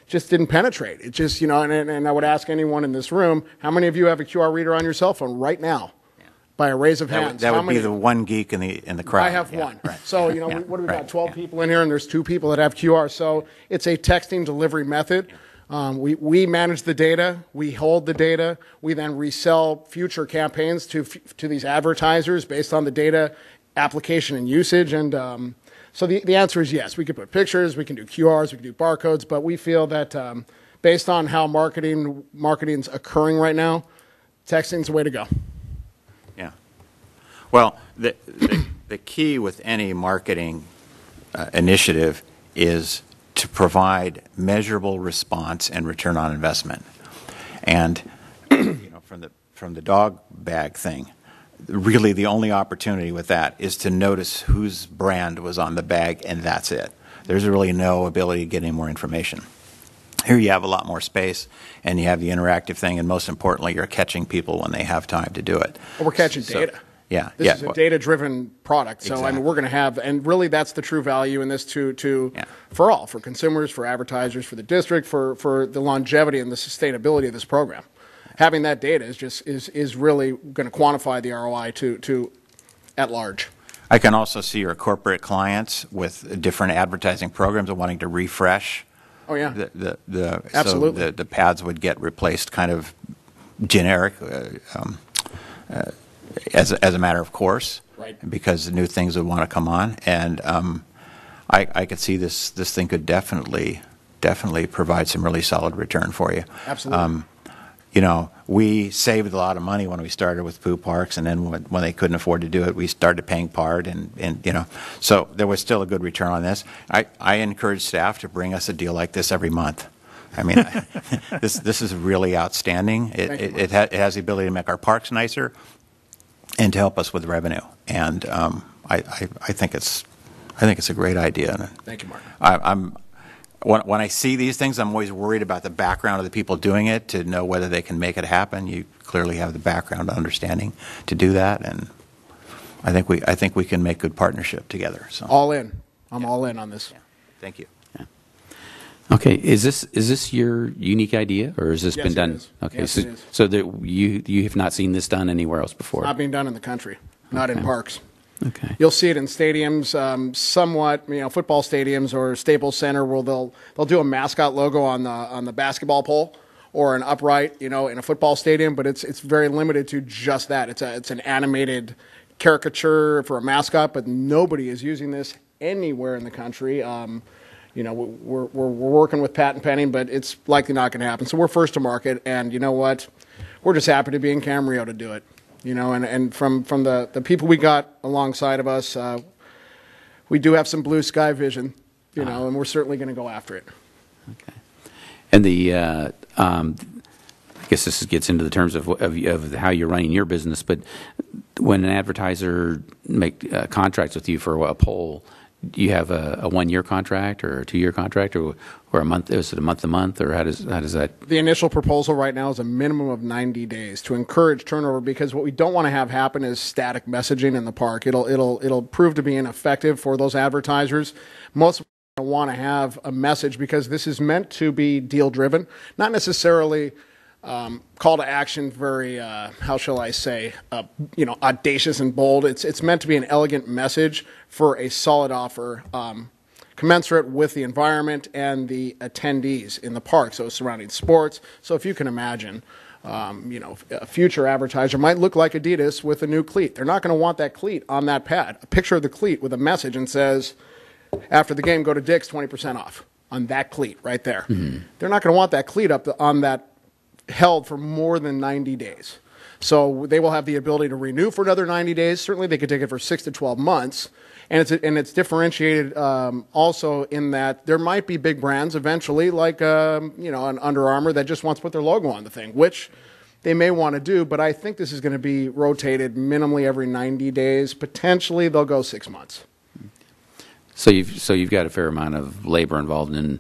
just didn't penetrate. It just, you know, and, and and I would ask anyone in this room, how many of you have a QR reader on your cell phone right now? By a raise of That would- hands. That How would be many- the one geek in the, in the crowd. I have Yeah, one. right. So, you know, Yeah, we- what do we right, got? 12 people in here, and there's two people that have QR. So it's a texting delivery method. Um, we, we manage the data, we hold the data, we then resell future campaigns to, f- to these advertisers based on the data application and usage. And um, so the, the answer is yes. We could put pictures, we can do QRs, we can do barcodes, but we feel that um, based on how marketing marketing's occurring right now, texting's the way to go. Well, the, the, the key with any marketing uh, initiative is to provide measurable response and return on investment. And, you know, from the, from the dog bag thing, really the only opportunity with that is to notice whose brand was on the bag, and that's it. There's really no ability to get any more information. Here you have a lot more space, and you have the interactive thing, and most importantly, you're catching people when they have time to do it. Well, we're catching So- data. Yeah, This yeah. is a data-driven product, so I mean, we're going to have, and really, that's the true value in this to, to, for all, for consumers, for advertisers, for the district, for, for the longevity and the sustainability of this program. Having that data is just, is, is really going to quantify the ROI to, to, at large. I can also see your corporate clients with different advertising programs and wanting to refresh. Oh, yeah. The, the, the, Absolutely. So the, the pads would get replaced kind of generic uh, um, uh, as, a- as a matter of course. Right. Because new things would want to come on. And um, I, I could see this, this thing could definitely, definitely provide some really solid return for you. Absolutely. Um, you know, we saved a lot of money when we started with Pooh Parks, and then when, when they couldn't afford to do it, we started paying part, and, and you know, so there was still a good return on this. I, I encourage staff to bring us a deal like this every month. I mean, [LAUGHS] this this is really outstanding. It it, it, ha- it has the ability to make our parks nicer, and to help us with revenue. And um, I, I I think it's I think it's a great idea. Thank you, Mark. I, I'm when, when I see these things, I'm always worried about the background of the people doing it to know whether they can make it happen. You clearly have the background understanding to do that, and I think we I think we can make good partnership together. So All in. I'm all in on this. thank you. Okay, is this is this your unique idea, or has this Yes, been it done? is. Okay, Yes, so it is. so that you you have not seen this done anywhere else before. Not being done in the country, not in parks. Okay. You'll see it in stadiums, um, somewhat, you know, football stadiums or Staples Center, where they'll they'll do a mascot logo on the on the basketball pole or an upright, you know, in a football stadium. But it's it's very limited to just that. It's a it's an animated caricature for a mascot, but nobody is using this anywhere in the country. Um, you know, we're, we're, we're working with patent pending, but it's likely not going to happen. So we're first to market, and you know what? We're just happy to be in Camarillo to do it. You know, and, and from, from the, the people we got alongside of us, uh, we do have some blue sky vision, you know, and we're certainly going to go after it. Okay. And the, uh, um, I guess this gets into the terms of, of, of how you're running your business, but when an advertiser make uh, contracts with you for a pole, do you have a, a one-year contract or a two-year contract or, or a month? Is it a month to month or how does how does that? The initial proposal right now is a minimum of 90 days to encourage turnover because what we don't want to have happen is static messaging in the park. It'll it'll it'll prove to be ineffective for those advertisers. Most want to have a message because this is meant to be deal driven, not necessarily um, call to action very uh, how shall I say uh, you know audacious and bold. It's it's meant to be an elegant message for a solid offer. Um, commensurate with the environment and the attendees in the park, so surrounding sports. So if you can imagine, um, you know, a future advertiser might look like Adidas with a new cleat. They're not going to want that cleat on that pad. A picture of the cleat with a message and says, after the game, go to Dick's, 20% off on that cleat right there. They're not going to want that cleat up the, on that held for more than 90 days. So they will have the ability to renew for another 90 days. Certainly, they could take it for six to 12 months. And it's, and it's differentiated um, also in that there might be big brands eventually, like um, you know an Under Armour that just wants to put their logo on the thing, which they may want to do. But I think this is going to be rotated minimally every 90 days. Potentially, they'll go six months. So you've so you've got a fair amount of labor involved in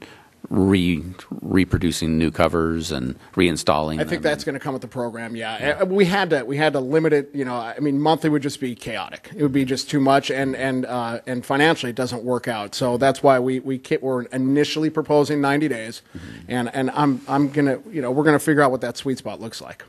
re reproducing new covers and reinstalling. I think that's going to come with the program. Yeah, Uh, we had to we had to limit it. You know, I mean, monthly would just be chaotic. It would be just too much, and and uh, and financially it doesn't work out. So that's why we we were initially proposing 90 days, and and I'm I'm gonna you know we're gonna figure out what that sweet spot looks like.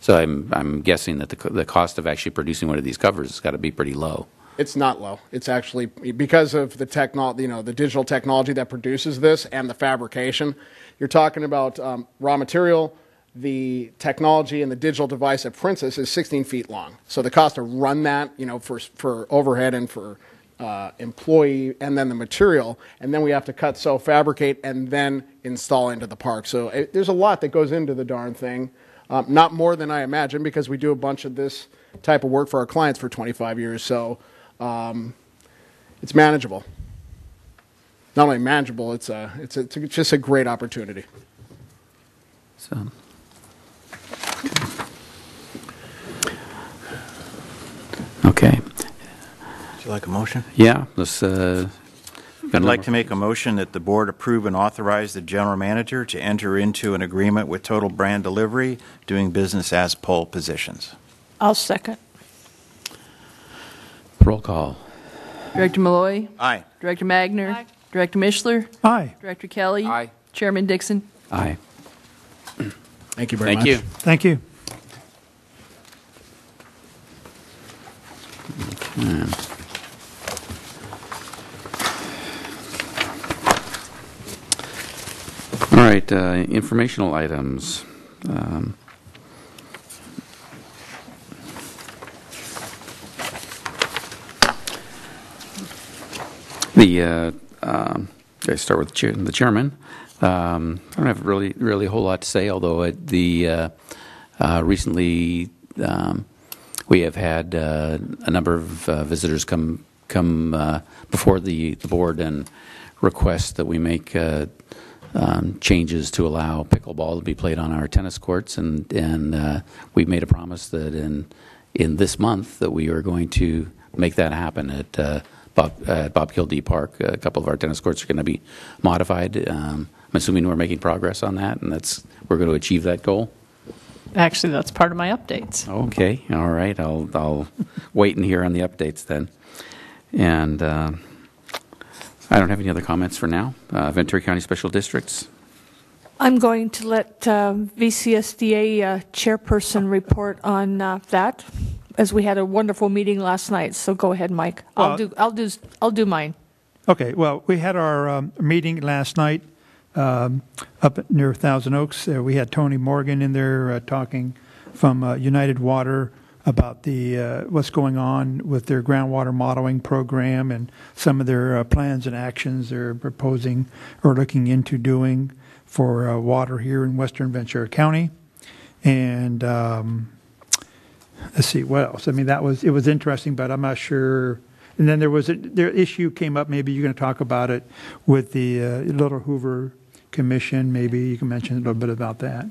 So I'm I'm guessing that the the cost of actually producing one of these covers has got to be pretty low. It's not low. It's actually because of the technol, you know, the digital technology that produces this and the fabrication. You're talking about um, raw material. The technology and the digital device that prints this is 16 feet long. So the cost to run that, you know, for for overhead and for uh, employee, and then the material, and then we have to cut, sew, fabricate, and then install into the park. So it, there's a lot that goes into the darn thing. Um, not more than I imagine because we do a bunch of this type of work for our clients for 25 years. So um, it's manageable. Not only manageable, it's a, it's, a, it's just a great opportunity. So Okay. Would you like a motion? Yeah, let's, uh, got a I'd like to make a motion that the board approve and authorize the general manager to enter into an agreement with Total Brand Delivery, doing business as pole positions. I'll second. Roll call. Director Malloy. Aye. Director Magner. Aye. Director Mishler. Aye. Director Kelly. Aye. Chairman Dixon. Aye. Thank you very Thank much. you. Thank you. All right, uh, informational items. Um, The, uh, um, I start with the chairman. Um, I don't have really, really a whole lot to say, although it- the, uh, uh, recently, um, we have had uh, a number of uh, visitors come, come uh, before the, the board and request that we make um, changes to allow pickleball to be played on our tennis courts, and, and we've made a promise that in, in this month, that we are going to make that happen uh, Bob, uh, Bob Kildee Park. A couple of our tennis courts are going to be modified. Um, I'm assuming we're making progress on that, and that's, we're going to achieve that goal. Actually, that's part of my updates. Okay, all right. I'll, I'll wait and hear on the updates then. And uh, I don't have any other comments for now. Uh, Ventura County Special Districts. I'm going to let uh, VCSDA uh, chairperson report on uh, that, as we had a wonderful meeting last night. So go ahead, Mike. I'll do. I'll do. I'll do mine. Okay, well, we had our um, meeting last night um, up near Thousand Oaks. Uh, We had Tony Morgan in there uh, talking from uh, United Water about the, uh, what's going on with their groundwater modeling program and some of their uh, plans and actions they're proposing or looking into doing for uh, water here in western Ventura County. And um, let's see what else. I mean, that was it was interesting, but I'm not sure. And then there was a their issue came up. Maybe you're going to talk about it with the uh, Little Hoover Commission. Maybe you can mention a little bit about that.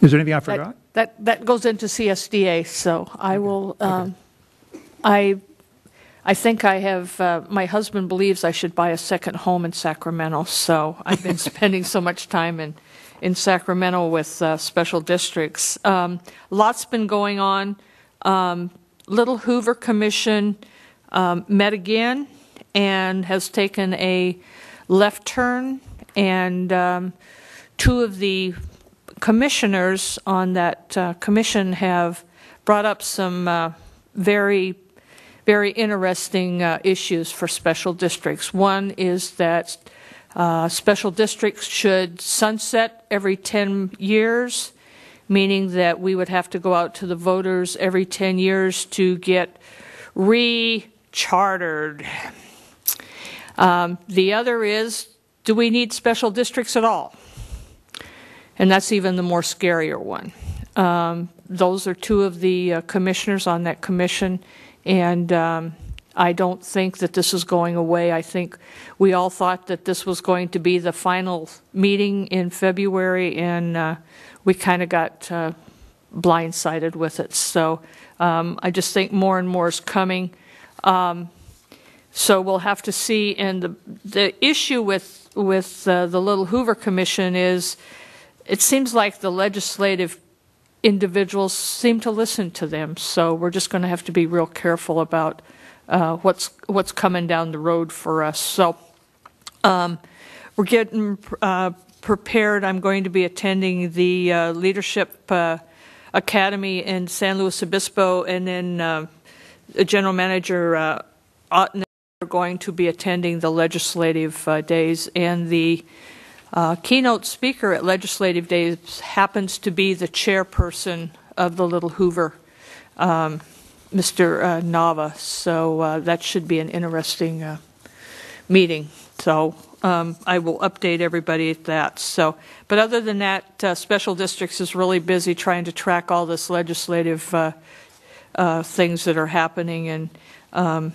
Is there anything I forgot? That, that that goes into CSDA. So I will. Um, I. I think I have. Uh, my husband believes I should buy a second home in Sacramento. So I've been [LAUGHS] spending so much time in in Sacramento with uh, special districts. Um, lots been going on. Um, Little Hoover Commission um, met again and has taken a left turn, and um, two of the commissioners on that uh, commission have brought up some uh, very, very interesting uh, issues for special districts. One is that uh, special districts should sunset every 10 years, meaning that we would have to go out to the voters every 10 years to get rechartered. Um, the other is, do we need special districts at all? And that's even the more scarier one. Um, those are two of the uh, commissioners on that commission, and um, I don't think that this is going away. I think we all thought that this was going to be the final meeting in February, and uh, we kind of got uh, blindsided with it. So um, I just think more and more is coming. Um, so we'll have to see. And the the issue with with uh, the Little Hoover Commission is, it seems like the legislative individuals seem to listen to them. So we're just going to have to be real careful about uh, what's what's coming down the road for us. So um, we're getting uh, prepared. I'm going to be attending the uh, Leadership uh, Academy in San Luis Obispo, and then uh, General Manager uh, Otten are going to be attending the legislative uh, days, and the keynote speaker at legislative days happens to be the chairperson of the Little Hoover, um, Mr. Uh, Nava. So uh, that should be an interesting uh, meeting. So um, I will update everybody at that. So, but other than that, uh, special districts is really busy trying to track all this legislative uh, uh, things that are happening, and um,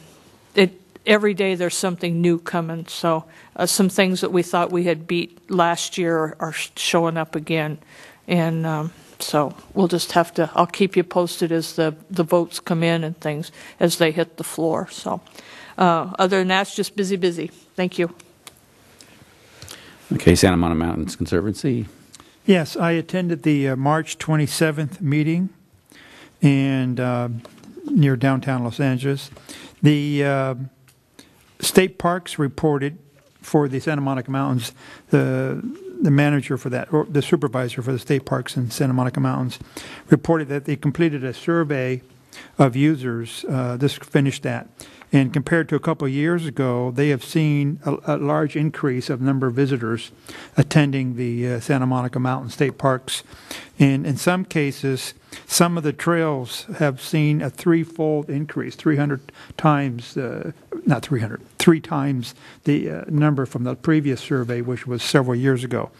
it every day there's something new coming. So some things that we thought we had beat last year are showing up again, and um, So we'll just have to, I'll keep you posted as the, the votes come in and things, as they hit the floor. So, uh, other than that, it's just busy, busy. Thank you. Okay, Santa Monica Mountains Conservancy. Yes, I attended the uh, March 27th meeting and uh, near downtown Los Angeles. The uh, state parks reported for the Santa Monica Mountains, the the manager for that, or the supervisor for the state parks in Santa Monica Mountains, reported that they completed a survey of users. Uh, this finished that, and compared to a couple of years ago, they have seen a, a large increase of number of visitors attending the uh, Santa Monica Mountain State Parks. And in some cases, some of the trails have seen a threefold increase, 300 times, uh, not 300, three times the uh, number from the previous survey, which was several years ago.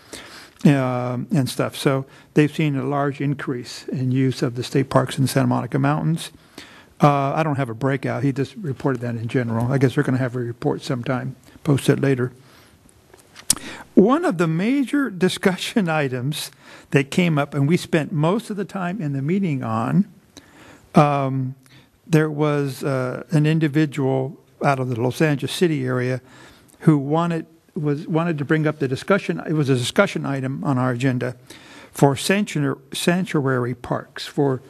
Um, and stuff. So they've seen a large increase in use of the state parks in the Santa Monica Mountains. Uh, I don't have a breakout. He just reported that in general. I guess they're going to have a report sometime, post it later. One of the major [LAUGHS] discussion items that came up, and we spent most of the time in the meeting on, um, there was uh, an individual out of the Los Angeles City area who wanted was wanted to bring up the discussion. It was a discussion item on our agenda for sanctuary, sanctuary parks for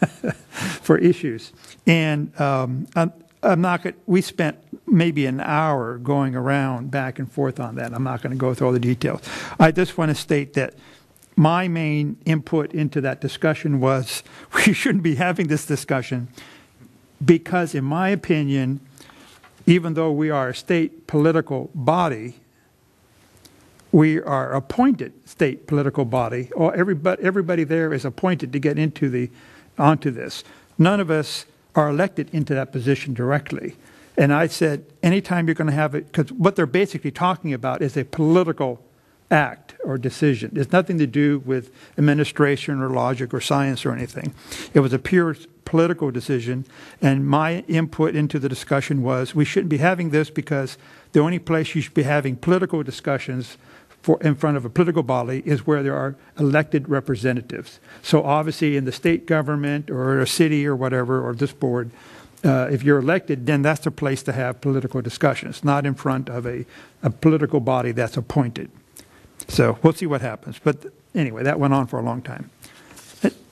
[LAUGHS] for issues, and um, I'm, I'm not. Gonna, we spent maybe an hour going around back and forth on that. I'm not going to go through all the details. I just want to state that my main input into that discussion was [LAUGHS] we shouldn't be having this discussion because, in my opinion, even though we are a state political body, we are appointed state political body, or everybody, everybody there is appointed to get into the onto this. None of us are elected into that position directly. And I said, anytime you're going to have it, because what they're basically talking about is a political act or decision. It's nothing to do with administration or logic or science or anything. It was a pure political decision. And my input into the discussion was we shouldn't be having this because the only place you should be having political discussions for, in front of a political body is where there are elected representatives. So obviously in the state government or a city or whatever, or this board, uh, if you're elected, then that's the place to have political discussions, not in front of a, a political body that's appointed. So we'll see what happens. But anyway, that went on for a long time.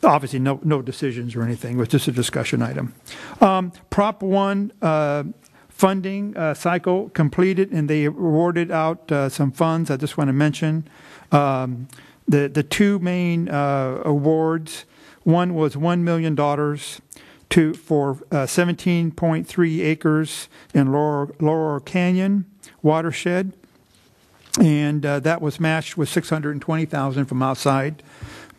Obviously, no, no decisions or anything. It was just a discussion item. Um, Prop 1 uh, funding uh, cycle completed, and they awarded out uh, some funds. I just want to mention um, the, the two main uh, awards. One was $1 million to, for uh, 17.3 acres in Laurel, Laurel Canyon watershed and uh, that was matched with 620,000 from outside,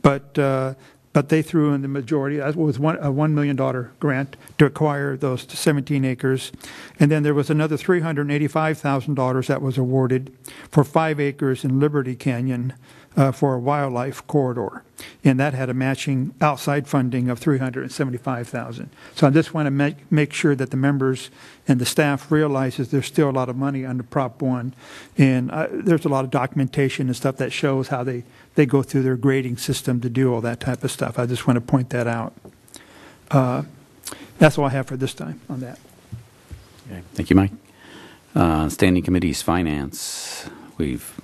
but uh, but they threw in the majority. Uh, that was one, a one million dollar grant to acquire those 17 acres, and then there was another 385 thousand dollars that was awarded for five acres in Liberty Canyon uh, for a wildlife corridor, and that had a matching outside funding of 375,000. So I just want to make make sure that the members and the staff realizes there's still a lot of money under Prop One, and uh, there's a lot of documentation and stuff that shows how they they go through their grading system to do all that type of stuff. I just want to point that out. Uh, that's all I have for this time on that. Okay. Thank you, Mike. Uh, standing committees, finance. We've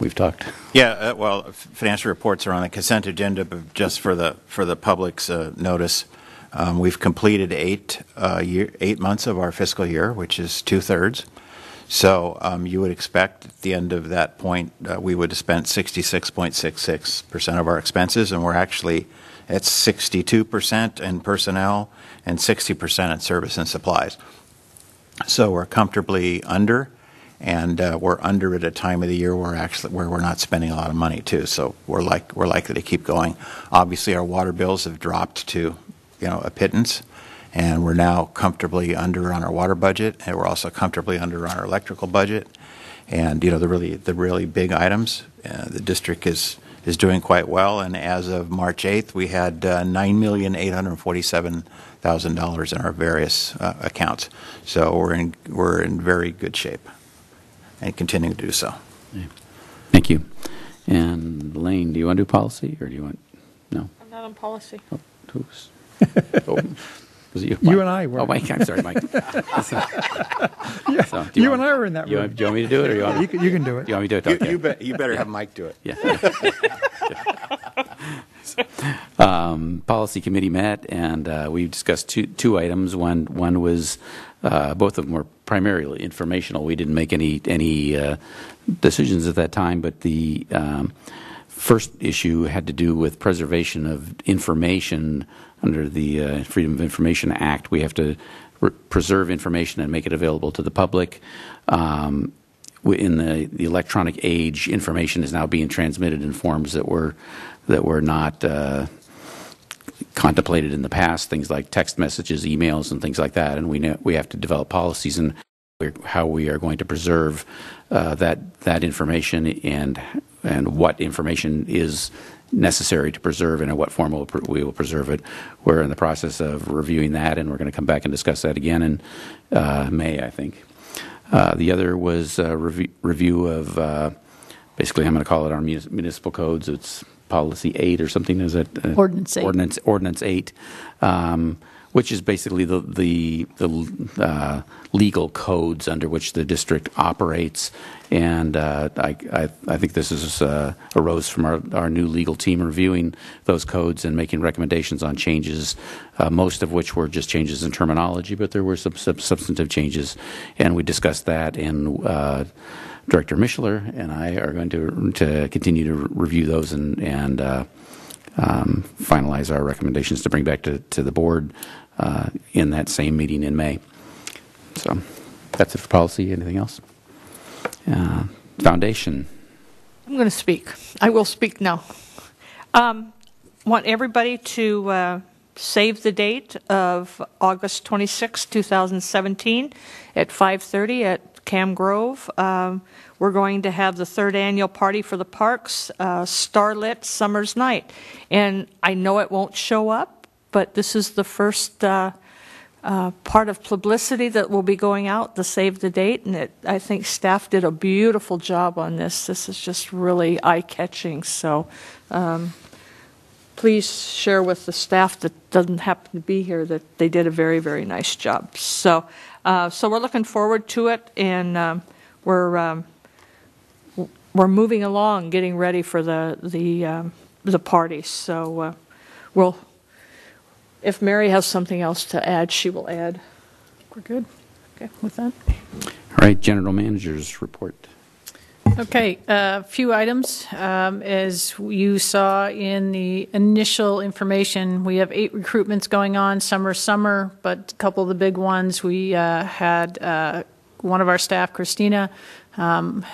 we've talked. Yeah, uh, well, financial reports are on the consent agenda, but just for the for the public's uh, notice, um, we've completed eight uh, year, eight months of our fiscal year, which is two thirds. So um, you would expect at the end of that point, uh, we would have spent 66.66% of our expenses, and we're actually at 62% in personnel and 60% in service and supplies. So we're comfortably under, and uh, we're under at a time of the year where actually where we're not spending a lot of money too. So we're like we're likely to keep going. Obviously, our water bills have dropped to, you know, a pittance and we're now comfortably under on our water budget, and we're also comfortably under on our electrical budget. And you know the really the really big items, uh, the district is is doing quite well. And as of March 8th, we had uh, nine million eight hundred forty-seven thousand dollars in our various uh, accounts. So we're in we're in very good shape, and continuing to do so. Thank you. And Lane, do you want to do policy, or do you want? No. I'm not on policy. Who's? [LAUGHS] oh, was it you? You Mike? and I were. Oh, Mike. I'm sorry, Mike. [LAUGHS] So, do You want- and I were in that you room. Want, do you want me to do it, or you want me? You can, you can do it. You want me to do it? You, Okay. you, bet, you better have Mike do it. Yeah. [LAUGHS] um, policy committee met, and uh, we discussed two two items. One one was uh, both of them were primarily informational. We didn't make any any uh, decisions at that time, but the um, first issue had to do with preservation of information under the uh, Freedom of Information Act. We have to re- preserve information and make it available to the public. Um, in the, the electronic age, information is now being transmitted in forms that were that were not uh, contemplated in the past. Things like text messages, emails, and things like that. And we know we have to develop policies and how we are going to preserve uh, that that information and and what information is necessary to preserve and in what form we will preserve it. We're in the process of reviewing that, and we're going to come back and discuss that again in uh, May, I think. Uh, the other was a rev- review of uh, basically, I'm going to call it our municipal codes. It's policy eight or something. Is it uh, Ordinance eight. Ordinance Ordinance eight, um, which is basically the the the uh, legal codes under which the district operates. And uh, I, I I think this is uh, arose from our our new legal team reviewing those codes and making recommendations on changes. Uh, most of which were just changes in terminology, but there were some sub- substantive changes, and we discussed that and. Director Mishler and I are going to to continue to review those and and uh, um, finalize our recommendations to bring back to, to the board uh, in that same meeting in May. So that's it for policy. Anything else? Uh, foundation. I'm going to speak. I will speak now. Um, want everybody to uh, save the date of August 26, 2017 at 5:30 at Cam Grove. Um, we're going to have the third annual party for the parks, uh, Starlit Summer's Night, and I know it won't show up, but this is the first. Uh, uh, part of publicity that will be going out, to save the date, and it, I think staff did a beautiful job on this. This is just really eye-catching. So, um, please share with the staff that doesn't happen to be here that they did a very, very nice job. So, uh, so we're looking forward to it, and um, we're um, we're moving along, getting ready for the the um, the party. So, uh, we'll. If Mary has something else to add, she will add. We're good. Okay, with that. All right, general managers report. Okay, a few items. Um, As you saw in the initial information, we have eight recruitments going on. Are summer, but a couple of the big ones, we uh, had uh, one of our staff, Christina, um,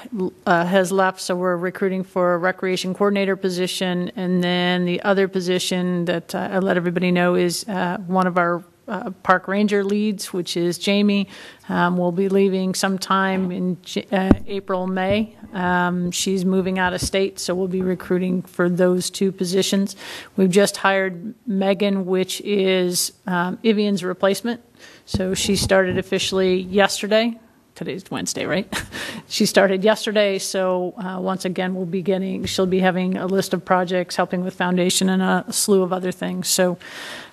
uh, has left, so we're recruiting for a recreation coordinator position. And then the other position that uh, I let everybody know is uh, one of our uh, park ranger leads, which is Jamie, um, will be leaving sometime in J- uh, April, May. Um, she's moving out of state, so we'll be recruiting for those two positions. We've just hired Megan, which is um, Ivian's replacement. So she started officially yesterday. Today's Wednesday, right? [LAUGHS] she started yesterday, so uh, once again, we'll be getting, she'll be having a list of projects, helping with foundation and a slew of other things. So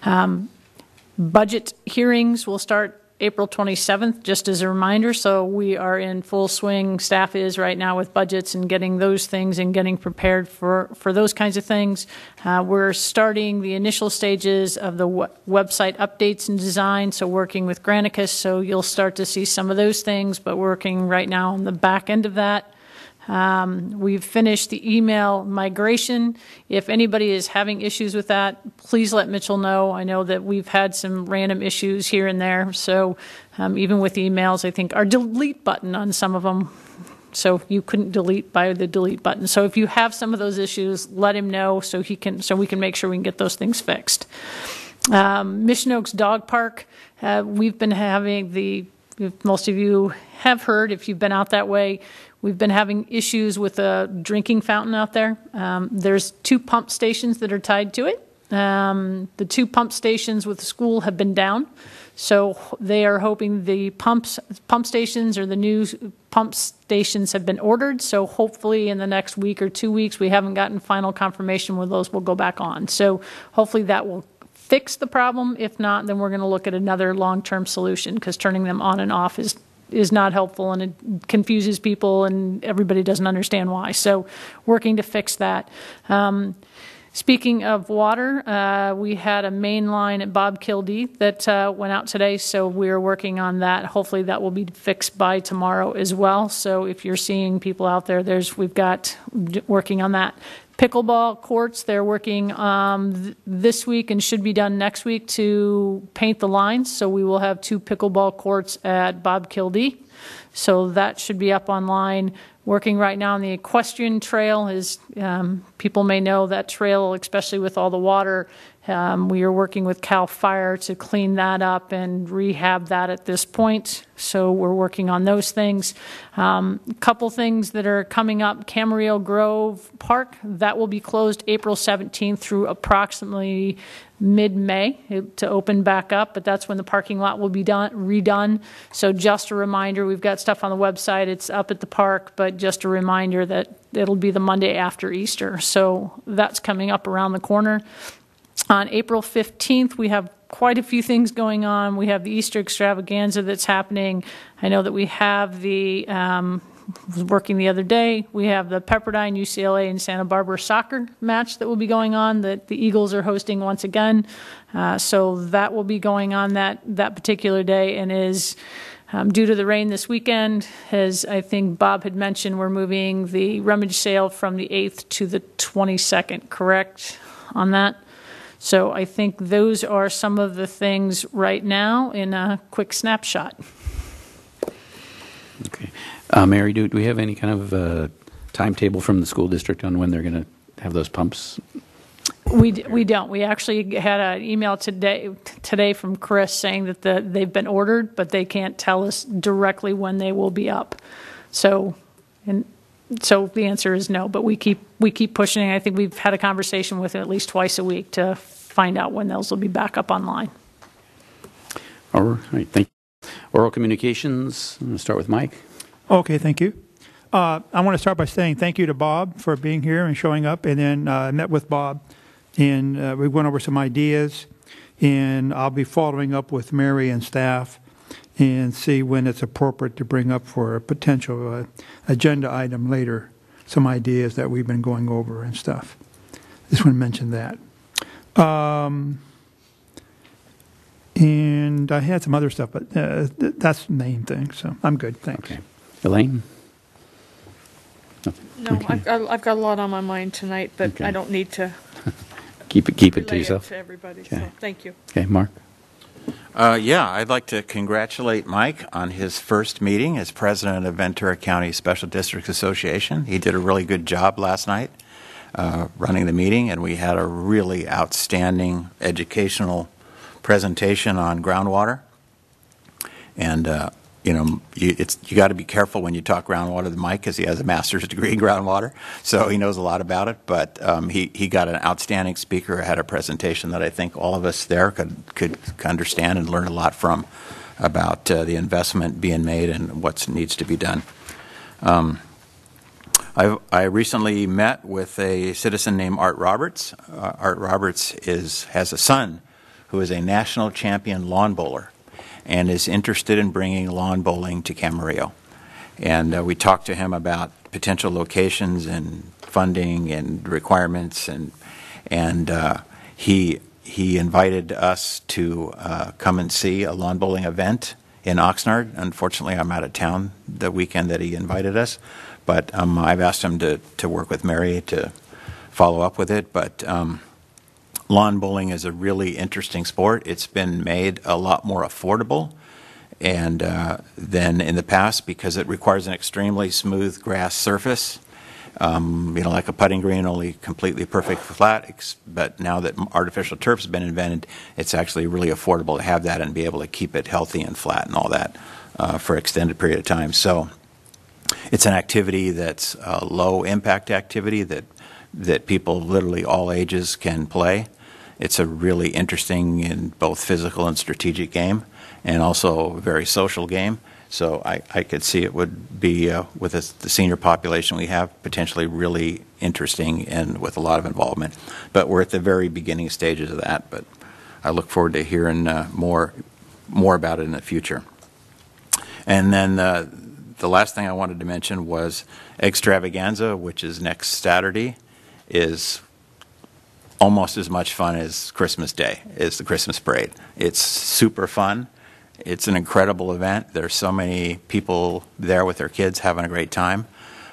um, Budget hearings will start April 27th, just as a reminder. So we are in full swing, staff is right now with budgets and getting those things and getting prepared for, for those kinds of things. Uh, We're starting the initial stages of the we- website updates and design, so working with Granicus. So you'll start to see some of those things, but working right now on the back end of that. Um, We've finished the email migration. If anybody is having issues with that, please let Mitchell know. I know that we've had some random issues here and there, so um, even with emails, I think our delete button on some of them, so you couldn't delete by the delete button. So if you have some of those issues, let him know so he can, so we can make sure we can get those things fixed. Um, Mission Oaks Dog Park, uh, we've been having the, most of you have heard, if you've been out that way, we've been having issues with a drinking fountain out there. Um, there's two pump stations that are tied to it. Um, the two pump stations with the school have been down. So they are hoping the pumps, pump stations or the new pump stations have been ordered. So hopefully in the next week or two weeks, we haven't gotten final confirmation where those will go back on. So hopefully that will fix the problem. If not, then we're going to look at another long-term solution because turning them on and off is is not helpful and it confuses people and everybody doesn't understand why. So working to fix that. Um, Speaking of water, uh, we had a main line at Bob Kildee that uh, went out today, so we're working on that. Hopefully, that will be fixed by tomorrow as well. So if you're seeing people out there, there's we've got working on that. Pickleball courts, they're working um, th- this week and should be done next week to paint the lines. So we will have two pickleball courts at Bob Kildee. So that should be up online. Working right now on the equestrian trail is, um, people may know that trail, especially with all the water. Um, we are working with CAL FIRE to clean that up and rehab that at this point. So we're working on those things. Um, a couple things that are coming up Camarillo Grove Park, that will be closed April 17th through approximately mid-May to open back up, but that's when the parking lot will be done, redone. So just a reminder, we've got stuff on the website, it's up at the park, but just a reminder that it'll be the Monday after Easter. So that's coming up around the corner. On April 15th, we have quite a few things going on. We have the Easter extravaganza that's happening. I know that we have the um, was working the other day. We have the Pepperdine, UCLA, and Santa Barbara soccer match that will be going on that the Eagles are hosting once again. Uh, so that will be going on that that particular day and is. Um, due to the rain this weekend, as I think Bob had mentioned, we're moving the rummage sale from the 8th to the 22nd, correct on that? So I think those are some of the things right now in a quick snapshot. Uh, Mary, do, do we have any kind of uh, timetable from the school district on when they're going to have those pumps? We, d- we don't. We actually had an email today today from Chris saying that the, they've been ordered, but they can't tell us directly when they will be up. So, and so the answer is no. But we keep we keep pushing. I think we've had a conversation with it at least twice a week to find out when those will be back up online. All right, thank you. Oral communications, I'm going to start with Mike. Okay, thank you. Uh, I want to start by saying thank you to Bob for being here and showing up. And then uh, I met with Bob, and uh, we went over some ideas. And I'll be following up with Mary and staff and see when it's appropriate to bring up for a potential uh, agenda item later some ideas that we've been going over and stuff. Just want to mention that. Um, and I had some other stuff, but uh, th- that's the main thing. So I'm good. Thanks. Elaine? No, I've, got- I've got a lot on my mind tonight, but Okay. I don't need to [LAUGHS] Keep it, keep it to relay it yourself. to everybody, Okay. so thank you. Okay, Mark? Uh, yeah, I'd like to congratulate Mike on his first meeting as president of Ventura County Special Districts Association. He did a really good job last night uh, running the meeting, and we had a really outstanding educational presentation on groundwater. And uh, you know, you, it's you got to be careful when you talk groundwater to Mike because he has a master's [LAUGHS] degree in groundwater, so he knows a lot about it. But um, he he got an outstanding speaker, had a presentation that I think all of us there could could understand and learn a lot from about uh, the investment being made and what needs to be done. Um, I, I recently met with a citizen named Art Roberts. Uh, Art Roberts is has a son who is a national champion lawn bowler and is interested in bringing lawn bowling to Camarillo. And uh, we talked to him about potential locations and funding and requirements, and and uh, he he invited us to uh, come and see a lawn bowling event in Oxnard. Unfortunately, I'm out of town the weekend that he invited us, but um, I've asked him to to work with Mary to follow up with it. But um, lawn bowling is a really interesting sport. It's been made a lot more affordable and uh, than in the past because it requires an extremely smooth grass surface. Um, you know, like a putting green, only completely perfect flat. But now that artificial turf has been invented, it's actually really affordable to have that and be able to keep it healthy and flat and all that uh, for an extended period of time. So it's an activity that's a low impact activity that that people literally all ages can play it's a really interesting and both physical and strategic game, and also a very social game. So I, I could see it would be, uh, with the senior population we have, potentially really interesting and with a lot of involvement. But we're at the very beginning stages of that, but I look forward to hearing uh, more, more about it in the future. And then uh, the last thing I wanted to mention was Extravaganza, which is next Saturday, is almost as much fun as Christmas Day, is the Christmas parade. It's super fun. It's an incredible event. There's so many people there with their kids having a great time.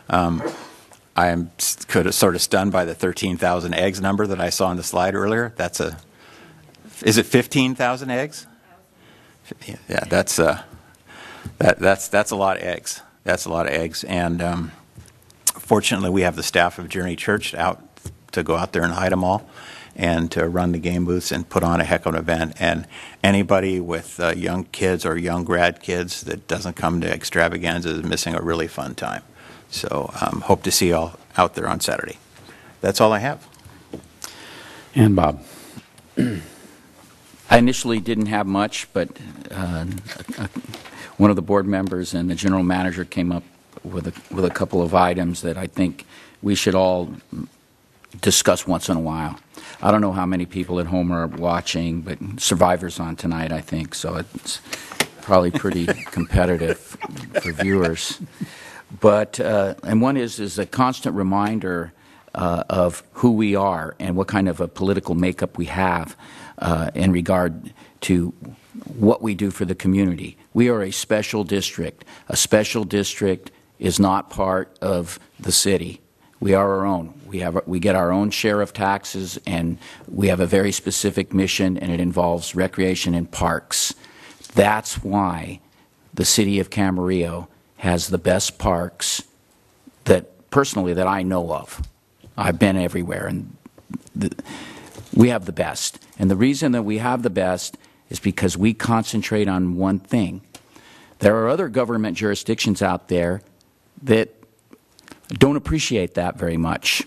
Um, I am could have sort of stunned by the 13,000 eggs number that I saw on the slide earlier. That's a, is it 15,000 eggs? Yeah, that's uh, that that's that's a lot of eggs. That's a lot of eggs, and um, fortunately, we have the staff of Journey Church out to go out there and hide them all, and to run the game booths and put on a heck of an event. And anybody with uh, young kids or young grad kids that doesn't come to Extravaganza is missing a really fun time. So, um, hope to see you all out there on Saturday. That's all I have. And Bob. I initially didn't have much, but uh, a- a- one of the board members and the general manager came up with a, with a couple of items that I think we should all discuss once in a while. I don't know how many people at home are watching, but Survivor's on tonight, I think, so it's probably pretty [LAUGHS] competitive for viewers. But, uh, and one is, is a constant reminder uh, of who we are and what kind of a political makeup we have uh, in regard to what we do for the community. We are a special district. A special district is not part of the city. We are our own. We, have, we get our own share of taxes, and we have a very specific mission, and it involves recreation and parks. That's why the city of Camarillo has the best parks that, personally, that I know of. I've been everywhere, and the, we have the best. And the reason that we have the best is because we concentrate on one thing. There are other government jurisdictions out there that don't appreciate that very much.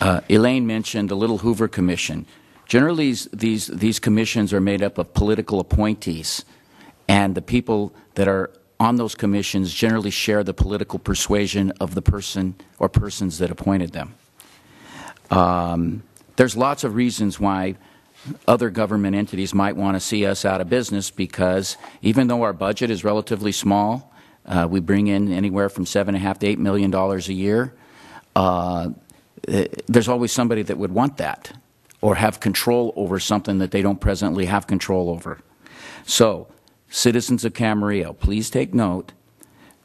Uh, Elaine mentioned the Little Hoover Commission. Generally, these, these, commissions are made up of political appointees, and the people that are on those commissions generally share the political persuasion of the person or persons that appointed them. Um, there's lots of reasons why other government entities might want to see us out of business because even though our budget is relatively small, uh, we bring in anywhere from seven and a half to eight million dollars a year. Uh, eh, there's always somebody that would want that or have control over something that they don't presently have control over. So, citizens of Camarillo, please take note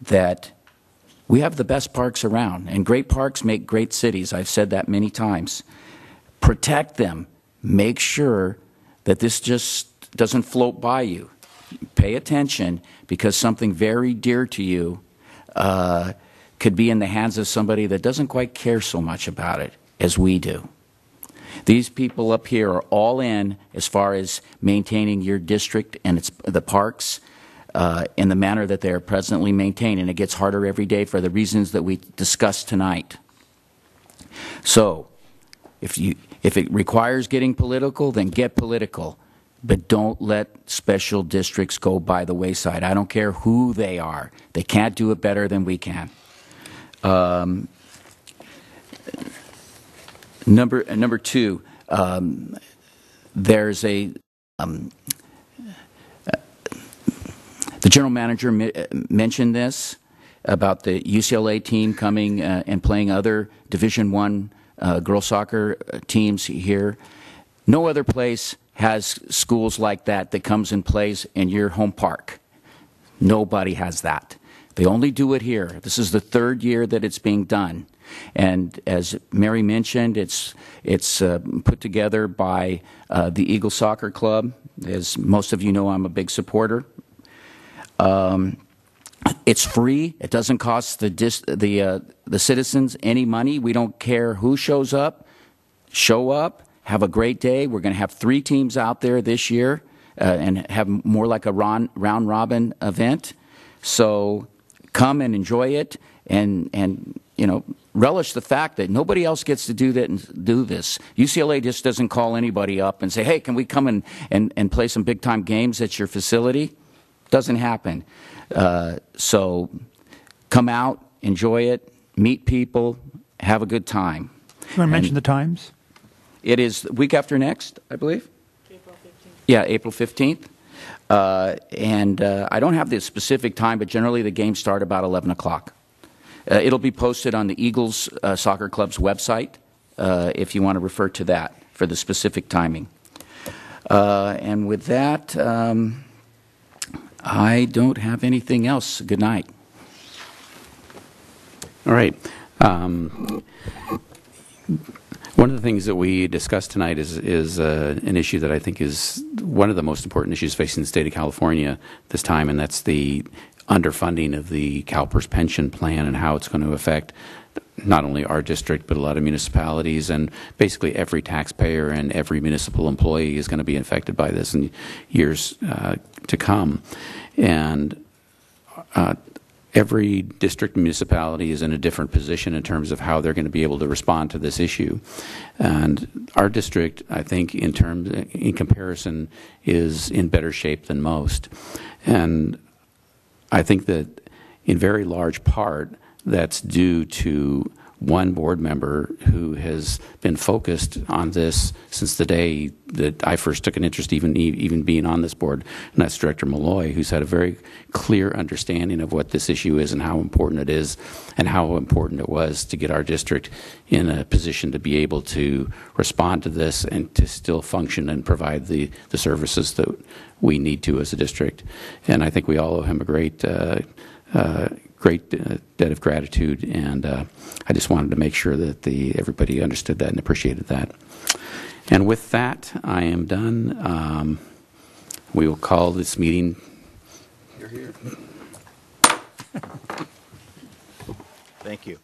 that we have the best parks around, and great parks make great cities. I've said that many times. Protect them. Make sure that this just doesn't float by you. Pay attention because something very dear to you uh, could be in the hands of somebody that doesn't quite care so much about it as we do. These people up here are all in as far as maintaining your district and its, the parks uh, in the manner that they are presently maintained, and it gets harder every day for the reasons that we discussed tonight. So, if, you, if it requires getting political, then get political. But don't let special districts go by the wayside. I don't care who they are. They can't do it better than we can. Um, number, uh, number two, um, there's a, um, the general manager uh, mentioned this about the UCLA team coming uh, and playing other Division One uh, girls soccer uh, teams here. No other place has schools like that that comes and plays in your home park. Nobody has that. They only do it here. This is the third year that it's being done. And as Mary mentioned, it's, it's uh, put together by uh, the Eagle Soccer Club. As most of you know, I'm a big supporter. Um, it's free. It doesn't cost the dis- the uh, the citizens any money. We don't care who shows up. Show up. Have a great day. We're going to have three teams out there this year uh, and have more like a round robin event. So come and enjoy it and and you know, relish the fact that nobody else gets to do that and do this. UCLA just doesn't call anybody up and say, hey, can we come and, and, and play some big time games at your facility? Doesn't happen. Uh, so come out, enjoy it, meet people, have a good time. You want to mention the times? It is the week after next, I believe? Yeah, April 15th. Uh, and uh, I don't have the specific time, but generally the games start about 11 o'clock. Uh, it'll be posted on the Eagles uh, Soccer Club's website uh, if you want to refer to that for the specific timing. Uh, and with that, um, I don't have anything else. Good night. All right. Um, one of the things that we discussed tonight is is uh, an issue that I think is one of the most important issues facing the state of California this time, and that's the underfunding of the CalPERS pension plan and how it's going to affect not only our district but a lot of municipalities and basically every taxpayer and every municipal employee is going to be affected by this in years uh, to come, and. Uh, every district municipality is in a different position in terms of how they're going to be able to respond to this issue. And our district, I think, in terms in comparison, is in better shape than most. And I think that in very large part, that's due to one board member who has been focused on this since the day that I first took an interest, even even being on this board, and that's Director Malloy, who's had a very clear understanding of what this issue is and how important it is, and how important it was to get our district in a position to be able to respond to this and to still function and provide the the services that we need to as a district. And I think we all owe him a great. Uh, uh, great uh, debt of gratitude, and uh, I just wanted to make sure that the everybody understood that and appreciated that. And with that, I am done. Um, we will call this meeting. You're here. Thank you.